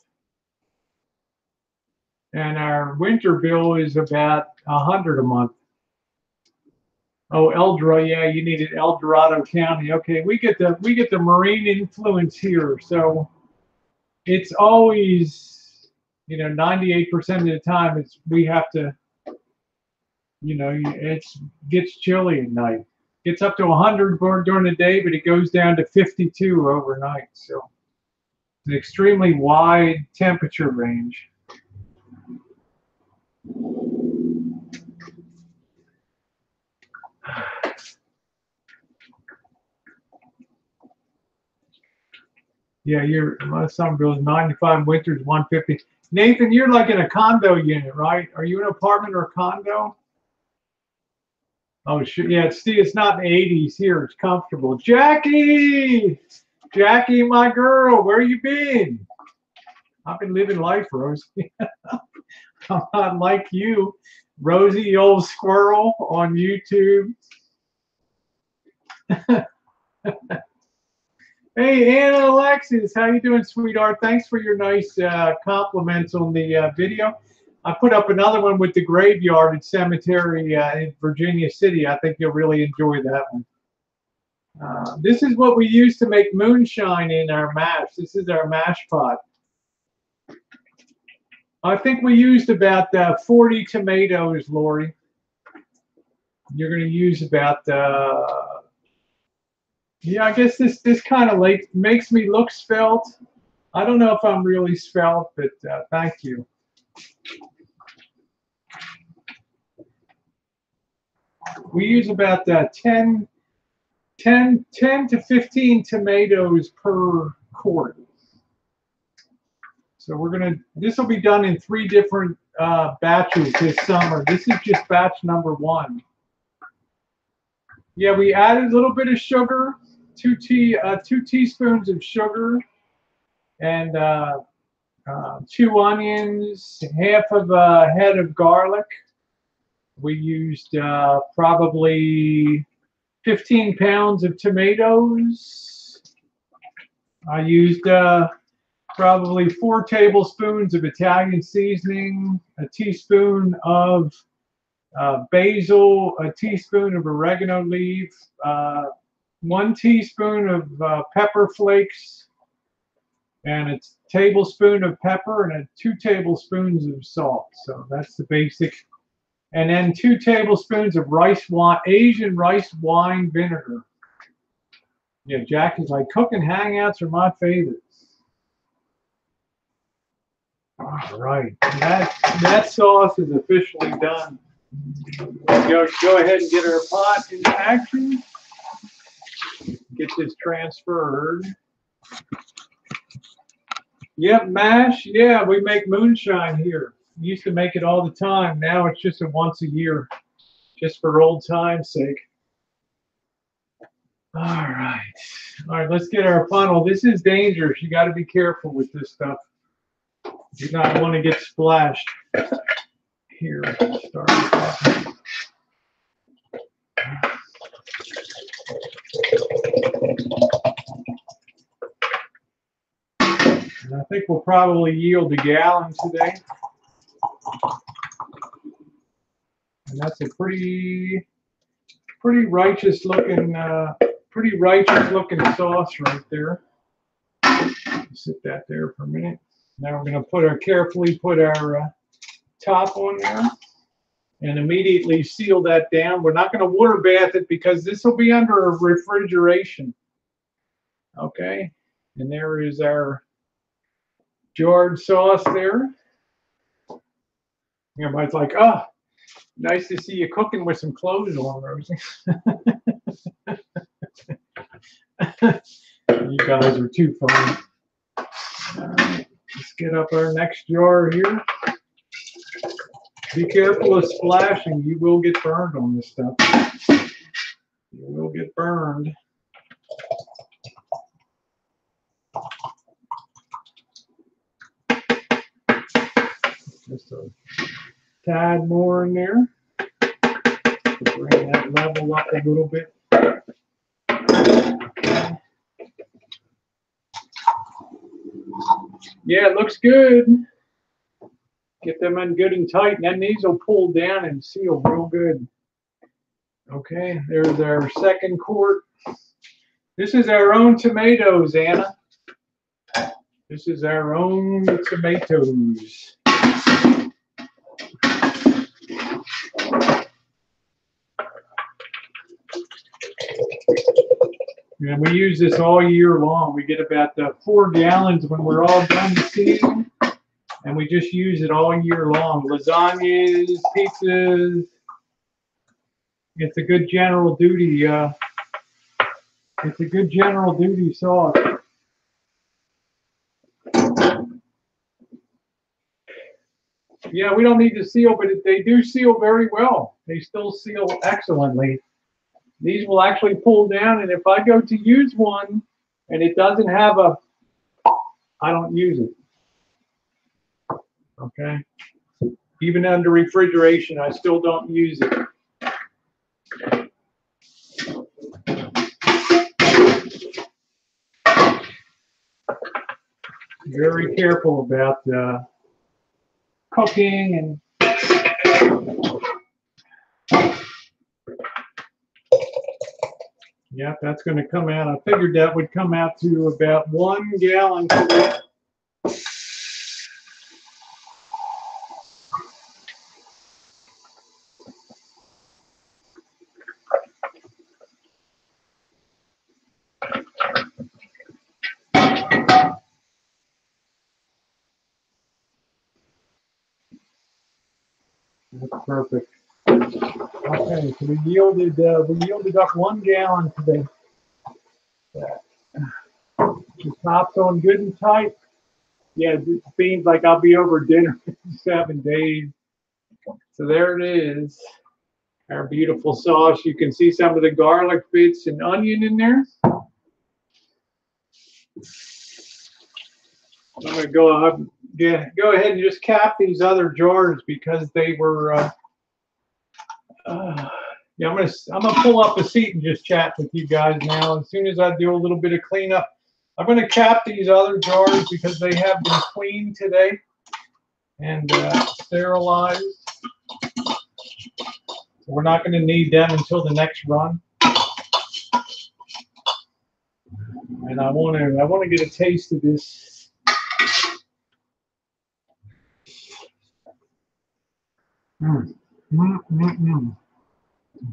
and our winter bill is about a hundred a month. Oh, El Dorado, yeah, you needed El Dorado County. Okay, we get the we get the marine influence here, so it's always, you know, ninety eight percent of the time it's we have to you know, it's gets chilly at night. Gets up to 100 during the day, but it goes down to 52 overnight. So it's an extremely wide temperature range. Yeah, your my is 95, winter's 150. Nathan, you're like in a condo unit, right? Are you in an apartment or a condo? Oh, sure. Yeah, it's, see, it's not the 80s here. It's comfortable. Jackie! Jackie, my girl, where you been? I've been living life, Rosie. I'm not like you, Rosie, old squirrel on YouTube. hey, Anna Alexis, how you doing, sweetheart? Thanks for your nice uh, compliments on the uh, video. I put up another one with the graveyard and cemetery uh, in Virginia City. I think you'll really enjoy that one. Uh, this is what we use to make moonshine in our mash. This is our mash pot. I think we used about uh, 40 tomatoes, Lori. You're going to use about, uh, yeah, I guess this, this kind of makes me look svelte. I don't know if I'm really svelte, but uh, thank you. We use about uh, 10, 10, 10 to 15 tomatoes per quart. So we're gonna, this will be done in three different uh, batches this summer. This is just batch number one. Yeah, we added a little bit of sugar, two tea, uh, two teaspoons of sugar, and uh, uh, two onions, half of a head of garlic, we used uh, probably 15 pounds of tomatoes. I used uh, probably four tablespoons of Italian seasoning, a teaspoon of uh, basil, a teaspoon of oregano leaf, uh, one teaspoon of pepper flakes, and a tablespoon of pepper and a two tablespoons of salt. So that's the basic and then two tablespoons of rice wine, Asian rice wine vinegar. Yeah, Jack is like cooking hangouts are my favorites. All right, that that sauce is officially done. Go go ahead and get our pot into action. Get this transferred. Yep, mash. Yeah, we make moonshine here. We used to make it all the time. Now it's just a once a year, just for old time's sake. All right. All right, let's get our funnel. This is dangerous. You got to be careful with this stuff. You not want to get splashed. Here, start And I think we'll probably yield a gallon today. And that's a pretty, pretty righteous looking, uh, pretty righteous looking sauce right there. Sit that there for a minute. Now we're going to put our, carefully put our uh, top on there and immediately seal that down. We're not going to water bath it because this will be under refrigeration. Okay. And there is our jarred sauce there. Everybody's like, oh, nice to see you cooking with some clothes on, Rosie. you guys are too funny. Let's get up our next jar here. Be careful of splashing. You will get burned on this stuff. You will get burned. Just a tad more in there. Bring that level up a little bit. Yeah, it looks good. Get them in good and tight, and then these will pull down and seal real good. Okay, there's our second quart. This is our own tomatoes, Anna. This is our own tomatoes. And we use this all year long. We get about uh, four gallons when we're all done the season. And we just use it all year long. Lasagnas, pizzas. It's a good general duty. Uh, it's a good general duty sauce. Yeah, we don't need to seal, but they do seal very well. They still seal excellently. These will actually pull down, and if I go to use one and it doesn't have a, I don't use it. Okay? Even under refrigeration, I still don't use it. Very careful about uh, cooking and Yep, that's going to come out. I figured that would come out to about one gallon perfect. Okay, so we yielded, uh, we yielded up one gallon today. The top's on good and tight. Yeah, it seems like I'll be over dinner in seven days. So there it is. Our beautiful sauce. You can see some of the garlic bits and onion in there. I'm gonna go ahead, yeah, go ahead and just cap these other jars because they were uh, uh, yeah, I'm gonna I'm gonna pull up a seat and just chat with you guys now. As soon as I do a little bit of cleanup, I'm gonna cap these other jars because they have been cleaned today and uh, sterilized. We're not gonna need them until the next run. And I want to I want to get a taste of this. Mm. Mm, mm.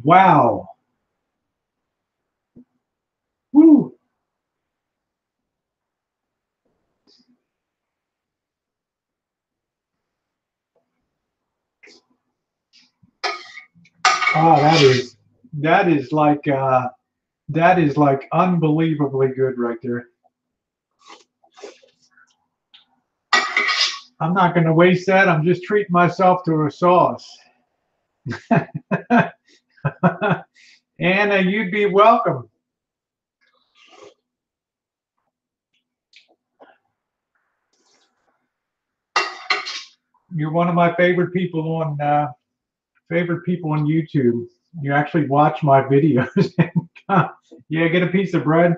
Wow. Woo. Oh, that is that is like uh that is like unbelievably good right there. I'm not going to waste that. I'm just treating myself to a sauce. Anna, you'd be welcome. You're one of my favorite people on uh, favorite people on YouTube. You actually watch my videos. yeah, get a piece of bread.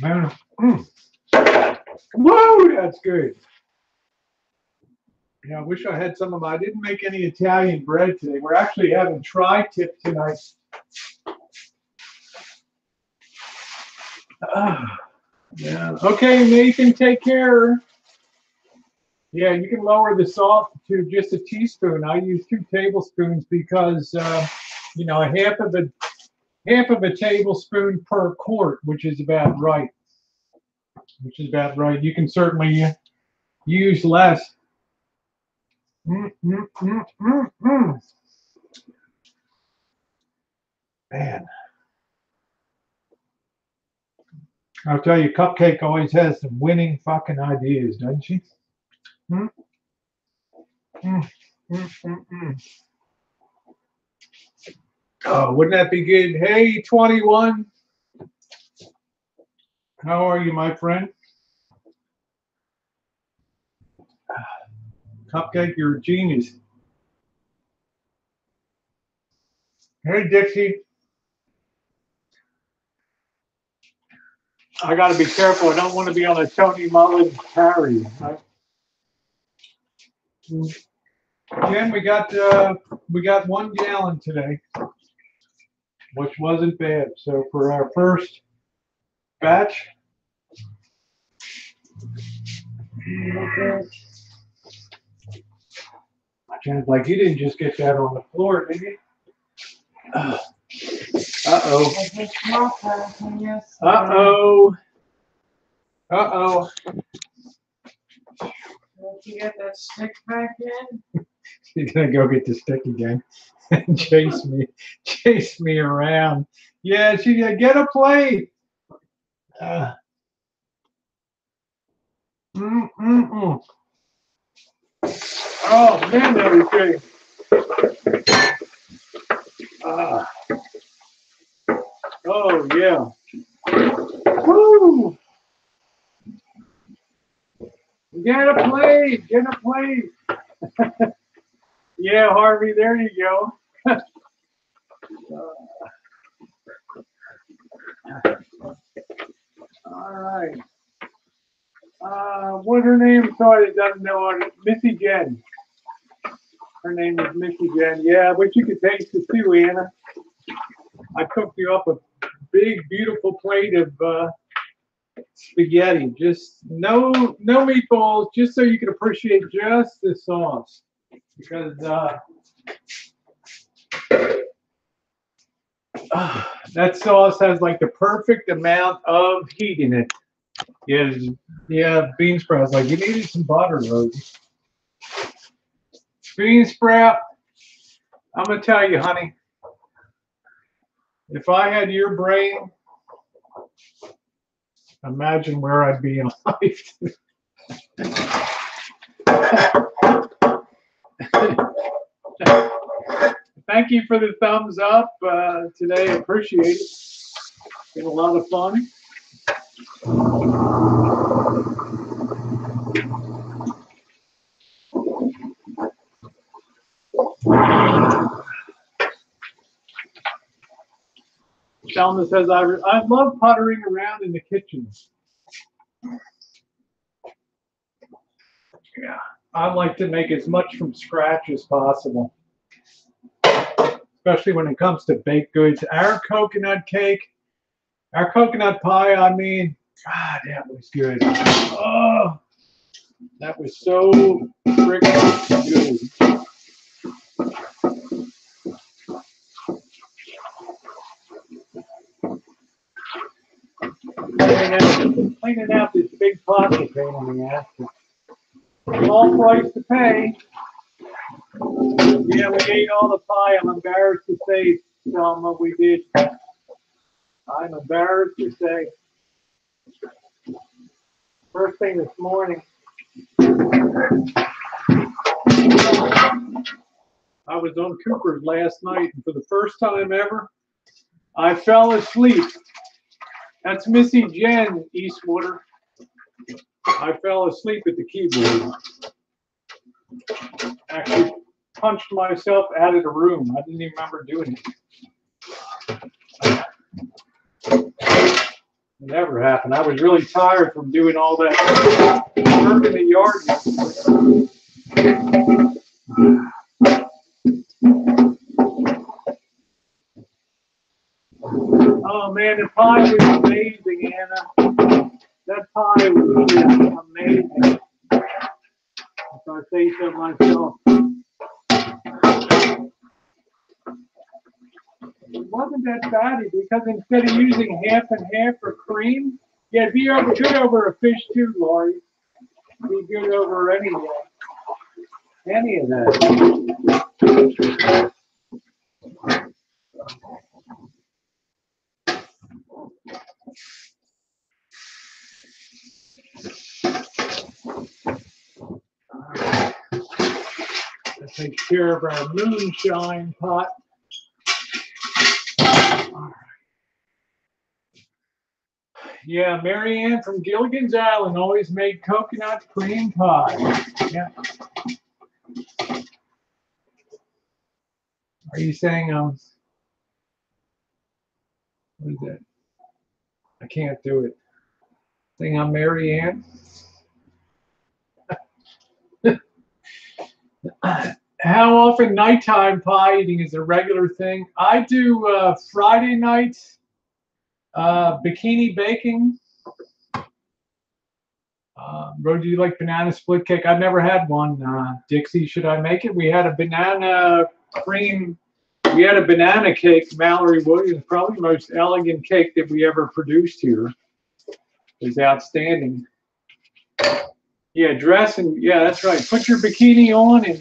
Man. Whoa, that's good. Yeah, I wish I had some of my. I didn't make any Italian bread today. We're actually having tri-tip tonight. Uh, yeah. Okay, Nathan, take care. Yeah, you can lower the salt to just a teaspoon. I use two tablespoons because uh, you know a half of a half of a tablespoon per quart, which is about right. Which is about right. You can certainly use less. Mm, mm, mm. Man. I'll tell you, Cupcake always has some winning fucking ideas, doesn't she? Mm, mm, mm. Oh, wouldn't that be good? Hey, 21. How are you, my friend? Cupcake, you're a genius. Hey, Dixie. I got to be careful. I don't want to be on a Tony Mullen parry. Again, we got uh, we got one gallon today, which wasn't bad. So for our first batch, My Jen's like, you didn't just get that on the floor, did you? Uh oh. Uh oh. Uh oh. Did you get that stick back in? He's gonna go get the stick again and chase me, chase me around. Yeah, she uh, get a plate. Uh. Oh man, that was good. Ah. Oh yeah. Woo! Get a plate, get a plate. yeah, Harvey, there you go. all right. Uh, what's her name? Sorry, doesn't know it. Missy Jen. Her name is Missy Jen. Yeah, but you could taste it too, Anna. I cooked you up a big, beautiful plate of uh, spaghetti. Just no, no meatballs, just so you can appreciate just the sauce. Because uh, that sauce has like the perfect amount of heat in it. Yeah, yeah, bean sprouts. Like you needed some butter, Rosie. Bean sprout. I'm gonna tell you, honey. If I had your brain, imagine where I'd be in life. Thank you for the thumbs up uh, today. Appreciate it. Been a lot of fun. Thelma says, I, I love pottering around in the kitchen. Yeah, I like to make as much from scratch as possible, especially when it comes to baked goods. Our coconut cake, our coconut pie, I mean, God, that was good. Oh, That was so freaking good. Cleaning out, cleaning out this big is pain in the ass. Small price to pay. Yeah, we ate all the pie. I'm embarrassed to say, Thelma, we did. I'm embarrassed to say. First thing this morning. I was on Cooper's last night, and for the first time ever, I fell asleep. That's Missy Jen Eastwater. I fell asleep at the keyboard. Actually punched myself out of the room. I didn't even remember doing it. It never happened. I was really tired from doing all that work in the yard. Oh man, the pie was amazing, Anna. That pie was amazing. I say so myself. It wasn't that bad because instead of using half and half for cream, yeah, be over good over a fish too, Laurie. Be good over any uh, any of that. That takes care of our moonshine pot. Yeah, Mary Ann from Gilligan's Island always made coconut cream pie. Yeah. Are you saying um what is that? I can't do it. Saying I'm Mary Ann? How often nighttime pie eating is a regular thing? I do uh, Friday night uh, bikini baking. Uh, Ro, do you like banana split cake? I've never had one. Uh, Dixie, should I make it? We had a banana cream. We had a banana cake. Mallory Williams, probably the most elegant cake that we ever produced here. Outstanding. Yeah, dress and yeah, that's right. Put your bikini on and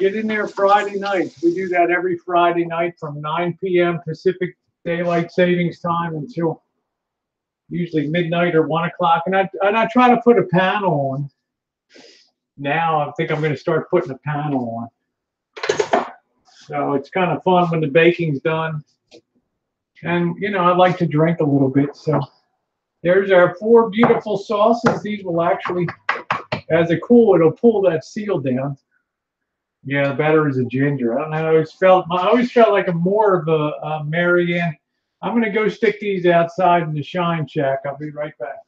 get in there Friday nights. We do that every Friday night from 9 p.m. Pacific Daylight Savings Time until usually midnight or one o'clock. And I and I try to put a panel on. Now I think I'm going to start putting a panel on. So it's kind of fun when the baking's done. And you know, I like to drink a little bit, so. There's our four beautiful sauces. These will actually, as a cool, it'll pull that seal down. Yeah, the batter is a ginger. I don't know. I always felt I always felt like a more of a, a Mary Ann. I'm gonna go stick these outside in the shine shack. I'll be right back.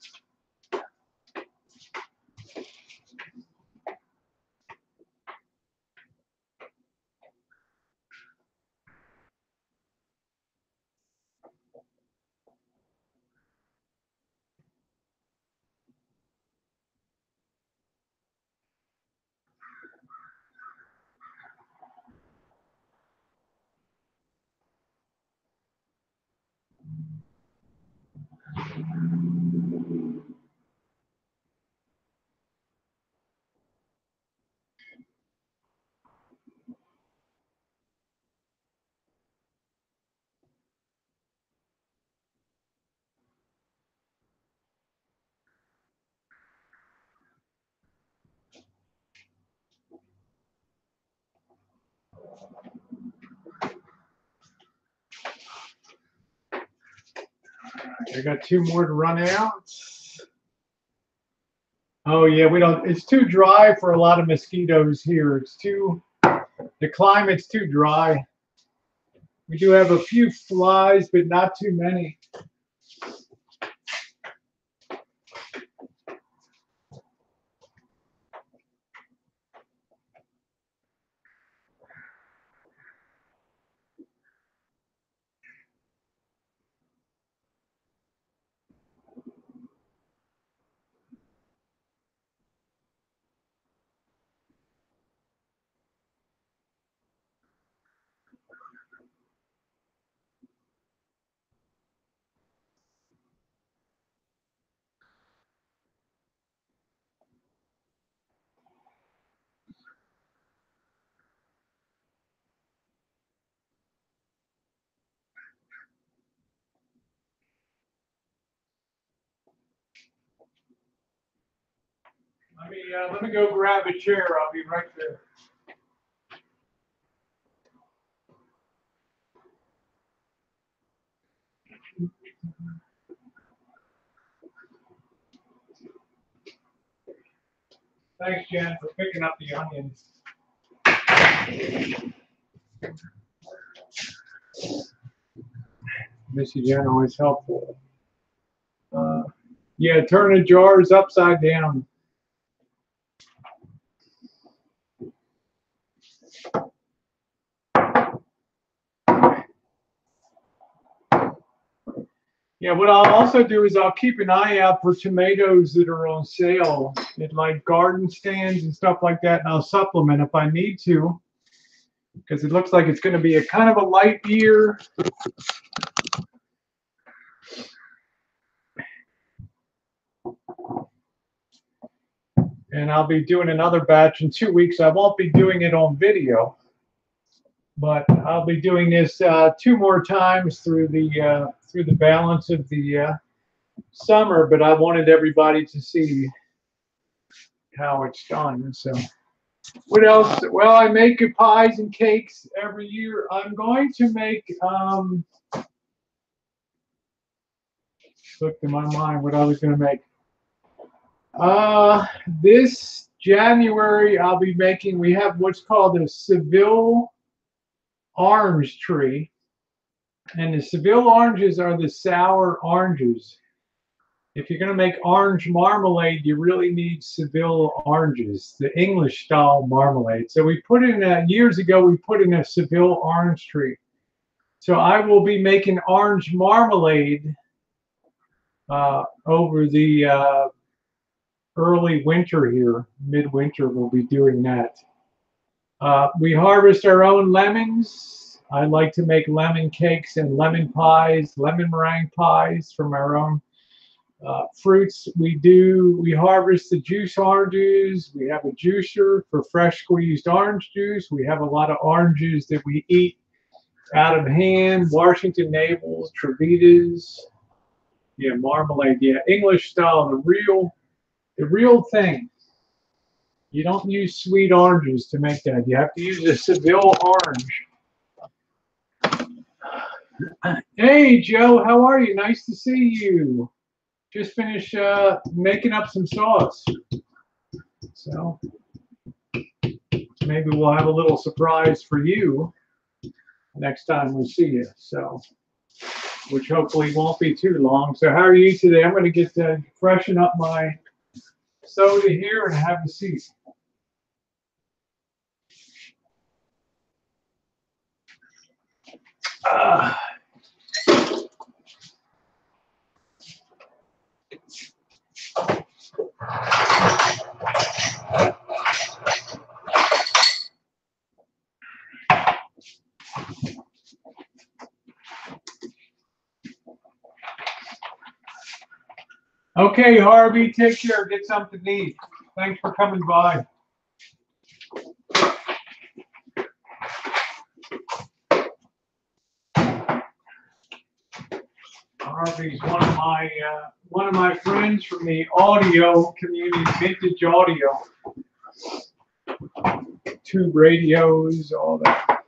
I got two more to run out. Oh yeah, we don't. It's too dry for a lot of mosquitoes here. It's too. The climate's too dry. We do have a few flies, but not too many. Let me, uh, let me go grab a chair. I'll be right there. Thanks, Jen, for picking up the onions. Missy Jen always helpful. Uh, yeah, turn the jars upside down. Yeah, what I'll also do is I'll keep an eye out for tomatoes that are on sale at like garden stands and stuff like that, and I'll supplement if I need to, because it looks like it's going to be a kind of a light year. And I'll be doing another batch in two weeks. I won't be doing it on video, but I'll be doing this uh, two more times through the uh, through the balance of the uh, summer. But I wanted everybody to see how it's done. So, what else? Well, I make pies and cakes every year. I'm going to make. Um, slipped in my mind what I was going to make. Uh, this January, I'll be making. We have what's called a Seville orange tree. And the Seville oranges are the sour oranges. If you're going to make orange marmalade, you really need Seville oranges, the English style marmalade. So we put in, a, years ago, we put in a Seville orange tree. So I will be making orange marmalade uh, over the uh, early winter here, midwinter, we'll be doing that. Uh, we harvest our own lemons. I like to make lemon cakes and lemon pies, lemon meringue pies from our own uh, fruits. We do, we harvest the juice oranges. We have a juicer for fresh squeezed orange juice. We have a lot of oranges that we eat out of hand, Washington navels, Trovitas, yeah, marmalade, yeah, English style, the real the real thing. You don't use sweet oranges to make that. You have to use a Seville orange. Hey, Joe, how are you? Nice to see you. Just finished uh, making up some sauce. So maybe we'll have a little surprise for you next time we see you. So, which hopefully won't be too long. So, how are you today? I'm going to get to freshen up my soda here and have a seat. Okay, Harvey, take care. Get something to eat. Thanks for coming by. Harvey's one of my uh, one of my friends from the audio community, vintage audio, tube radios, all that.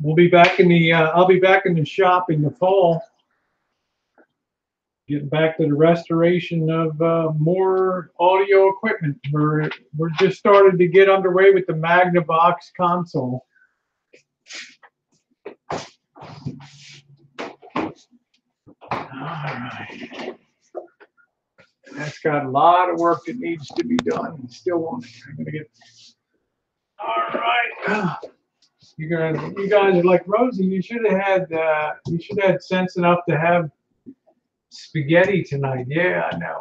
We'll be back in the, uh, I'll be back in the shop in the fall. Getting back to the restoration of uh, more audio equipment. We're, we're just started to get underway with the Magnavox console. All right. That's got a lot of work that needs to be done. Still on it. I'm gonna get. All right. You guys, you guys are like Rosie. You should have had. Uh, you should have had sense enough to have spaghetti tonight. Yeah, I know.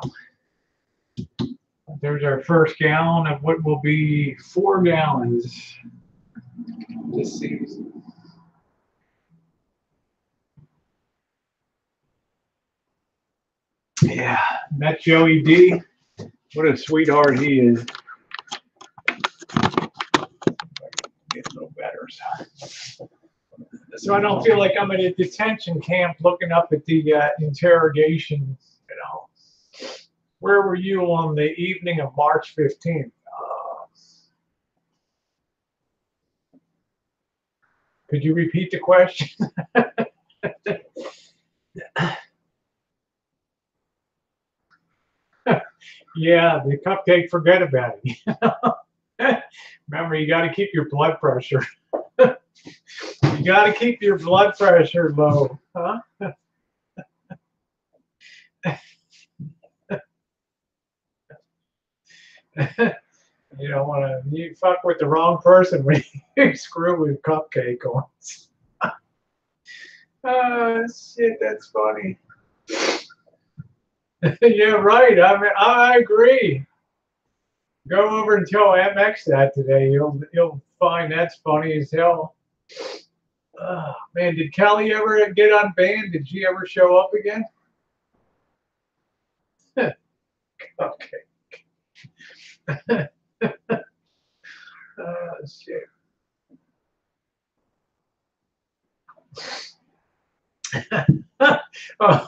There's our first gallon of what will be four gallons this season. Yeah, met Joey D. What a sweetheart he is. Get little better. So. so I don't feel like I'm in a detention camp looking up at the uh, interrogation Where were you on the evening of March 15th? Uh, could you repeat the question? yeah, the cupcake, forget about it. Remember, you got to keep your blood pressure. you got to keep your blood pressure low, huh? you don't want to you fuck with the wrong person when you screw with cupcake on. oh ah, shit, that's funny. yeah, right. I mean, I agree. Go over and tell MX that today. You'll you'll find that's funny as hell. Oh, man, did Kelly ever get unbanned? Did she ever show up again? okay. Ah, oh, shit. oh.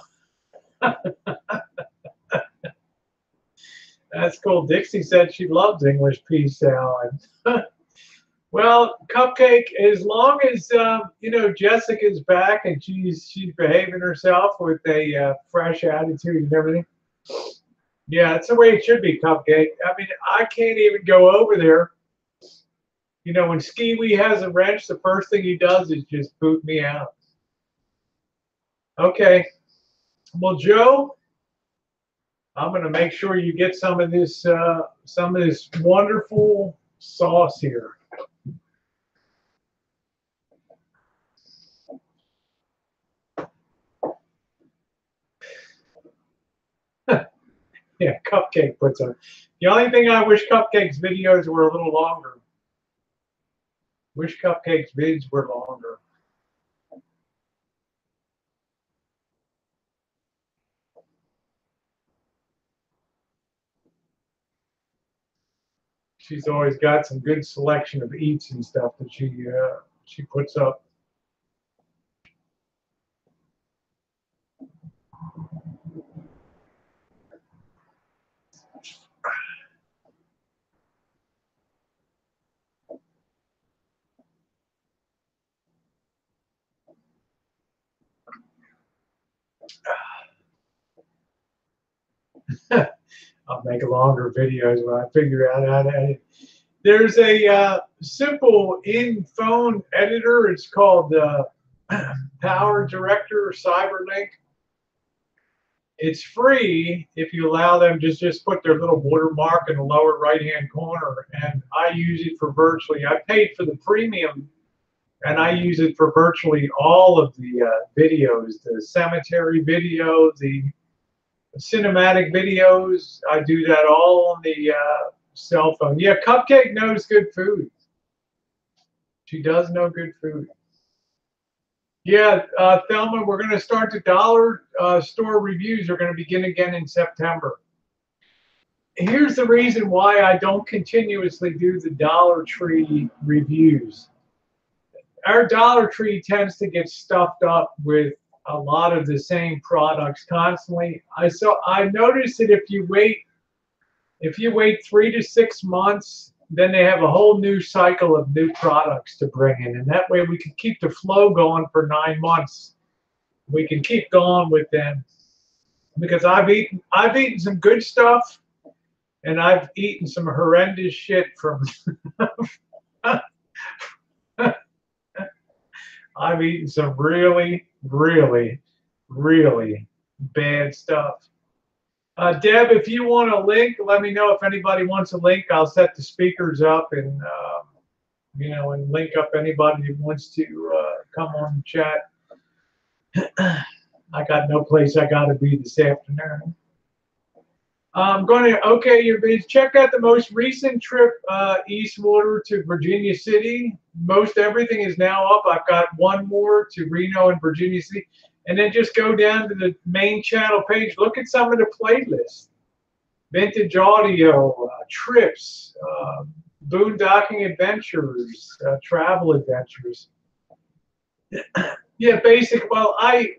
That's cool. Dixie said she loves English pea salad. well, Cupcake, as long as uh, you know Jessica's back and she's she's behaving herself with a uh, fresh attitude and everything. Yeah, that's the way it should be, Cupcake. I mean, I can't even go over there. You know, when Skiwi has a wrench, the first thing he does is just boot me out. Okay. Well, Joe, I'm going to make sure you get some of this, uh, some of this wonderful sauce here. yeah, Cupcake puts on. The only thing I wish Cupcake's videos were a little longer. Wish Cupcake's vids were longer. She's always got some good selection of eats and stuff that she uh, she puts up. I'll make longer videos when I figure out how to edit. There's a uh, simple in-phone editor. It's called uh, Power Director Cyberlink. It's free if you allow them to just put their little watermark in the lower right-hand corner. And I use it for virtually, I paid for the premium and I use it for virtually all of the uh, videos, the cemetery video, the cinematic videos. I do that all on the uh, cell phone. Yeah, Cupcake knows good food. She does know good food. Yeah, uh, Thelma, we're going to start the dollar uh, store reviews. Are going to begin again in September. Here's the reason why I don't continuously do the Dollar Tree reviews. Our Dollar Tree tends to get stuffed up with a lot of the same products constantly. I so I noticed that if you wait if you wait three to six months, then they have a whole new cycle of new products to bring in, and that way we can keep the flow going for nine months. We can keep going with them because I've eaten I've eaten some good stuff, and I've eaten some horrendous shit from. I've eaten some really really, really bad stuff. Uh, Deb, if you want a link, let me know if anybody wants a link. I'll set the speakers up and, uh, you know, and link up anybody who wants to uh, come on and chat. I got no place I got to be this afternoon. I'm going to, okay, your bids. Check out the most recent trip uh, eastwater to Virginia City. Most everything is now up. I've got one more to Reno and Virginia City. And then just go down to the main channel page. Look at some of the playlists. Vintage audio, uh, trips, uh, boondocking adventures, uh, travel adventures. yeah, basic. Well, I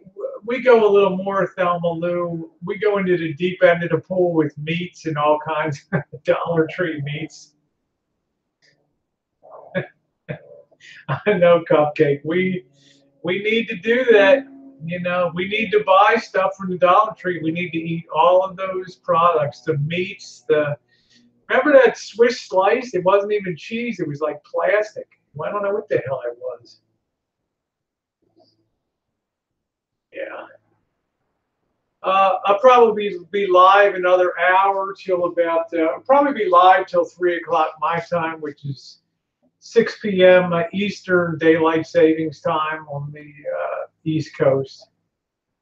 we go a little more, Thelma Lou. We go into the deep end of the pool with meats and all kinds of Dollar Tree meats. I know, Cupcake. We we need to do that. You know, we need to buy stuff from the Dollar Tree. We need to eat all of those products, the meats, the remember that Swiss slice? It wasn't even cheese, it was like plastic. I don't know what the hell it was. Yeah. Uh, I'll probably be live another hour till about, uh, I'll probably be live till 3 o'clock my time, which is 6 p.m. Eastern Daylight Savings Time on the uh, East Coast.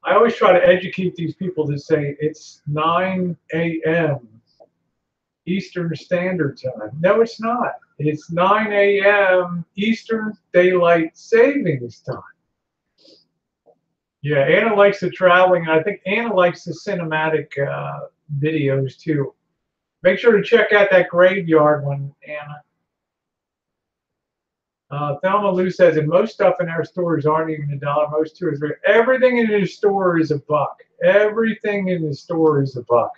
I always try to educate these people to say it's 9 a.m. Eastern Standard Time. No, it's not. It's 9 a.m. Eastern Daylight Savings Time. Yeah, Anna likes the traveling. I think Anna likes the cinematic uh, videos too. Make sure to check out that graveyard one, Anna. Uh, Thelma Lou says, and most stuff in our stores aren't even a dollar. Most tours, everything in the store is a buck. Everything in the store is a buck.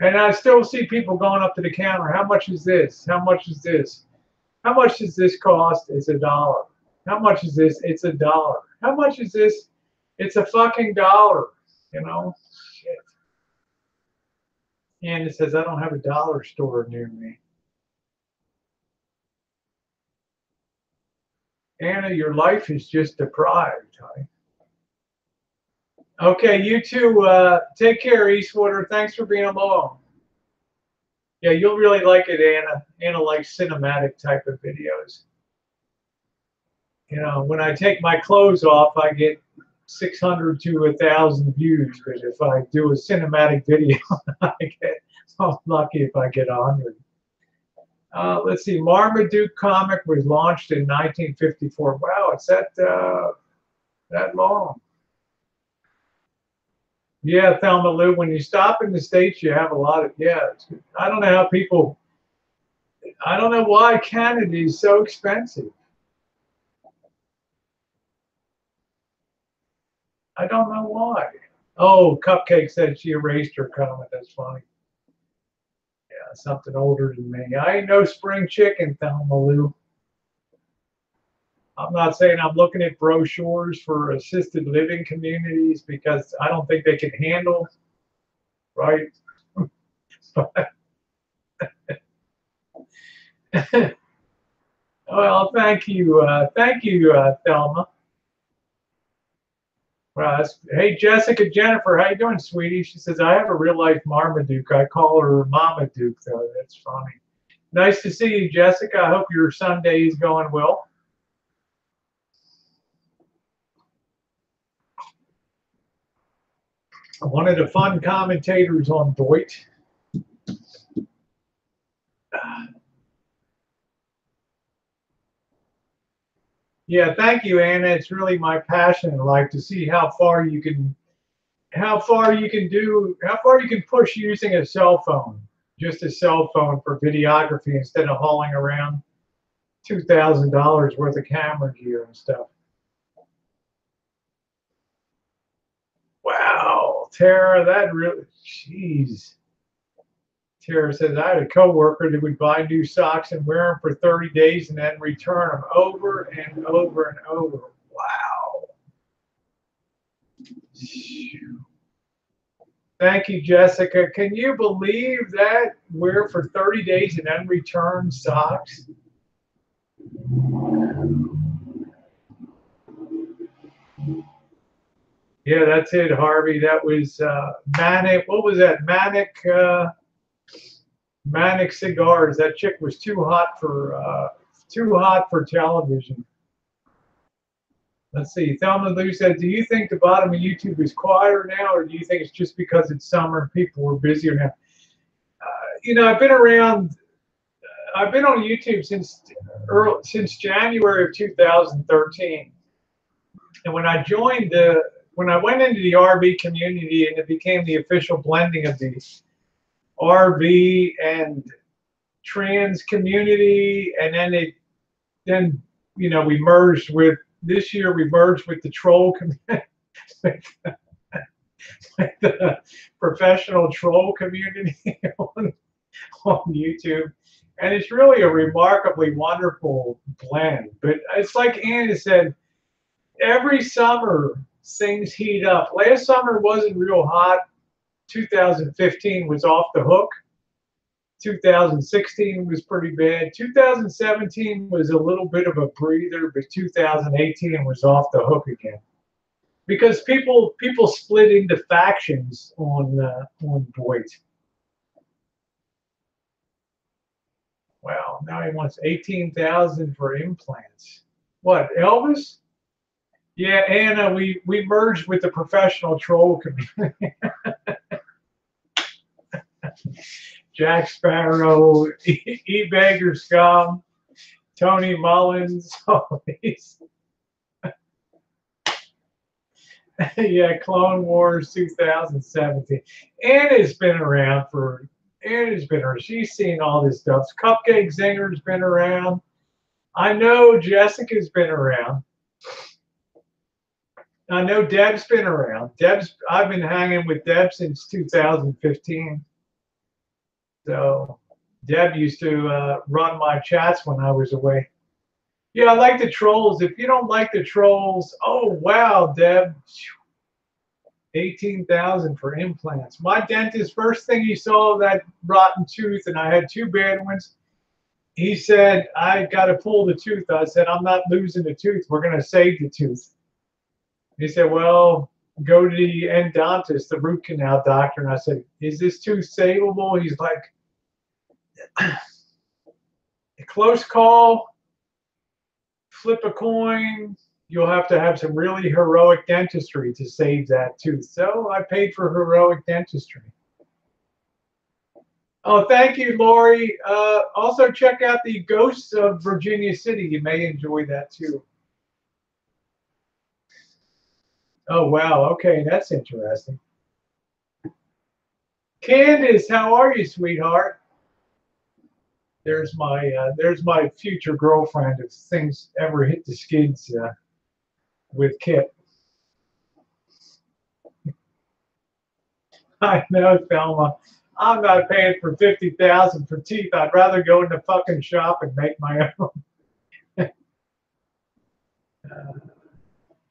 And I still see people going up to the counter. How much is this? How much is this? How much does this cost? It's a dollar. How much is this? It's a dollar. How much is this? It's a fucking dollar. You know? Shit. And it says, I don't have a dollar store near me. Anna, your life is just deprived, honey. Okay, you two, uh, take care, Eastwater. Thanks for being along. Yeah, you'll really like it, Anna. Anna likes cinematic type of videos. You know, when I take my clothes off, I get 600 to 1,000 views. But if I do a cinematic video, I get, I'm lucky if I get 100. Uh, let's see, Marmaduke comic was launched in 1954. Wow, it's that uh, that long. Yeah, Thelma Lou, when you stop in the States, you have a lot of, yeah, I don't know how people, I don't know why Canada is so expensive. I don't know why. Oh, Cupcake said she erased her comment. That's funny. Yeah, something older than me. I ain't no spring chicken, Thelma Lou. I'm not saying I'm looking at brochures for assisted living communities because I don't think they can handle, right? well, thank you, uh, thank you, uh, Thelma. Well, hey, Jessica Jennifer, how you doing, sweetie? She says, I have a real life Marmaduke. I call her Mama Duke, though. That's funny. Nice to see you, Jessica. I hope your Sunday is going well. one of the fun commentators on Deut. Yeah, thank you, Anna. It's really my passion in life to see how far you can, how far you can do, how far you can push using a cell phone, just a cell phone for videography instead of hauling around two thousand dollars worth of camera gear and stuff. Wow, Tara, that really, jeez. Tara says, I had a coworker that would buy new socks and wear them for 30 days and then return them over and over and over. Wow. Thank you, Jessica. Can you believe that? Wear for 30 days and then return socks? Yeah, that's it, Harvey. That was uh, Manic. What was that? Manic. Uh, Manic cigars. That chick was too hot for uh, too hot for television. Let's see. Thelma Lou said, "Do you think the bottom of YouTube is quieter now, or do you think it's just because it's summer and people are busier now?" Uh, you know, I've been around. Uh, I've been on YouTube since early, since January of 2013, and when I joined the when I went into the RV community and it became the official blending of the RV and trans community, and then it then you know we merged with this year we merged with the troll community, with, with the professional troll community on, on YouTube. And it's really a remarkably wonderful blend. But it's like Anna said, every summer things heat up. Last summer wasn't real hot. 2015 was off the hook. 2016 was pretty bad. 2017 was a little bit of a breather, but 2018 was off the hook again. Because people people split into factions on uh, on Voight. Wow, now he wants 18,000 for implants. What, Elvis? Yeah, Anna, we, we merged with the professional troll community. Jack Sparrow, E. e Scum, Tony Mullins, yeah, Clone Wars 2017. Anna's been around for Anna's been around. She's seen all this stuff. Cupcake Zinger's been around. I know Jessica's been around. I know Deb's been around. Deb's I've been hanging with Deb since 2015. So Deb used to uh, run my chats when I was away. Yeah, I like the trolls. If you don't like the trolls, oh wow, Deb, eighteen thousand for implants. My dentist, first thing he saw that rotten tooth, and I had two bad ones. He said, "I got to pull the tooth." I said, "I'm not losing the tooth. We're going to save the tooth." He said, "Well, go to the endodontist, the root canal doctor." And I said, "Is this tooth savable?" He's like, "A close call." Flip a coin, you'll have to have some really heroic dentistry to save that tooth. So I paid for heroic dentistry. Oh, thank you, Lori. Uh, also, check out the Ghosts of Virginia City. You may enjoy that too. Oh, wow. Okay, that's interesting. Candace, how are you, sweetheart? There's my uh, there's my future girlfriend if things ever hit the skids. Uh, with Kit. I know, Thelma. I'm not paying for fifty thousand for teeth. I'd rather go in the fucking shop and make my own. uh,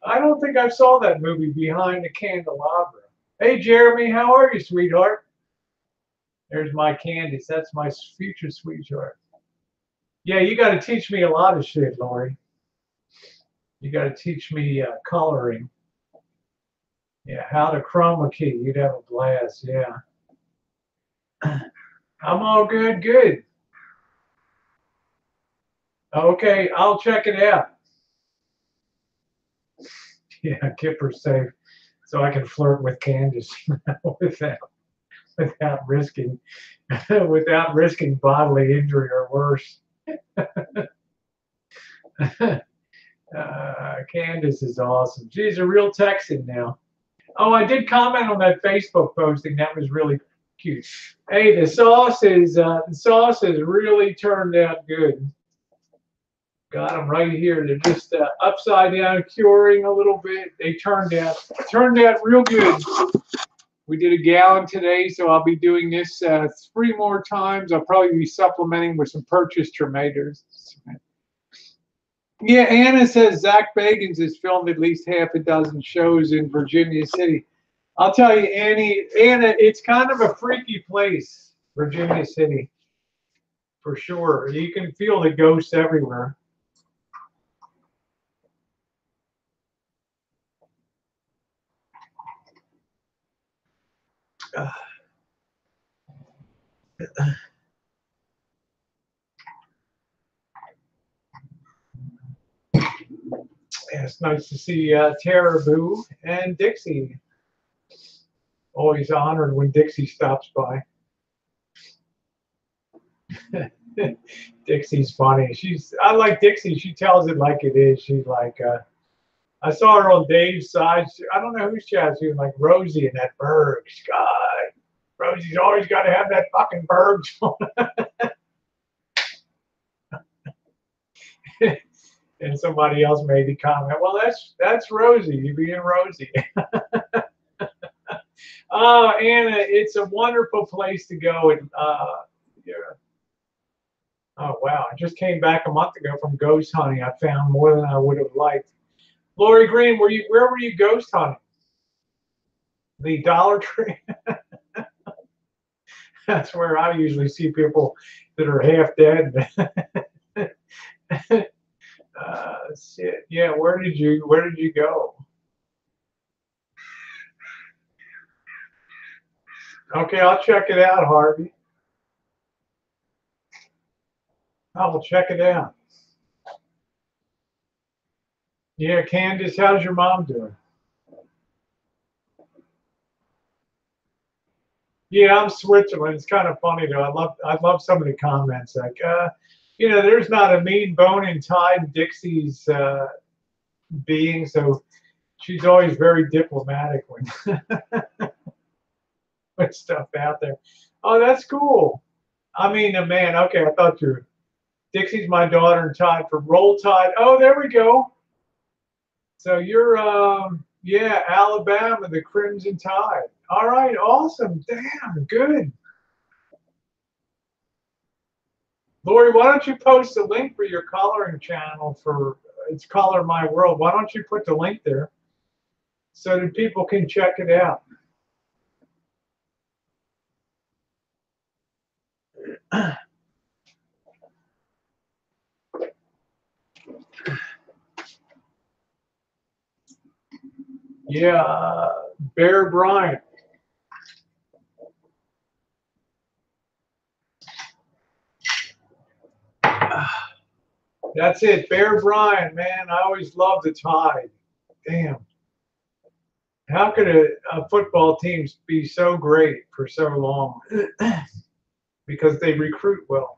I don't think I saw that movie Behind the Candelabra. Hey, Jeremy, how are you, sweetheart? There's my Candace. That's my future sweetheart. Yeah, you got to teach me a lot of shit, Lori. You got to teach me uh, coloring. Yeah, how to chroma key. You'd have a blast. Yeah. I'm all good. Good. Okay, I'll check it out. Yeah, Kipper safe, so I can flirt with Candace without without risking without risking bodily injury or worse. Uh, Candace is awesome. She's a real Texan now. Oh, I did comment on that Facebook posting. That was really cute. Hey, the sauce is uh, the sauce has really turned out good. Got them right here. They're just uh, upside down, curing a little bit. They turned out turned out real good. We did a gallon today, so I'll be doing this uh, three more times. I'll probably be supplementing with some purchased tomatoes. Yeah, Anna says Zach Bagans has filmed at least half a dozen shows in Virginia City. I'll tell you, Annie, Anna, it's kind of a freaky place, Virginia City, for sure. You can feel the ghosts everywhere. Uh, Yeah, it's nice to see uh, Tara Boo and Dixie. Always honored when Dixie stops by. Dixie's funny. She's I like Dixie. She tells it like it is. She's like uh, I saw her on Dave's side. She, I don't know who's chatting. She was like Rosie and that Bergs. God, Rosie's always got to have that fucking Bergs on. and somebody else made the comment, well, that's that's Rosie. You being Rosie. oh, Anna, it's a wonderful place to go. And uh, yeah. Oh wow! I just came back a month ago from ghost hunting. I found more than I would have liked. Lori Green, were you where were you ghost hunting? The Dollar Tree. That's where I usually see people that are half dead. uh, shit. Yeah, where did you where did you go? Okay, I'll check it out, Harvey. I will check it out. Yeah, Candace, how's your mom doing? Yeah, I'm Switzerland. It's kind of funny though. I love I love some of the comments like, uh, you know, there's not a mean bone in Tide Dixie's uh, being, so she's always very diplomatic when put stuff out there. Oh, that's cool. I mean, uh, man, okay, I thought you were Dixie's my daughter and Tide for Roll Tide. Oh, there we go. So you're, um, yeah, Alabama, the Crimson Tide. All right, awesome. Damn, good. Lori, why don't you post a link for your coloring channel for it's Color My World. Why don't you put the link there so that people can check it out? Yeah, Bear Bryant. That's it, Bear Bryant, man. I always loved the Tide. Damn. How could a, a football team be so great for so long? because they recruit well.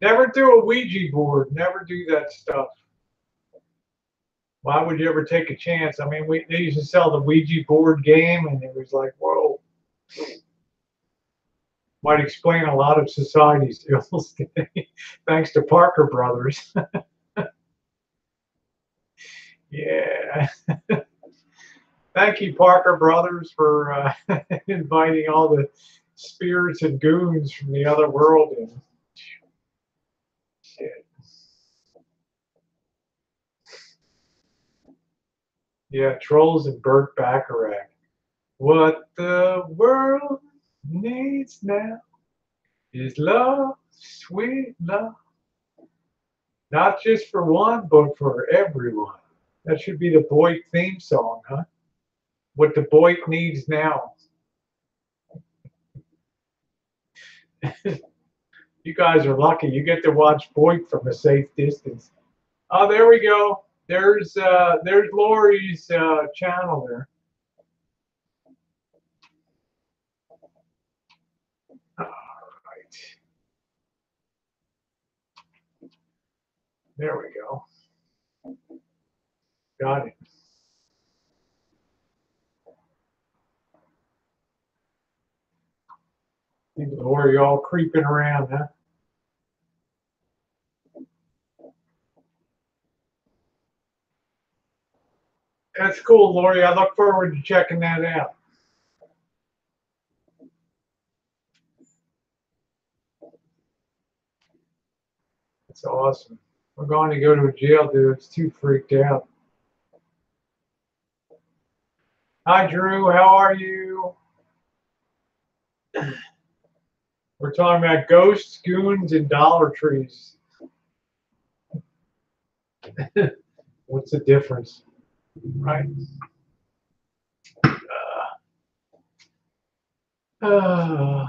Never do a Ouija board. Never do that stuff why would you ever take a chance? I mean, we they used to sell the Ouija board game, and it was like, whoa. Might explain a lot of society's ills today, thanks to Parker Brothers. yeah. Thank you, Parker Brothers, for uh, inviting all the spirits and goons from the other world in. Yeah, Trolls and Burt Bacharach. What the world needs now is love, sweet love. Not just for one, but for everyone. That should be the Boyd theme song, huh? What the Boyd needs now. you guys are lucky. You get to watch Boyd from a safe distance. Oh, there we go. There's uh, there's Lori's uh, channel there. All right. There we go. Got it. Lori all creeping around, huh? That's cool, Lori. I look forward to checking that out. That's awesome. We're going to go to a jail, dude. It's too freaked out. Hi, Drew. How are you? We're talking about ghosts, goons, and Dollar Trees. What's the difference? Right? Uh, uh,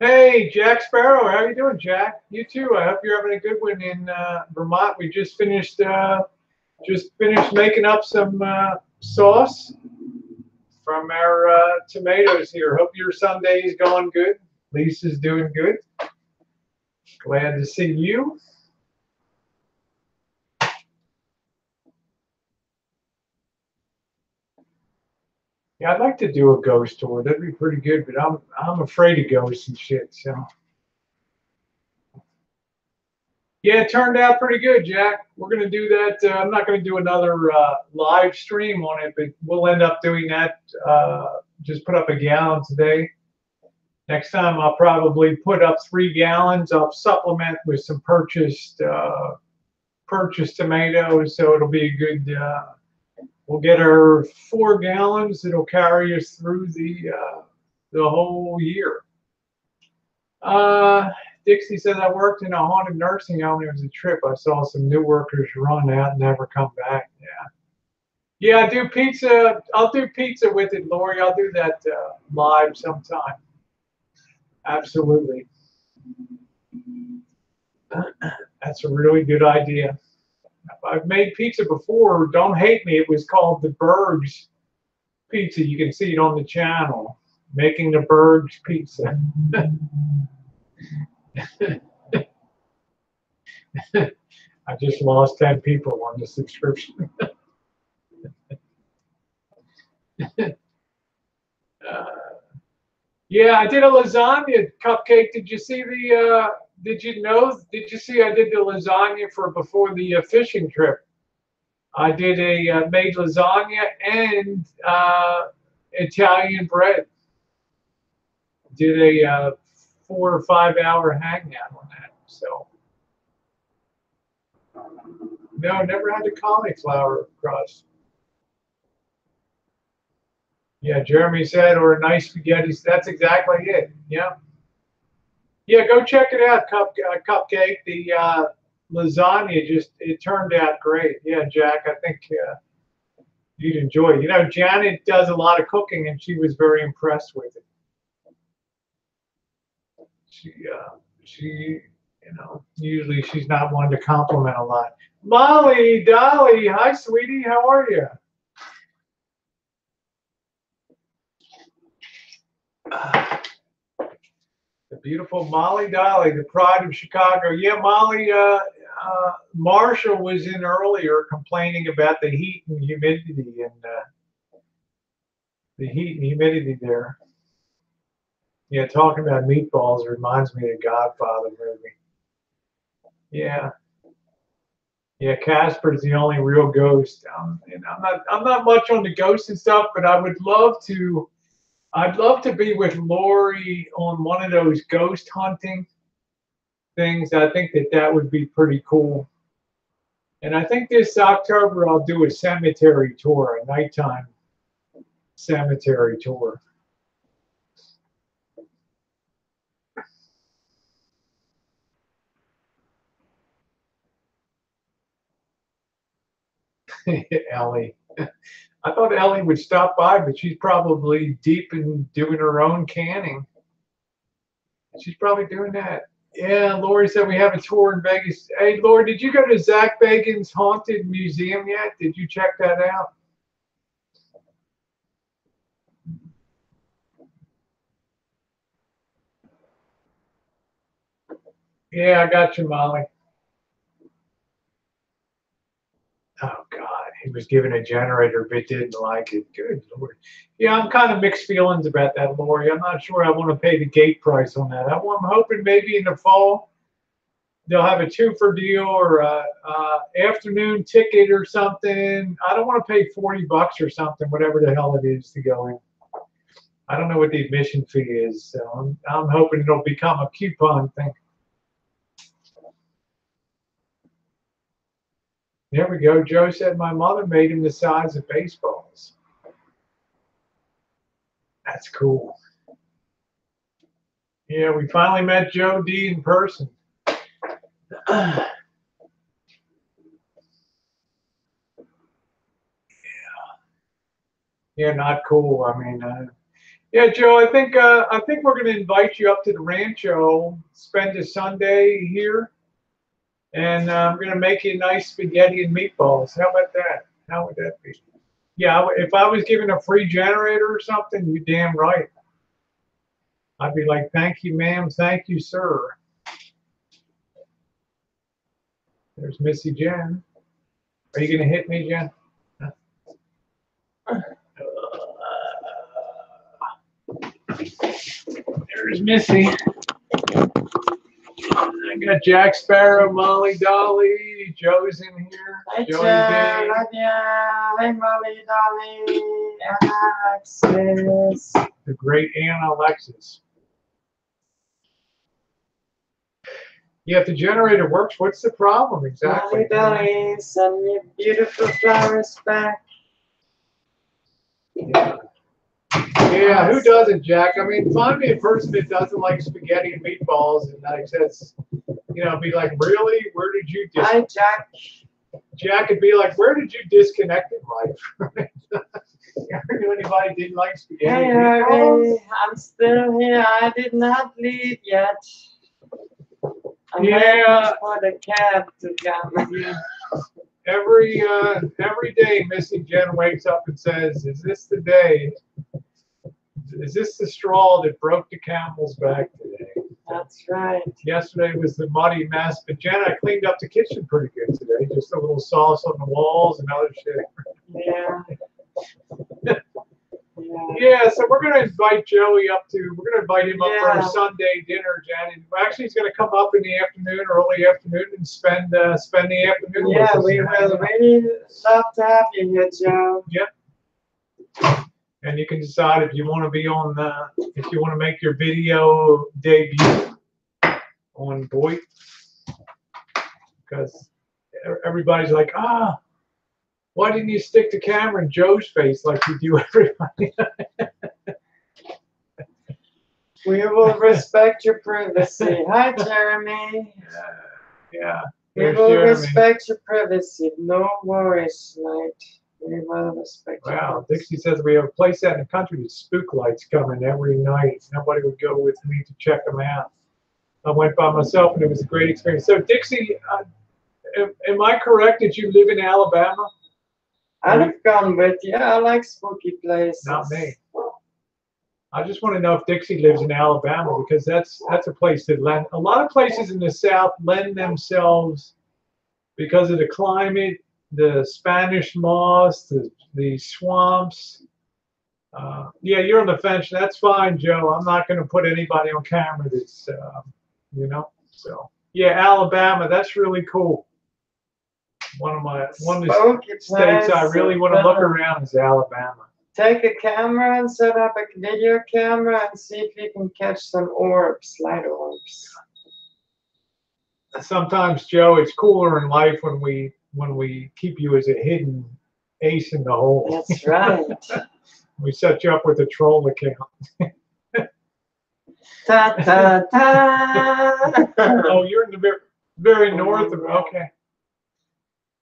Hey, Jack Sparrow, how are you doing, Jack? You too. I hope you're having a good one in uh, Vermont. We just finished uh, just finished making up some uh, sauce from our uh, tomatoes here. Hope your Sunday is going good. Lisa's doing good. Glad to see you. Yeah, I'd like to do a ghost tour. That'd be pretty good, but I'm I'm afraid of ghosts and shit. So. Yeah, it turned out pretty good, Jack. We're gonna do that. Uh, I'm not gonna do another uh, live stream on it, but we'll end up doing that. Uh, just put up a gallon today. Next time, I'll probably put up three gallons. I'll supplement with some purchased uh, purchased tomatoes, so it'll be a good. Uh, we'll get our four gallons. It'll carry us through the uh, the whole year. Uh, Dixie said I worked in a haunted nursing home. It was a trip. I saw some new workers run out and never come back. Yeah. Yeah, I do pizza. I'll do pizza with it, Lori. I'll do that uh, live sometime. Absolutely. That's a really good idea. I've made pizza before. Don't hate me. It was called the Bergs Pizza. You can see it on the channel. Making the Bergs Pizza. I just lost 10 people on the subscription. uh, yeah, I did a lasagna cupcake. Did you see the, uh, did you know, did you see I did the lasagna for before the uh, fishing trip? I did a uh, made lasagna and uh, Italian bread. Did a uh, four or five hour hangout on that. So no, never had the cauliflower crust. Yeah, Jeremy said, or a nice spaghetti. That's exactly it. Yeah. Yeah, go check it out, Cup, uh, Cupcake. The uh, lasagna just, it turned out great. Yeah, Jack, I think uh, you'd enjoy it. You know, Janet does a lot of cooking and she was very impressed with it. She, uh, she, you know, usually she's not one to compliment a lot. Molly, Dolly, hi, sweetie, how are you? The beautiful Molly Dolly, the pride of Chicago. Yeah, Molly, uh, uh, Marshall was in earlier complaining about the heat and humidity and uh, the heat and humidity there. Yeah, talking about meatballs reminds me of Godfather movie. Yeah. Yeah, Casper's the only real ghost. Um, and I'm not I'm not much on the ghosts and stuff, but I would love to I'd love to be with Lori on one of those ghost hunting things. I think that that would be pretty cool. And I think this October I'll do a cemetery tour, a nighttime cemetery tour. Ellie. I thought Ellie would stop by, but she's probably deep in doing her own canning. She's probably doing that. Yeah, Lori said we have a tour in Vegas. Hey, Lori, did you go to Zach Bagans' Haunted Museum yet? Did you check that out? Yeah, I got you, Molly. Oh God, he was given a generator but didn't like it. Good Lord. Yeah, I'm kind of mixed feelings about that, Lori. I'm not sure I want to pay the gate price on that. I'm hoping maybe in the fall they'll have a two for deal or a, a afternoon ticket or something. I don't want to pay 40 bucks or something, whatever the hell it is to go in. I don't know what the admission fee is, so I'm, I'm hoping it'll become a coupon thing. There we go. Joe said my mother made him the size of baseballs. That's cool. Yeah, we finally met Joe D in person. yeah. Yeah, not cool. I mean, uh, yeah, Joe. I think uh, I think we're going to invite you up to the Rancho, spend a Sunday here and uh, I'm going to make you nice spaghetti and meatballs. How about that? How would that be? Yeah, if I was given a free generator or something, you damn right. I'd be like, thank you, ma'am. Thank you, sir. There's Missy Jen. Are you going to hit me, Jen? There's Missy. I got Jack Sparrow, Molly Dolly, Joe's in here. Hi, Joey Joe. B. Love ya. Hi, Molly, Dolly, Alexis. the great Anna Alexis. Yeah, if the generator works, what's the problem exactly? Molly, Dolly, send me beautiful flowers back. Yeah. Yeah, who doesn't, Jack? I mean, find me a person that doesn't like spaghetti and meatballs and like says, you know, be like, really? Where did you dis-? Hi, Jack. Jack could be like, where did you disconnect in life? Knew anybody didn't like spaghetti Hey, and meatballs? I'm still here. I did not leave yet. I'm Yeah. for the cab to come. Yeah. Every uh, every day, Missy Jen wakes up and says, "Is this the day? Is this the straw that broke the camel's back today?" That's right. Yesterday was the muddy mess, but Jen, I cleaned up the kitchen pretty good today. Just a little sauce on the walls and other shit. Yeah. yeah. Yeah, so we're gonna invite Joey up to. We're gonna invite him up for our Sunday dinner, Jen. And actually, he's gonna come up in the afternoon, early afternoon, and spend uh, spend the afternoon. with Yeah, we will really love to have you here, Joe. And you can decide if you want to be on the if you want to make your video debut on Voight because everybody's like ah why didn't you stick the camera in Joe's face like you do everybody We will respect your privacy. Hi, Jeremy. yeah We will Jeremy. respect your privacy. No worries, tonight. Respect wow. Dixie says we have a place out in the country with spook lights coming every night nobody would go with me to check them out I went by myself and it was a great experience so Dixie uh, am, am I correct that you live in Alabama I'd have gone with you. I like spooky places. Not me. I just want to know if Dixie lives in Alabama because that's that's a place that lend a lot of places in the South lend themselves because of the climate, the Spanish moss, the the swamps. Uh, yeah, you're on the fence. That's fine, Joe. I'm not going to put anybody on camera that's, um, you know. So yeah, Alabama. That's really cool. One of my one of the states I really want to look around is Alabama. Take a camera and set up a video camera and see if you can catch some orbs, light orbs. sometimes Joe, it's cooler in life when we when we keep you as a hidden ace in the hole. That's right. We set you up with a troll account. ta ta ta. oh, you're in the very, very north of okay.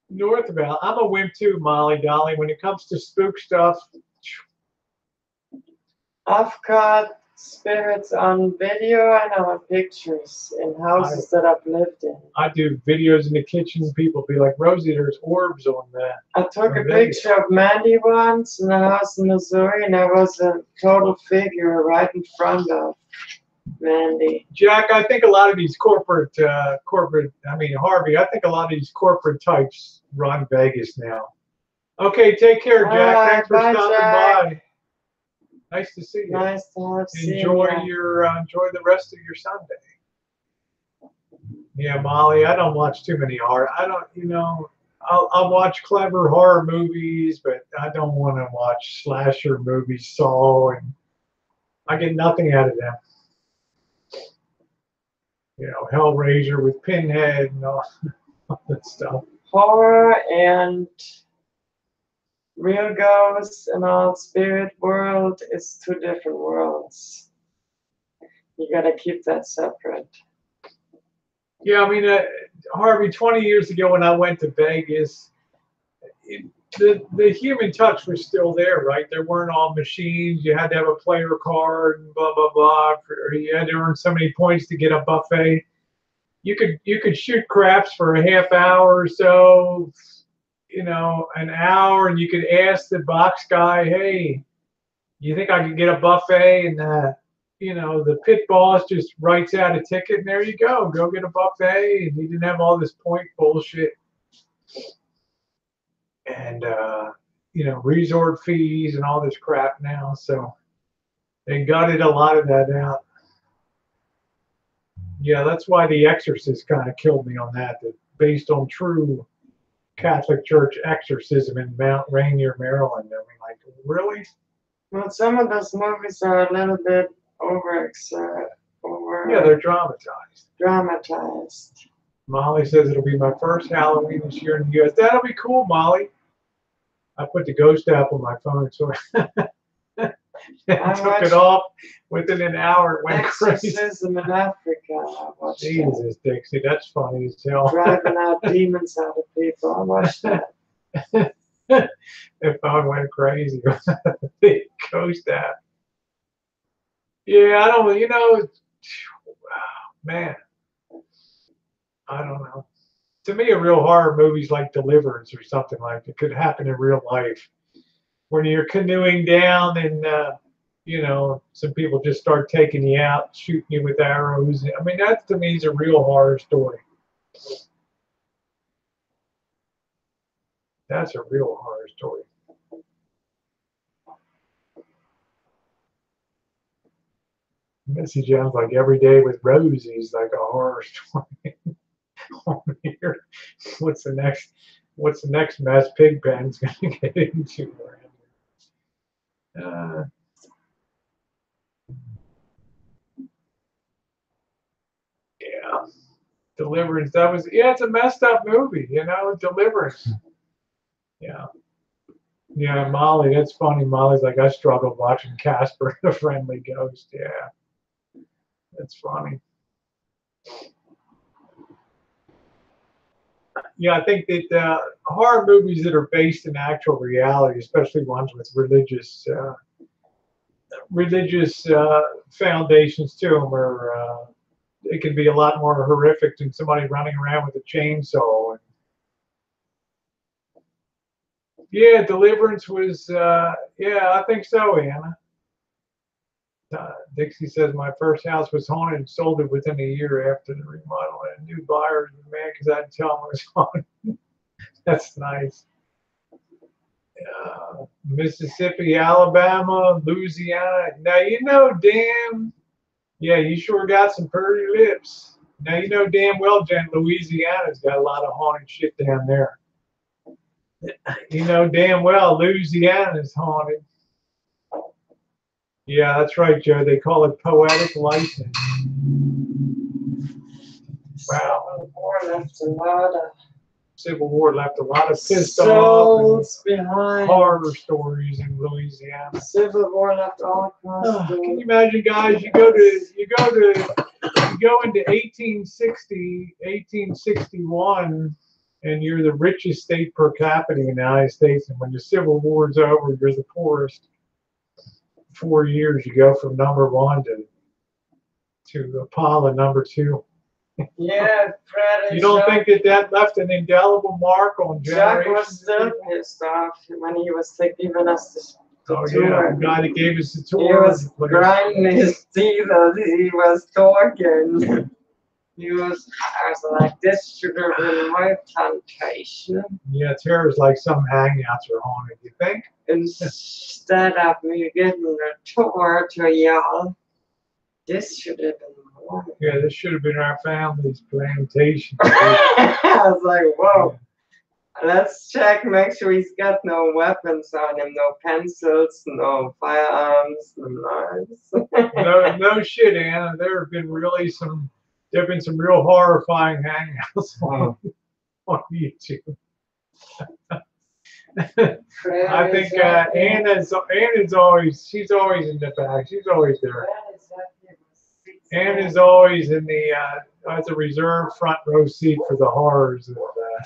North of Al. I'm a wimp too, Molly Dolly. When it comes to spook stuff, I've caught spirits on video and on pictures in houses that I've lived in. I do videos in the kitchen. People be like, Rosie, there's orbs on that. I took a really? picture of Mandy once in a house in Missouri, and there was a total figure right in front of Mandy. Jack, I think a lot of these corporate, uh, corporate, I mean, Harvey, I think a lot of these corporate types run Vegas now. Okay, take care, Jack. Right, Thanks for bye, stopping Jack. by. Nice to see you. Nice to have seen Enjoy ya. your, uh, enjoy the rest of your Sunday. Yeah, Molly, I don't watch too many horror. I don't, you know, I'll, I'll watch clever horror movies, but I don't want to watch slasher movies, Saw, and I get nothing out of them. You know, Hellraiser with Pinhead and all, all that stuff. horror and real ghosts and all spirit world is two different worlds. You gotta keep that separate. Yeah, I mean, uh, Harvey, 20 years ago when I went to Vegas, it, the, the human touch was still there, right? There weren't all machines. You had to have a player card and blah, blah, blah. Or you had to earn so many points to get a buffet. You could you could shoot craps for a half hour or so, you know, an hour, and you could ask the box guy, hey, you think I could get a buffet? And uh, you know, the pit boss just writes out a ticket and there you go. Go get a buffet. And he didn't have all this point bullshit. And, uh, you know, resort fees and all this crap now. So they gutted a lot of that out. Yeah, that's why The Exorcist kind of killed me on that. That based on true Catholic Church exorcism in Mount Rainier, Maryland. I mean, like, really? Well, some of those movies are a little bit over over Yeah, they're dramatized. dramatized. Molly says it'll be my first Halloween this year in the U.S. That'll be cool, Molly. I put the ghost app on my phone, so I took it off within an hour. It went crazy. Exorcism in Africa. I watched that. Jesus, Dixie, that's funny as hell. Driving out demons out of people. I watched that. the phone went crazy with the ghost app. Yeah, I don't, you know, man, I don't know. To me, a real horror movie's like Deliverance or something like it could happen in real life. When you're canoeing down and, uh, you know, some people just start taking you out, shooting you with arrows. I mean, that to me is a real horror story. That's a real horror story. Missy Jones, like every day with Rosie's like a horror story. What's the next? What's the next mess Pigpen's gonna get into? Uh, yeah, Deliverance. That was yeah. It's a messed up movie, you know. Deliverance. Yeah. Yeah, Molly, that's funny. Molly's like, I struggled watching Casper the Friendly Ghost. Yeah. That's funny. Yeah, I think that uh, horror movies that are based in actual reality, especially ones with religious uh, religious uh, foundations to them, are uh, it can be a lot more horrific than somebody running around with a chainsaw and yeah, Deliverance was, uh, yeah, I think so, Anna. Uh, Dixie says my first house was haunted and sold it within a year after the remodel. And new buyers were mad because I didn't tell them it was haunted. That's nice. Uh, Mississippi, Alabama, Louisiana. Now you know, damn. Yeah, you sure got some pretty lips. Now you know damn well, Jen, Louisiana's got a lot of haunted shit down there. You know damn well Louisiana's haunted. Yeah, that's right, Joe. They call it poetic license. Wow. Civil War left a lot of Civil War left a lot of pissed off behind. horror stories in Louisiana. Civil War left all across Ah, Can you imagine, guys? You go to you go to you go into 1860, 1861, and you're the richest state per capita in the United States. And when the Civil War's over, you're the poorest. Four years, you go from number one to to Apollo number two. Yeah, Fred You don't Jack, think that that left an indelible mark on Jack generations? was of still pissed off when he was like, giving us the, the Oh tour. yeah, the guy that gave us the tour. He was grinding his teeth as he was talking. He was, I was like, this should have been my plantation. Yeah, Tara's like some hangouts are haunted. You think? Instead of me getting a tour to y'all, this should have been mine. Yeah, this should have been our family's plantation. I was like, whoa. Let's check, make sure he's got no weapons on him, no pencils, no firearms, no knives. no, no shit, Anna. There have been really some. There have been some real horrifying hangouts on, on YouTube. I think uh, Anna's Anna's always she's always in the back. She's always there. Anna's always in the uh, as a reserve front row seat for the horrors of uh,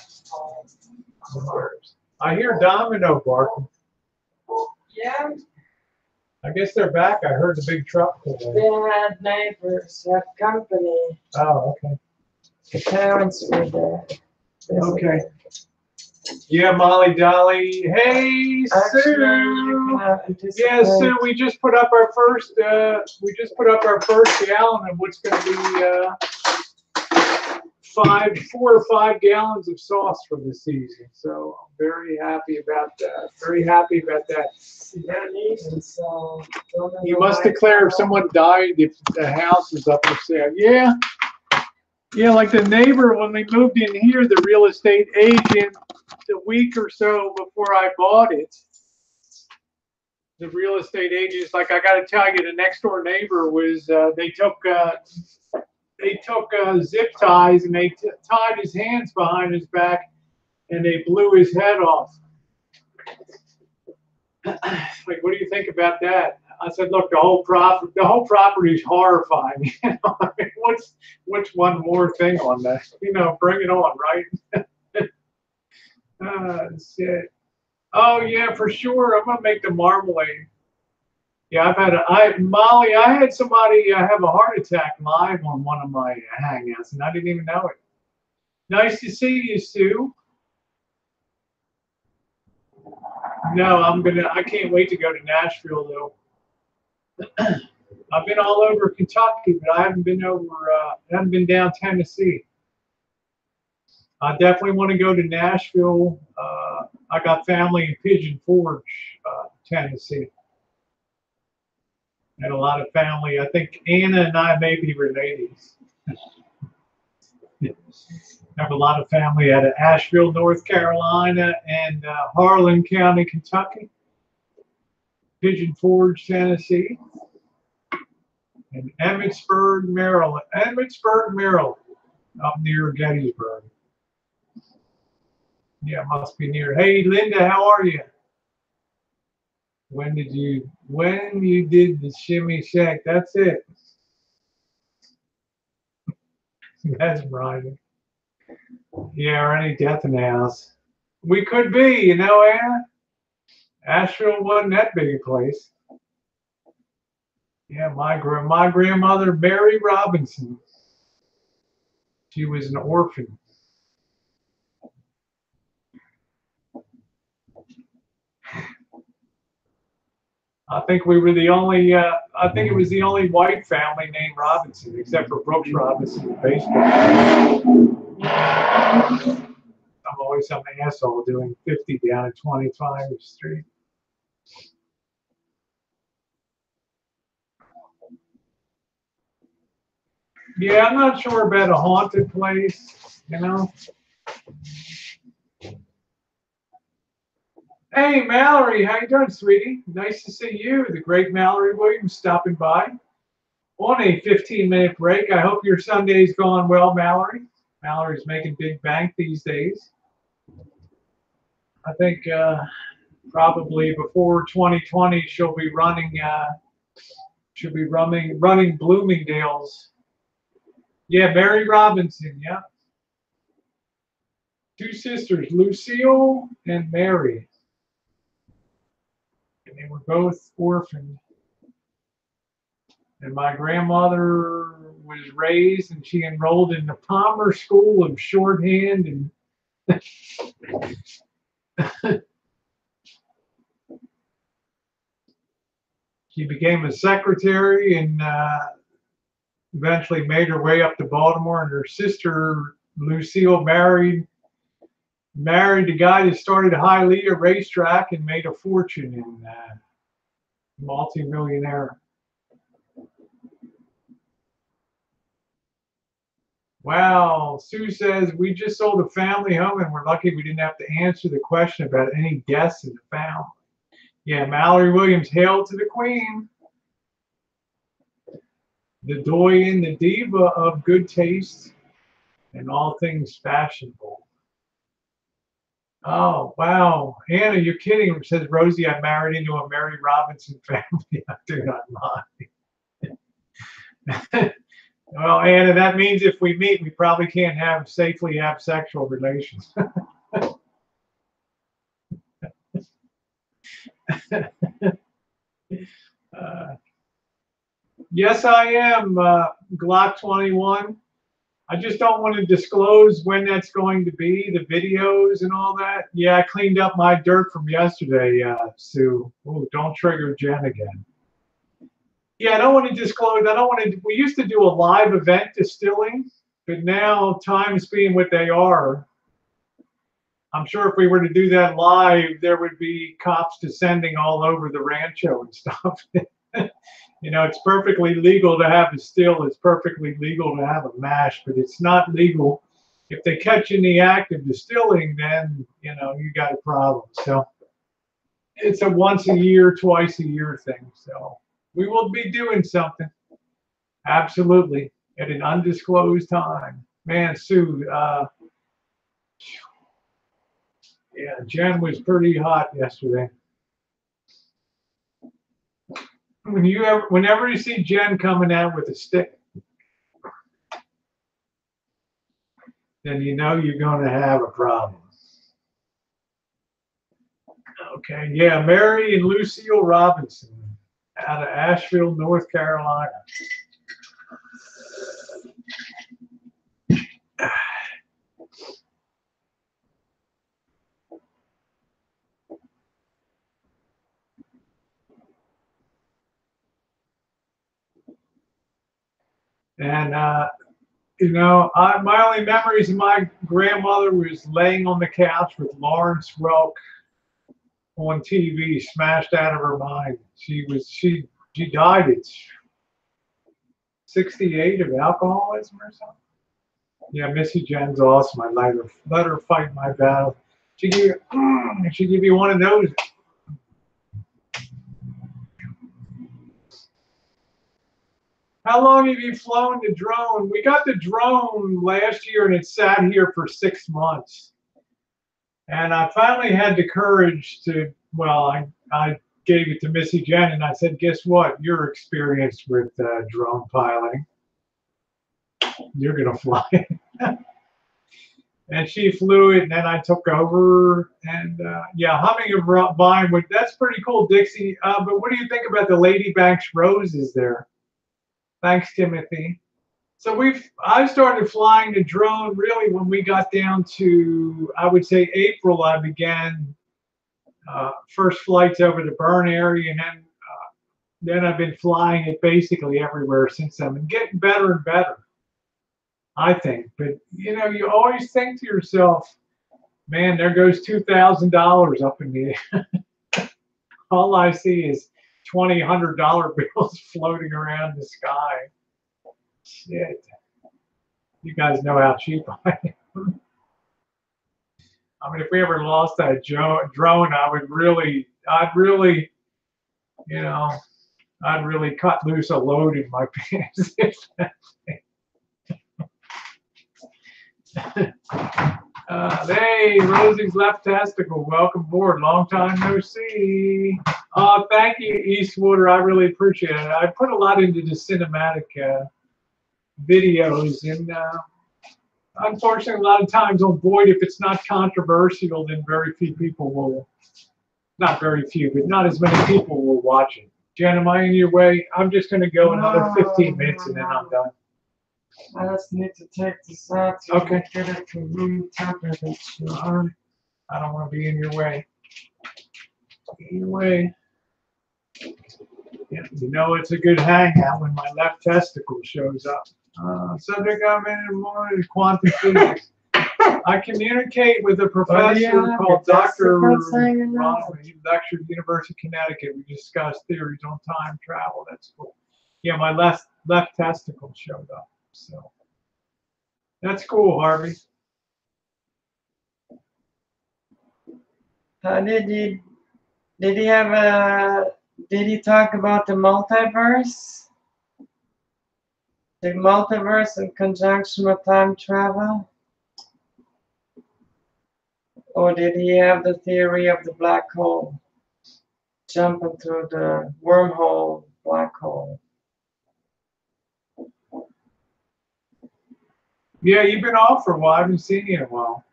the horrors. I hear Domino barking. Yeah, I guess they're back. I heard the big truck. had neighbors, had company. Oh, okay. The parents were there. Okay. Yeah, Molly Dolly. Hey, Actually, Sue. Yeah, Sue. We just put up our first. Uh, we just put up our first gallon of what's going to be uh, five, four or five gallons of sauce for the season. So I'm very happy about that. Very happy about that. You must declare if someone died if the house is up for sale. Yeah, Yeah, like the neighbor, when we moved in here, the real estate agent, the week or so before I bought it, the real estate agents, like I gotta tell you, the next door neighbor was, uh, they took, uh, they took, uh, zip ties and they tied his hands behind his back and they blew his head off. Like, what do you think about that? I said, look, the whole prop, the whole property is horrifying. You know, what's, what's one more thing on that? You know, bring it on, right? uh, shit. Oh yeah, for sure. I'm gonna make the marmalade. Yeah, I've had a, I Molly. I had somebody uh, have a heart attack live on one of my hangouts, and I didn't even know it. Nice to see you, Sue. No, I'm gonna. I can't wait to go to Nashville though. I've been all over Kentucky, but I haven't been over. Uh, I haven't been down Tennessee. I definitely want to go to Nashville. Uh, I got family in Pigeon Forge, uh, Tennessee. And a lot of family. I think Anna and I may be related. have a lot of family out of Asheville, North Carolina, and uh, Harlan County, Kentucky, Pigeon Forge, Tennessee, and Emmitsburg, Maryland. Emmitsburg, Maryland, up near Gettysburg. Yeah, must be near. Hey, Linda, how are you? When did you, when you did the shimmy shack, that's it. That's right. Yeah, or any death in the house. We could be, you know, Anna. Asheville wasn't that big a place. Yeah, my gra- my grandmother Mary Robinson. She was an orphan. I think we were the only. Uh, I think it was the only white family named Robinson, except for Brooks Robinson, the baseball. I'm always some asshole doing 50 down at 25 Street. Yeah, I'm not sure about a haunted place, you know. Hey, Mallory, how you doing, sweetie? Nice to see you, the great Mallory Williams, stopping by on a 15-minute break. I hope your Sunday's going well, Mallory. Mallory's making big bank these days. I think uh, probably before 2020, she'll be running. Uh, she'll be running running Bloomingdale's. Yeah, Mary Robinson. Yeah. Two sisters, Lucille and Mary. And they were both orphaned. And my grandmother was raised and she enrolled in the Palmer School of Shorthand and she became a secretary and uh, eventually made her way up to Baltimore. And her sister Lucille married married the guy that started Hialeah Racetrack and made a fortune in that. multi-millionaire. Wow, Sue says we just sold a family home and we're lucky we didn't have to answer the question about any deaths in the family. Yeah, Mallory Williams, hail to the queen. The doyen, the diva of good taste and all things fashionable. Oh, wow. Anna, you're kidding. Says Rosie, I married into a Mary Robinson family. I do not mind. Well, Anna, that means if we meet, we probably can't have safely have sexual relations. uh, yes, I am uh, Glock 21. I just don't want to disclose when that's going to be, the videos and all that. Yeah, I cleaned up my dirt from yesterday, uh, Sue. Don't trigger Jen again. Yeah, I don't want to disclose. I don't want to. We used to do a live event distilling, but now times being what they are, I'm sure if we were to do that live, there would be cops descending all over the rancho and stuff. you know, it's perfectly legal to have a still. It's perfectly legal to have a mash, but it's not legal. If they catch you in the act of distilling, then you know you got a problem. So it's a once a year, twice a year thing. So we will be doing something. Absolutely. At an undisclosed time. Man, Sue, uh, yeah, Jen was pretty hot yesterday. When you ever, whenever you see Jen coming out with a stick, then you know you're going to have a problem. Okay, yeah, Mary and Lucille Robinson out of Asheville, North Carolina. And, uh, you know, I, my only memories of my grandmother was laying on the couch with Lawrence Welk on TV, smashed out of her mind. She was, she, she died at 68 of alcoholism or something. Yeah, Missy Jen's awesome. I let her, let her fight my battle. She give you, she give you one of those. How long have you flown the drone? We got the drone last year and it sat here for six months. And I finally had the courage to, well, I, I gave it to Missy Jen and I said, guess what? You're experienced with uh, drone piloting. You're going to fly and she flew it and then I took over. And uh, yeah, humming of vine, that's pretty cool, Dixie. Uh, but what do you think about the Lady Banks roses there? Thanks, Timothy. So we've I started flying the drone really when we got down to I would say April. I began uh, first flights over the burn area, and then uh, then I've been flying it basically everywhere since then, and getting better and better. I think, but you know, you always think to yourself, man, there goes two thousand dollars up in the air. All I see is twenty hundred dollar bills floating around the sky. Shit. You guys know how cheap I am. I mean, if we ever lost that drone, I would really, I'd really, you know, I'd really cut loose a load in my pants. Uh, hey, Rosie's left testicle. Welcome aboard. Long time no see. Uh, thank you, Eastwater. I really appreciate it. I put a lot into the cinematic uh, videos, and uh, unfortunately, a lot of times on Boyd, if it's not controversial, then very few people will. Not very few, but not as many people will watch it. Jen, am I in your way? I'm just going to go another 15 minutes, and then I'm done. I just need to take this out so Okay. get it to room temperature. I don't want to be in your way. In your way. Yeah, you know it's a good hangout when my left testicle shows up. Uh, subject I'm in morning quantum physics. I communicate with a professor yeah, called your Dr. testicles hanging out. Ronald. He lectured at the University of Connecticut. We discussed theories on time travel. That's cool. Yeah, my left left testicle showed up. So that's cool, Harvey. How did he? Did he have a? Did he talk about the multiverse? The multiverse in conjunction with time travel? Or did he have the theory of the black hole? Jumping through the wormhole black hole. Yeah, you've been off for a while. I haven't seen you in a while.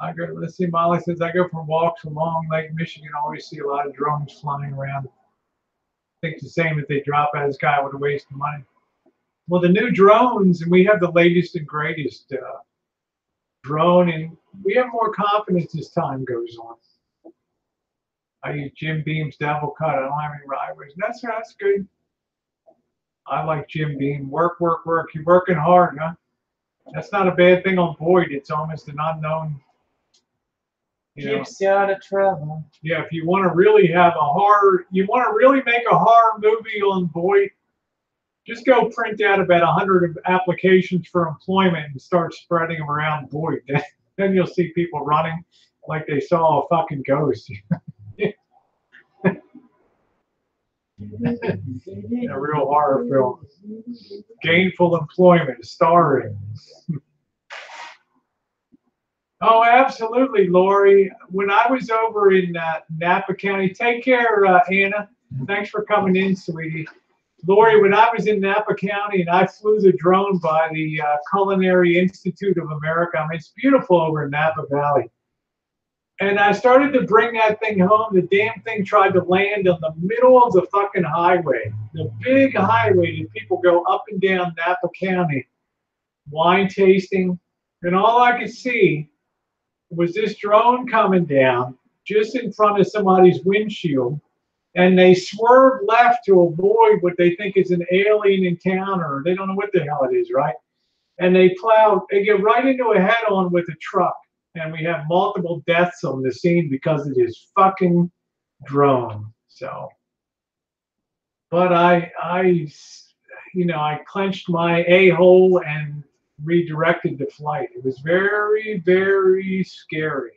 I go. Let's see. Molly says I go for walks along Lake Michigan. Always see a lot of drones flying around. I think the same if they drop out of the sky would a waste of money. Well, the new drones, and we have the latest and greatest uh, drone, and we have more confidence as time goes on. I use Jim Beam's Devil Cut. I don't have any rivalries. That's that's good. I like Jim Beam. Work, work, work. You're working hard, huh? That's not a bad thing on Boyd. It's almost an unknown You know, Keeps you out of trouble. yeah, if you want to really have a horror, you want to really make a horror movie on Voight, just go print out about a hundred of applications for employment and start spreading them around. Then, then you'll see people running like they saw a fucking ghost. a real horror film. Gainful employment starring. oh, absolutely, Lori. When I was over in uh, Napa County, take care, uh, Anna. Thanks for coming in, sweetie. Lori, when I was in Napa County and I flew the drone by the uh, Culinary Institute of America, I mean, it's beautiful over in Napa Valley. And I started to bring that thing home. The damn thing tried to land in the middle of the fucking highway, the big highway that people go up and down Napa County, wine tasting. And all I could see was this drone coming down just in front of somebody's windshield. And they swerve left to avoid what they think is an alien encounter. They don't know what the hell it is, right? And they plow, they get right into a head on with a truck and we have multiple deaths on the scene because it is fucking drone. So, but I, I, you know, I clenched my a hole and redirected the flight. It was very, very scary.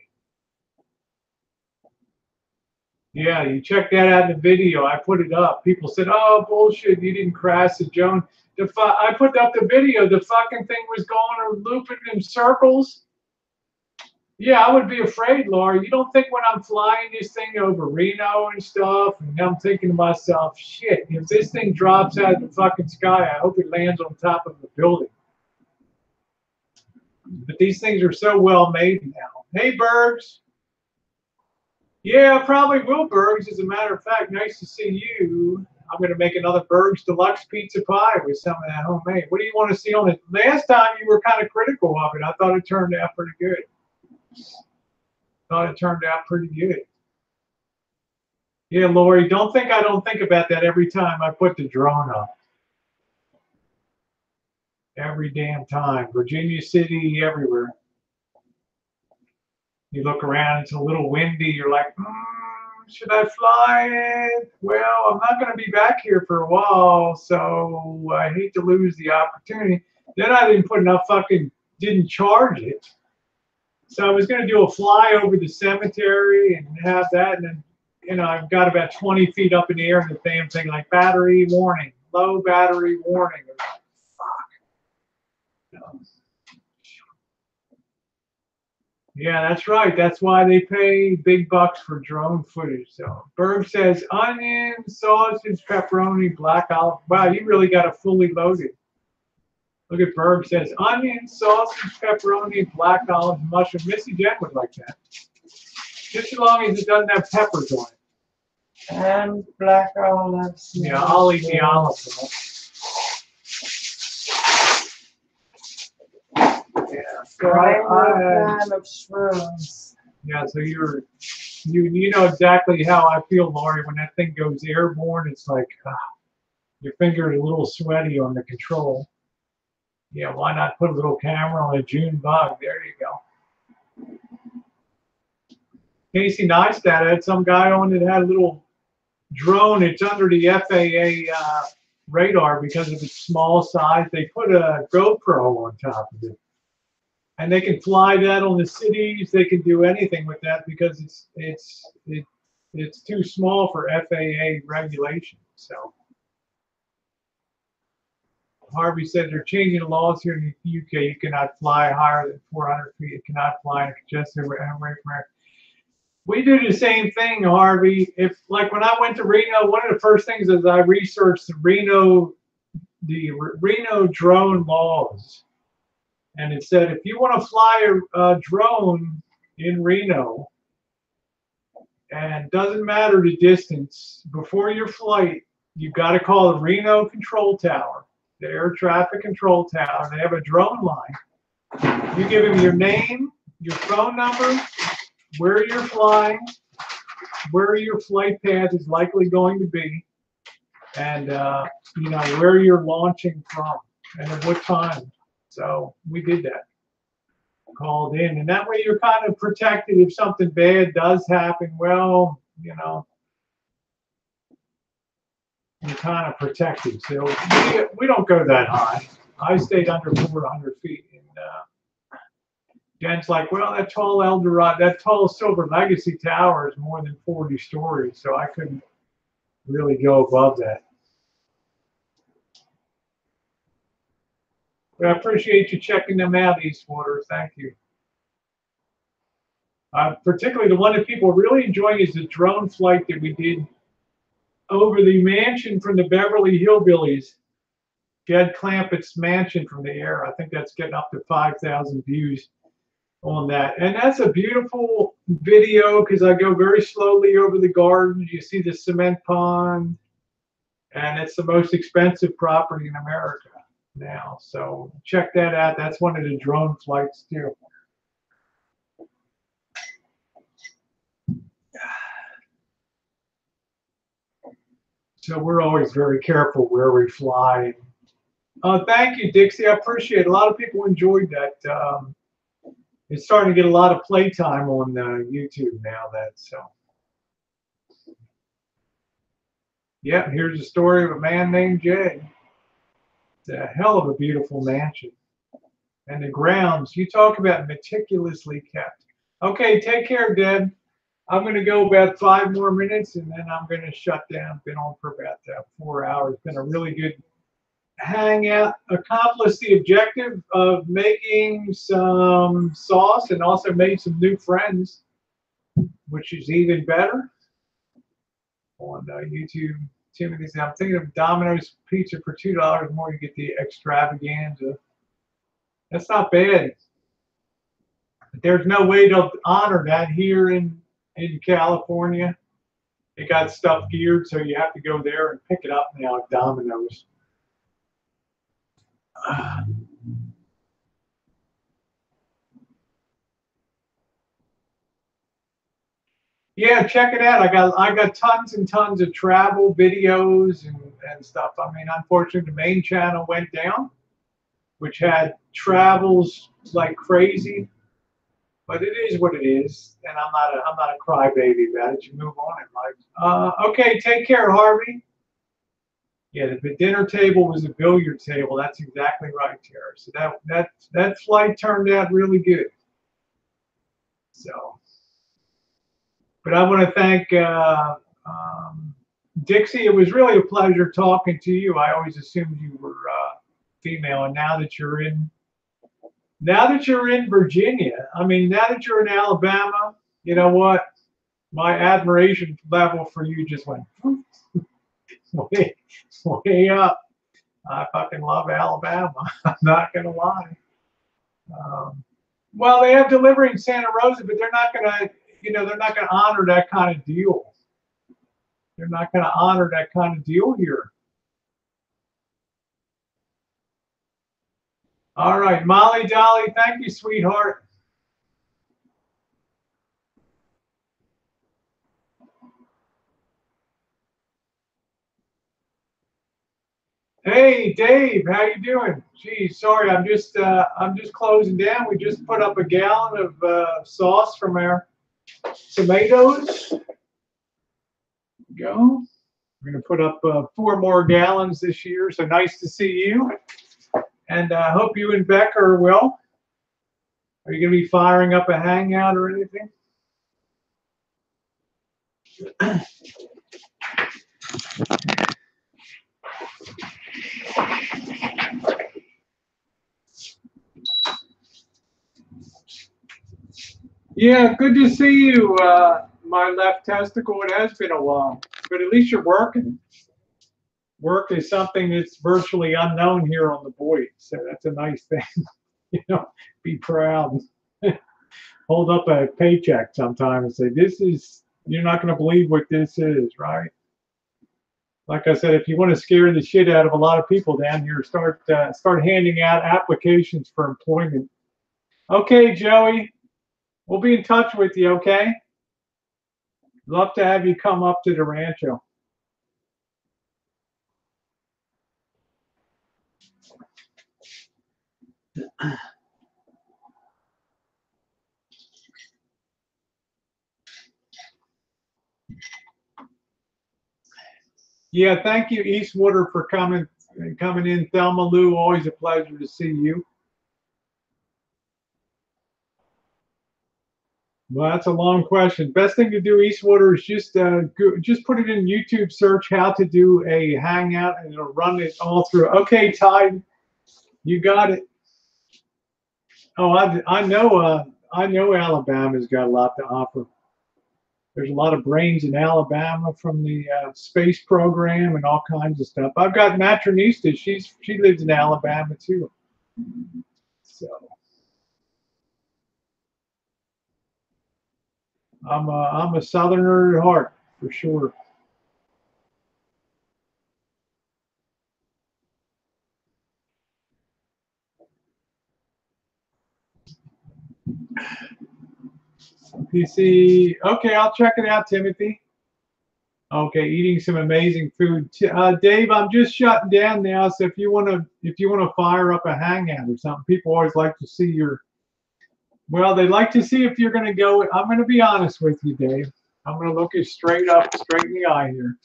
Yeah, you check that out in the video. I put it up. People said, "Oh, bullshit! You didn't crash the Joan." The I put up the video. The fucking thing was going or looping in circles. Yeah, I would be afraid, Laura. You don't think when I'm flying this thing over Reno and stuff, and I'm thinking to myself, shit, if this thing drops out of the fucking sky, I hope it lands on top of the building. But these things are so well made now. Hey, Bergs. Yeah, probably will, Bergs. As a matter of fact, nice to see you. I'm going to make another Bergs Deluxe pizza pie with some of that homemade. What do you want to see on it? Last time you were kind of critical of it. I thought it turned out pretty good. Thought it turned out pretty good. Yeah, Lori, don't think I don't think about that every time I put the drone up. Every damn time. Virginia City, everywhere. You look around, it's a little windy. You're like, mm, should I fly it? Well, I'm not going to be back here for a while, so I hate to lose the opportunity. Then I didn't put enough fucking, didn't charge it. So I was going to do a fly over the cemetery and have that, and then you know I've got about 20 feet up in the air, and the damn thing like battery warning, low battery warning. Fuck. Yeah, that's right. That's why they pay big bucks for drone footage. So Berg says onion, sausage, pepperoni, black olive. Wow, you really got it fully loaded. Look at Berg says onion, sausage, pepperoni, black olive, mushroom. Missy Jen would like that. Just as long as it doesn't have peppers on it. And black olives. Yeah, I'll eat the olives. Yeah, so I, I'm I, a fan of shrooms. yeah, so you're you you know exactly how I feel, Lori. When that thing goes airborne, it's like ah, your finger is a little sweaty on the control. Yeah, why not put a little camera on a June bug? There you go. Casey Neistat had some guy on that had a little drone. It's under the FAA uh, radar because of its small size. They put a GoPro on top of it, and they can fly that on the cities. They can do anything with that because it's it's it, it's too small for FAA regulation. So. Harvey said they're changing the laws here in the UK. You cannot fly higher than 400 feet. You cannot fly in a congested air. We do the same thing, Harvey. If like when I went to Reno, one of the first things is I researched the Reno, the Reno drone laws, and it said if you want to fly a, a drone in Reno, and doesn't matter the distance before your flight, you've got to call the Reno Control Tower the air traffic control tower. They have a drone line. You give them your name, your phone number, where you're flying, where your flight path is likely going to be, and uh, you know where you're launching from and at what time. So we did that. called in, and that way you're kind of protected if something bad does happen. Well, you know, kind of protected. So we, we don't go that high. I stayed under 400 feet, and uh, Jen's like, well, that tall Eldorado, that tall Silver Legacy Tower is more than 40 stories, so I couldn't really go above that. But I appreciate you checking them out, Eastwater. Thank you. Uh, particularly the one that people are really enjoying is the drone flight that we did over the mansion from the Beverly Hillbillies. Jed Clampett's mansion from the air. I think that's getting up to 5,000 views on that. And that's a beautiful video because I go very slowly over the garden. You see the cement pond, and it's the most expensive property in America now. So check that out. That's one of the drone flights too. So we're always very careful where we fly. Uh, thank you, Dixie. I appreciate it. A lot of people enjoyed that. Um, it's starting to get a lot of playtime on uh, YouTube now. That so. Yeah, here's a story of a man named Jed. It's a hell of a beautiful mansion. And the grounds, you talk about meticulously kept. Okay, take care, Deb. I'm going to go about five more minutes and then I'm going to shut down. Been on for about uh, four hours. Been a really good hangout. Accomplished the objective of making some sauce and also made some new friends, which is even better. On uh, YouTube, Timothy said, I'm thinking of Domino's pizza for two dollars more. You get the extravaganza. That's not bad. But there's no way to honor that here in in California. They got stuff geared, so you have to go there and pick it up now at Domino's. Uh, yeah, check it out. I got I got tons and tons of travel videos and, and stuff. I mean, unfortunately, the main channel went down, which had travels like crazy but it is what it is, and I'm not a I'm not a crybaby about it. You move on in life. Uh, okay, take care, Harvey. Yeah, the dinner table was a billiard table. That's exactly right, Tara. So that that that flight turned out really good. So, but I want to thank uh, um, Dixie. It was really a pleasure talking to you. I always assumed you were uh, female, and now that you're in now that you're in Virginia, I mean, now that you're in Alabama, you know what? My admiration level for you just went way, way up. I fucking love Alabama. I'm not gonna lie. Um, well, they have delivery in Santa Rosa, but they're not gonna, you know, they're not gonna honor that kind of deal. They're not gonna honor that kind of deal here. All right, Molly Dolly, thank you, sweetheart. Hey, Dave, how you doing? Geez, sorry, I'm just uh, I'm just closing down. We just put up a gallon of uh, sauce from our tomatoes. Go. We're gonna put up uh, four more gallons this year. So nice to see you. And I uh, hope you and Beck are well. Are you going to be firing up a hangout or anything? yeah, good to see you, uh, my left testicle. It has been a while, but at least you're working work is something that's virtually unknown here on the Boyd. So that's a nice thing. you know, be proud. Hold up a paycheck sometime and say, this is, you're not going to believe what this is, right? Like I said, if you want to scare the shit out of a lot of people down here, start uh, start handing out applications for employment. Okay, Joey, we'll be in touch with you. Okay. Love to have you come up to the rancho. Yeah, thank you, Eastwater, for coming coming in. Thelma Lou, always a pleasure to see you. Well, that's a long question. Best thing to do, Eastwater, is just uh, go, just put it in YouTube search how to do a hangout, and it'll run it all through. Okay, Ty, you got it. Oh, I, I know. Uh, I know Alabama's got a lot to offer. There's a lot of brains in Alabama from the uh, space program and all kinds of stuff. I've got Matronista. She's she lives in Alabama too. So I'm a, I'm a Southerner at heart for sure. PC. Okay, I'll check it out, Timothy. Okay, eating some amazing food. Uh, Dave, I'm just shutting down now. So if you want to, if you want to fire up a hangout or something, people always like to see your. Well, they like to see if you're going to go. I'm going to be honest with you, Dave. I'm going to look you straight up, straight in the eye here.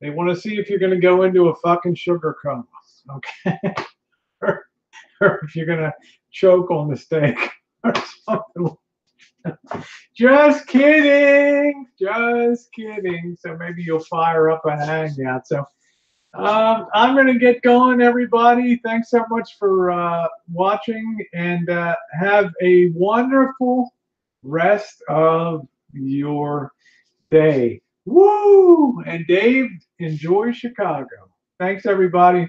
They want to see if you're going to go into a fucking sugar coma, okay? or, or if you're going to choke on the steak or something just kidding. Just kidding. So maybe you'll fire up a hangout. So um, I'm going to get going, everybody. Thanks so much for uh, watching and uh, have a wonderful rest of your day. Woo! And Dave, enjoy Chicago. Thanks, everybody.